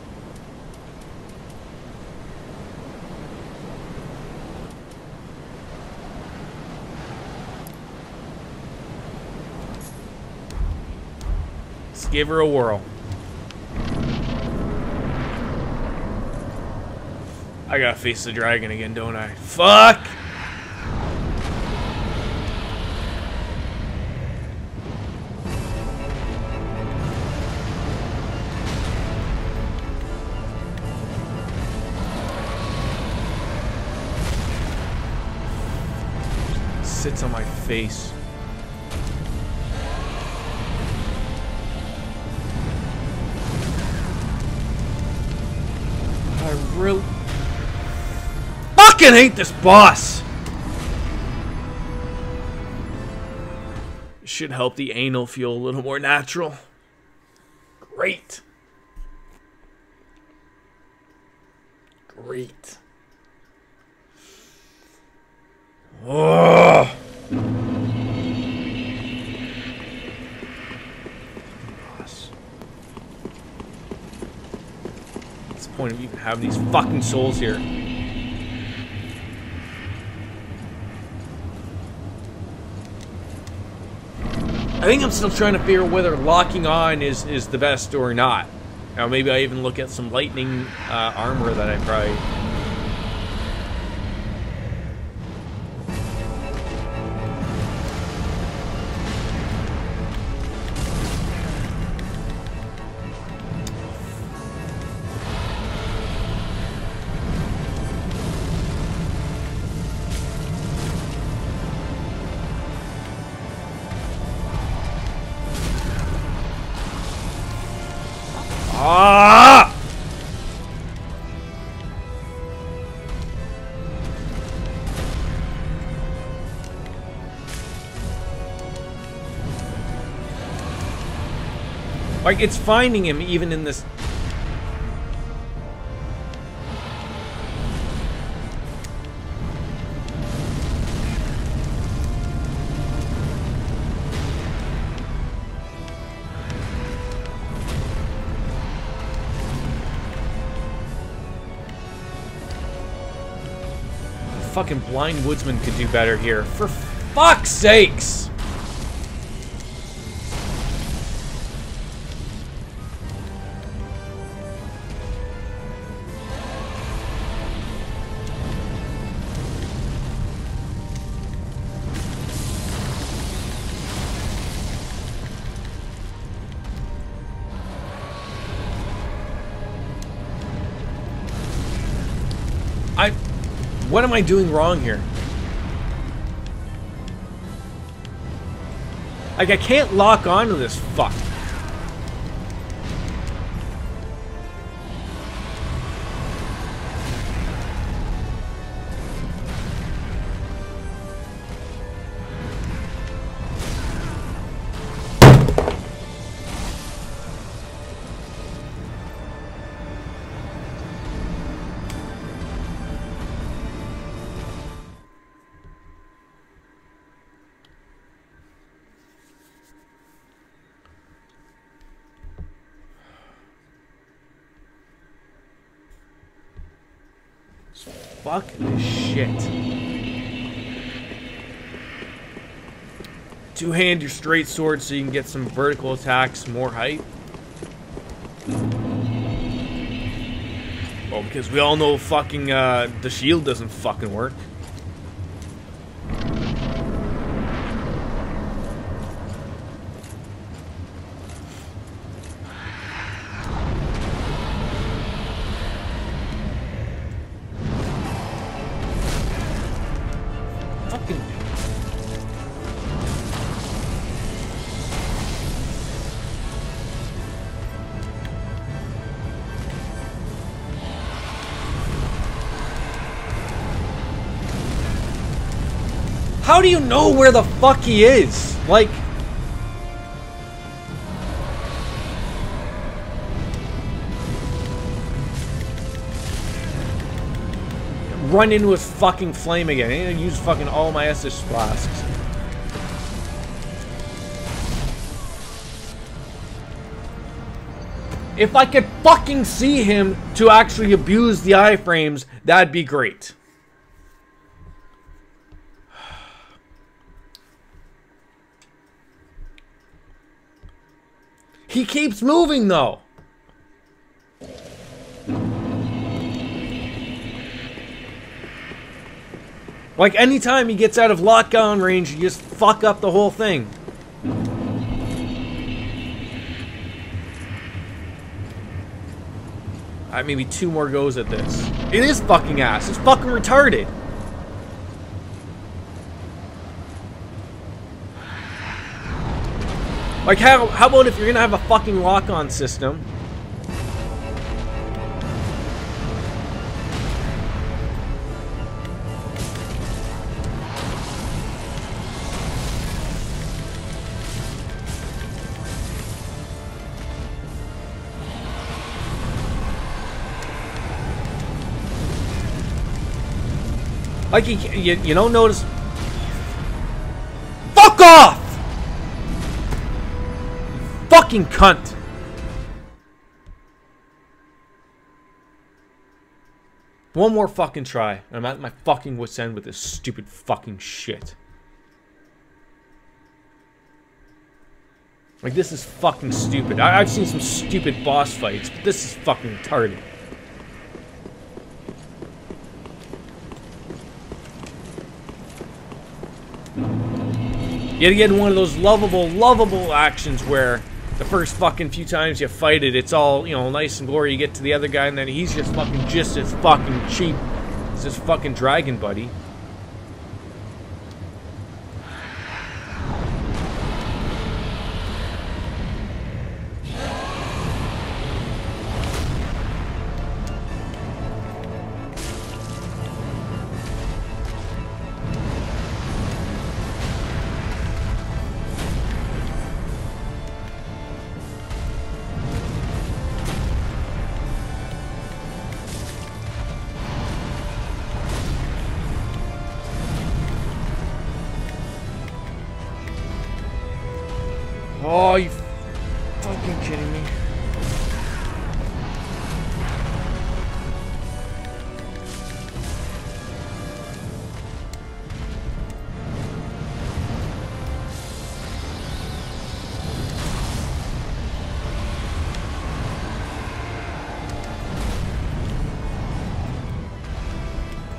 Let's give her a whirl. I gotta face the dragon again, don't I? Fuck! Face. I really fucking hate this boss. Should help the anal feel a little more natural. Great. Great. Ugh. Boss. What's the point of even having these fucking souls here? I think I'm still trying to figure whether locking on is, is the best or not. Now maybe I even look at some lightning uh, armor that I probably Like, it's finding him even in this... Fucking blind woodsman could do better here. For fuck's sakes! Am I doing wrong here? Like, I can't lock onto this fuck. Fuck hand your straight sword so you can get some vertical attacks, more height. Well, because we all know fucking uh, the shield doesn't fucking work. Do you know where the fuck he is? Like... Run into his fucking flame again. I need to use fucking all my Estus flasks. If I could fucking see him to actually abuse the iframes, that'd be great. He keeps moving though. Like anytime he gets out of lockdown range, you just fuck up the whole thing. Alright, maybe two more goes at this. It is fucking ass. It's fucking retarded. Like, how, how about if you're gonna have a fucking lock-on system? Like, you, you, you don't notice... Fuck off! Fucking cunt! One more fucking try. I'm at my fucking wit's end with this stupid fucking shit. Like, this is fucking stupid. I I've seen some stupid boss fights, but this is fucking retarded. Yet again, one of those lovable, lovable actions where the first fucking few times you fight it, it's all, you know, nice and glory. You get to the other guy, and then he's just fucking just as fucking cheap as his fucking dragon buddy.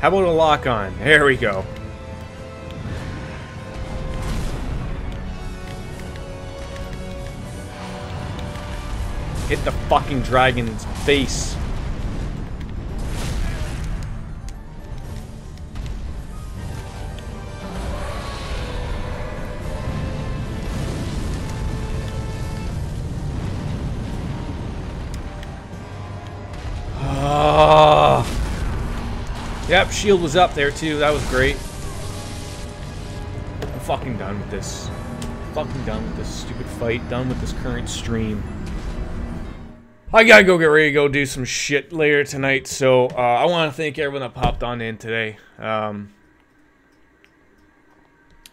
How about a lock on? There we go. Hit the fucking dragon's face. Shield was up there too. That was great. I'm fucking done with this. Fucking done with this stupid fight. Done with this current stream. I gotta go get ready to go do some shit later tonight, so uh, I want to thank everyone that popped on in today. Um,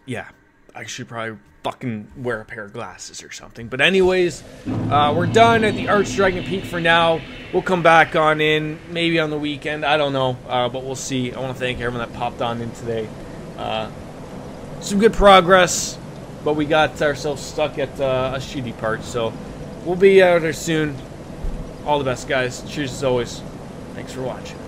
yeah, I should probably fucking wear a pair of glasses or something. But anyways, uh, we're done at the Archdragon Peak for now. We'll come back on in maybe on the weekend. I don't know, uh, but we'll see. I want to thank everyone that popped on in today. Uh, some good progress, but we got ourselves stuck at uh, a shitty part, so we'll be out there soon. All the best, guys. Cheers as always. Thanks for watching.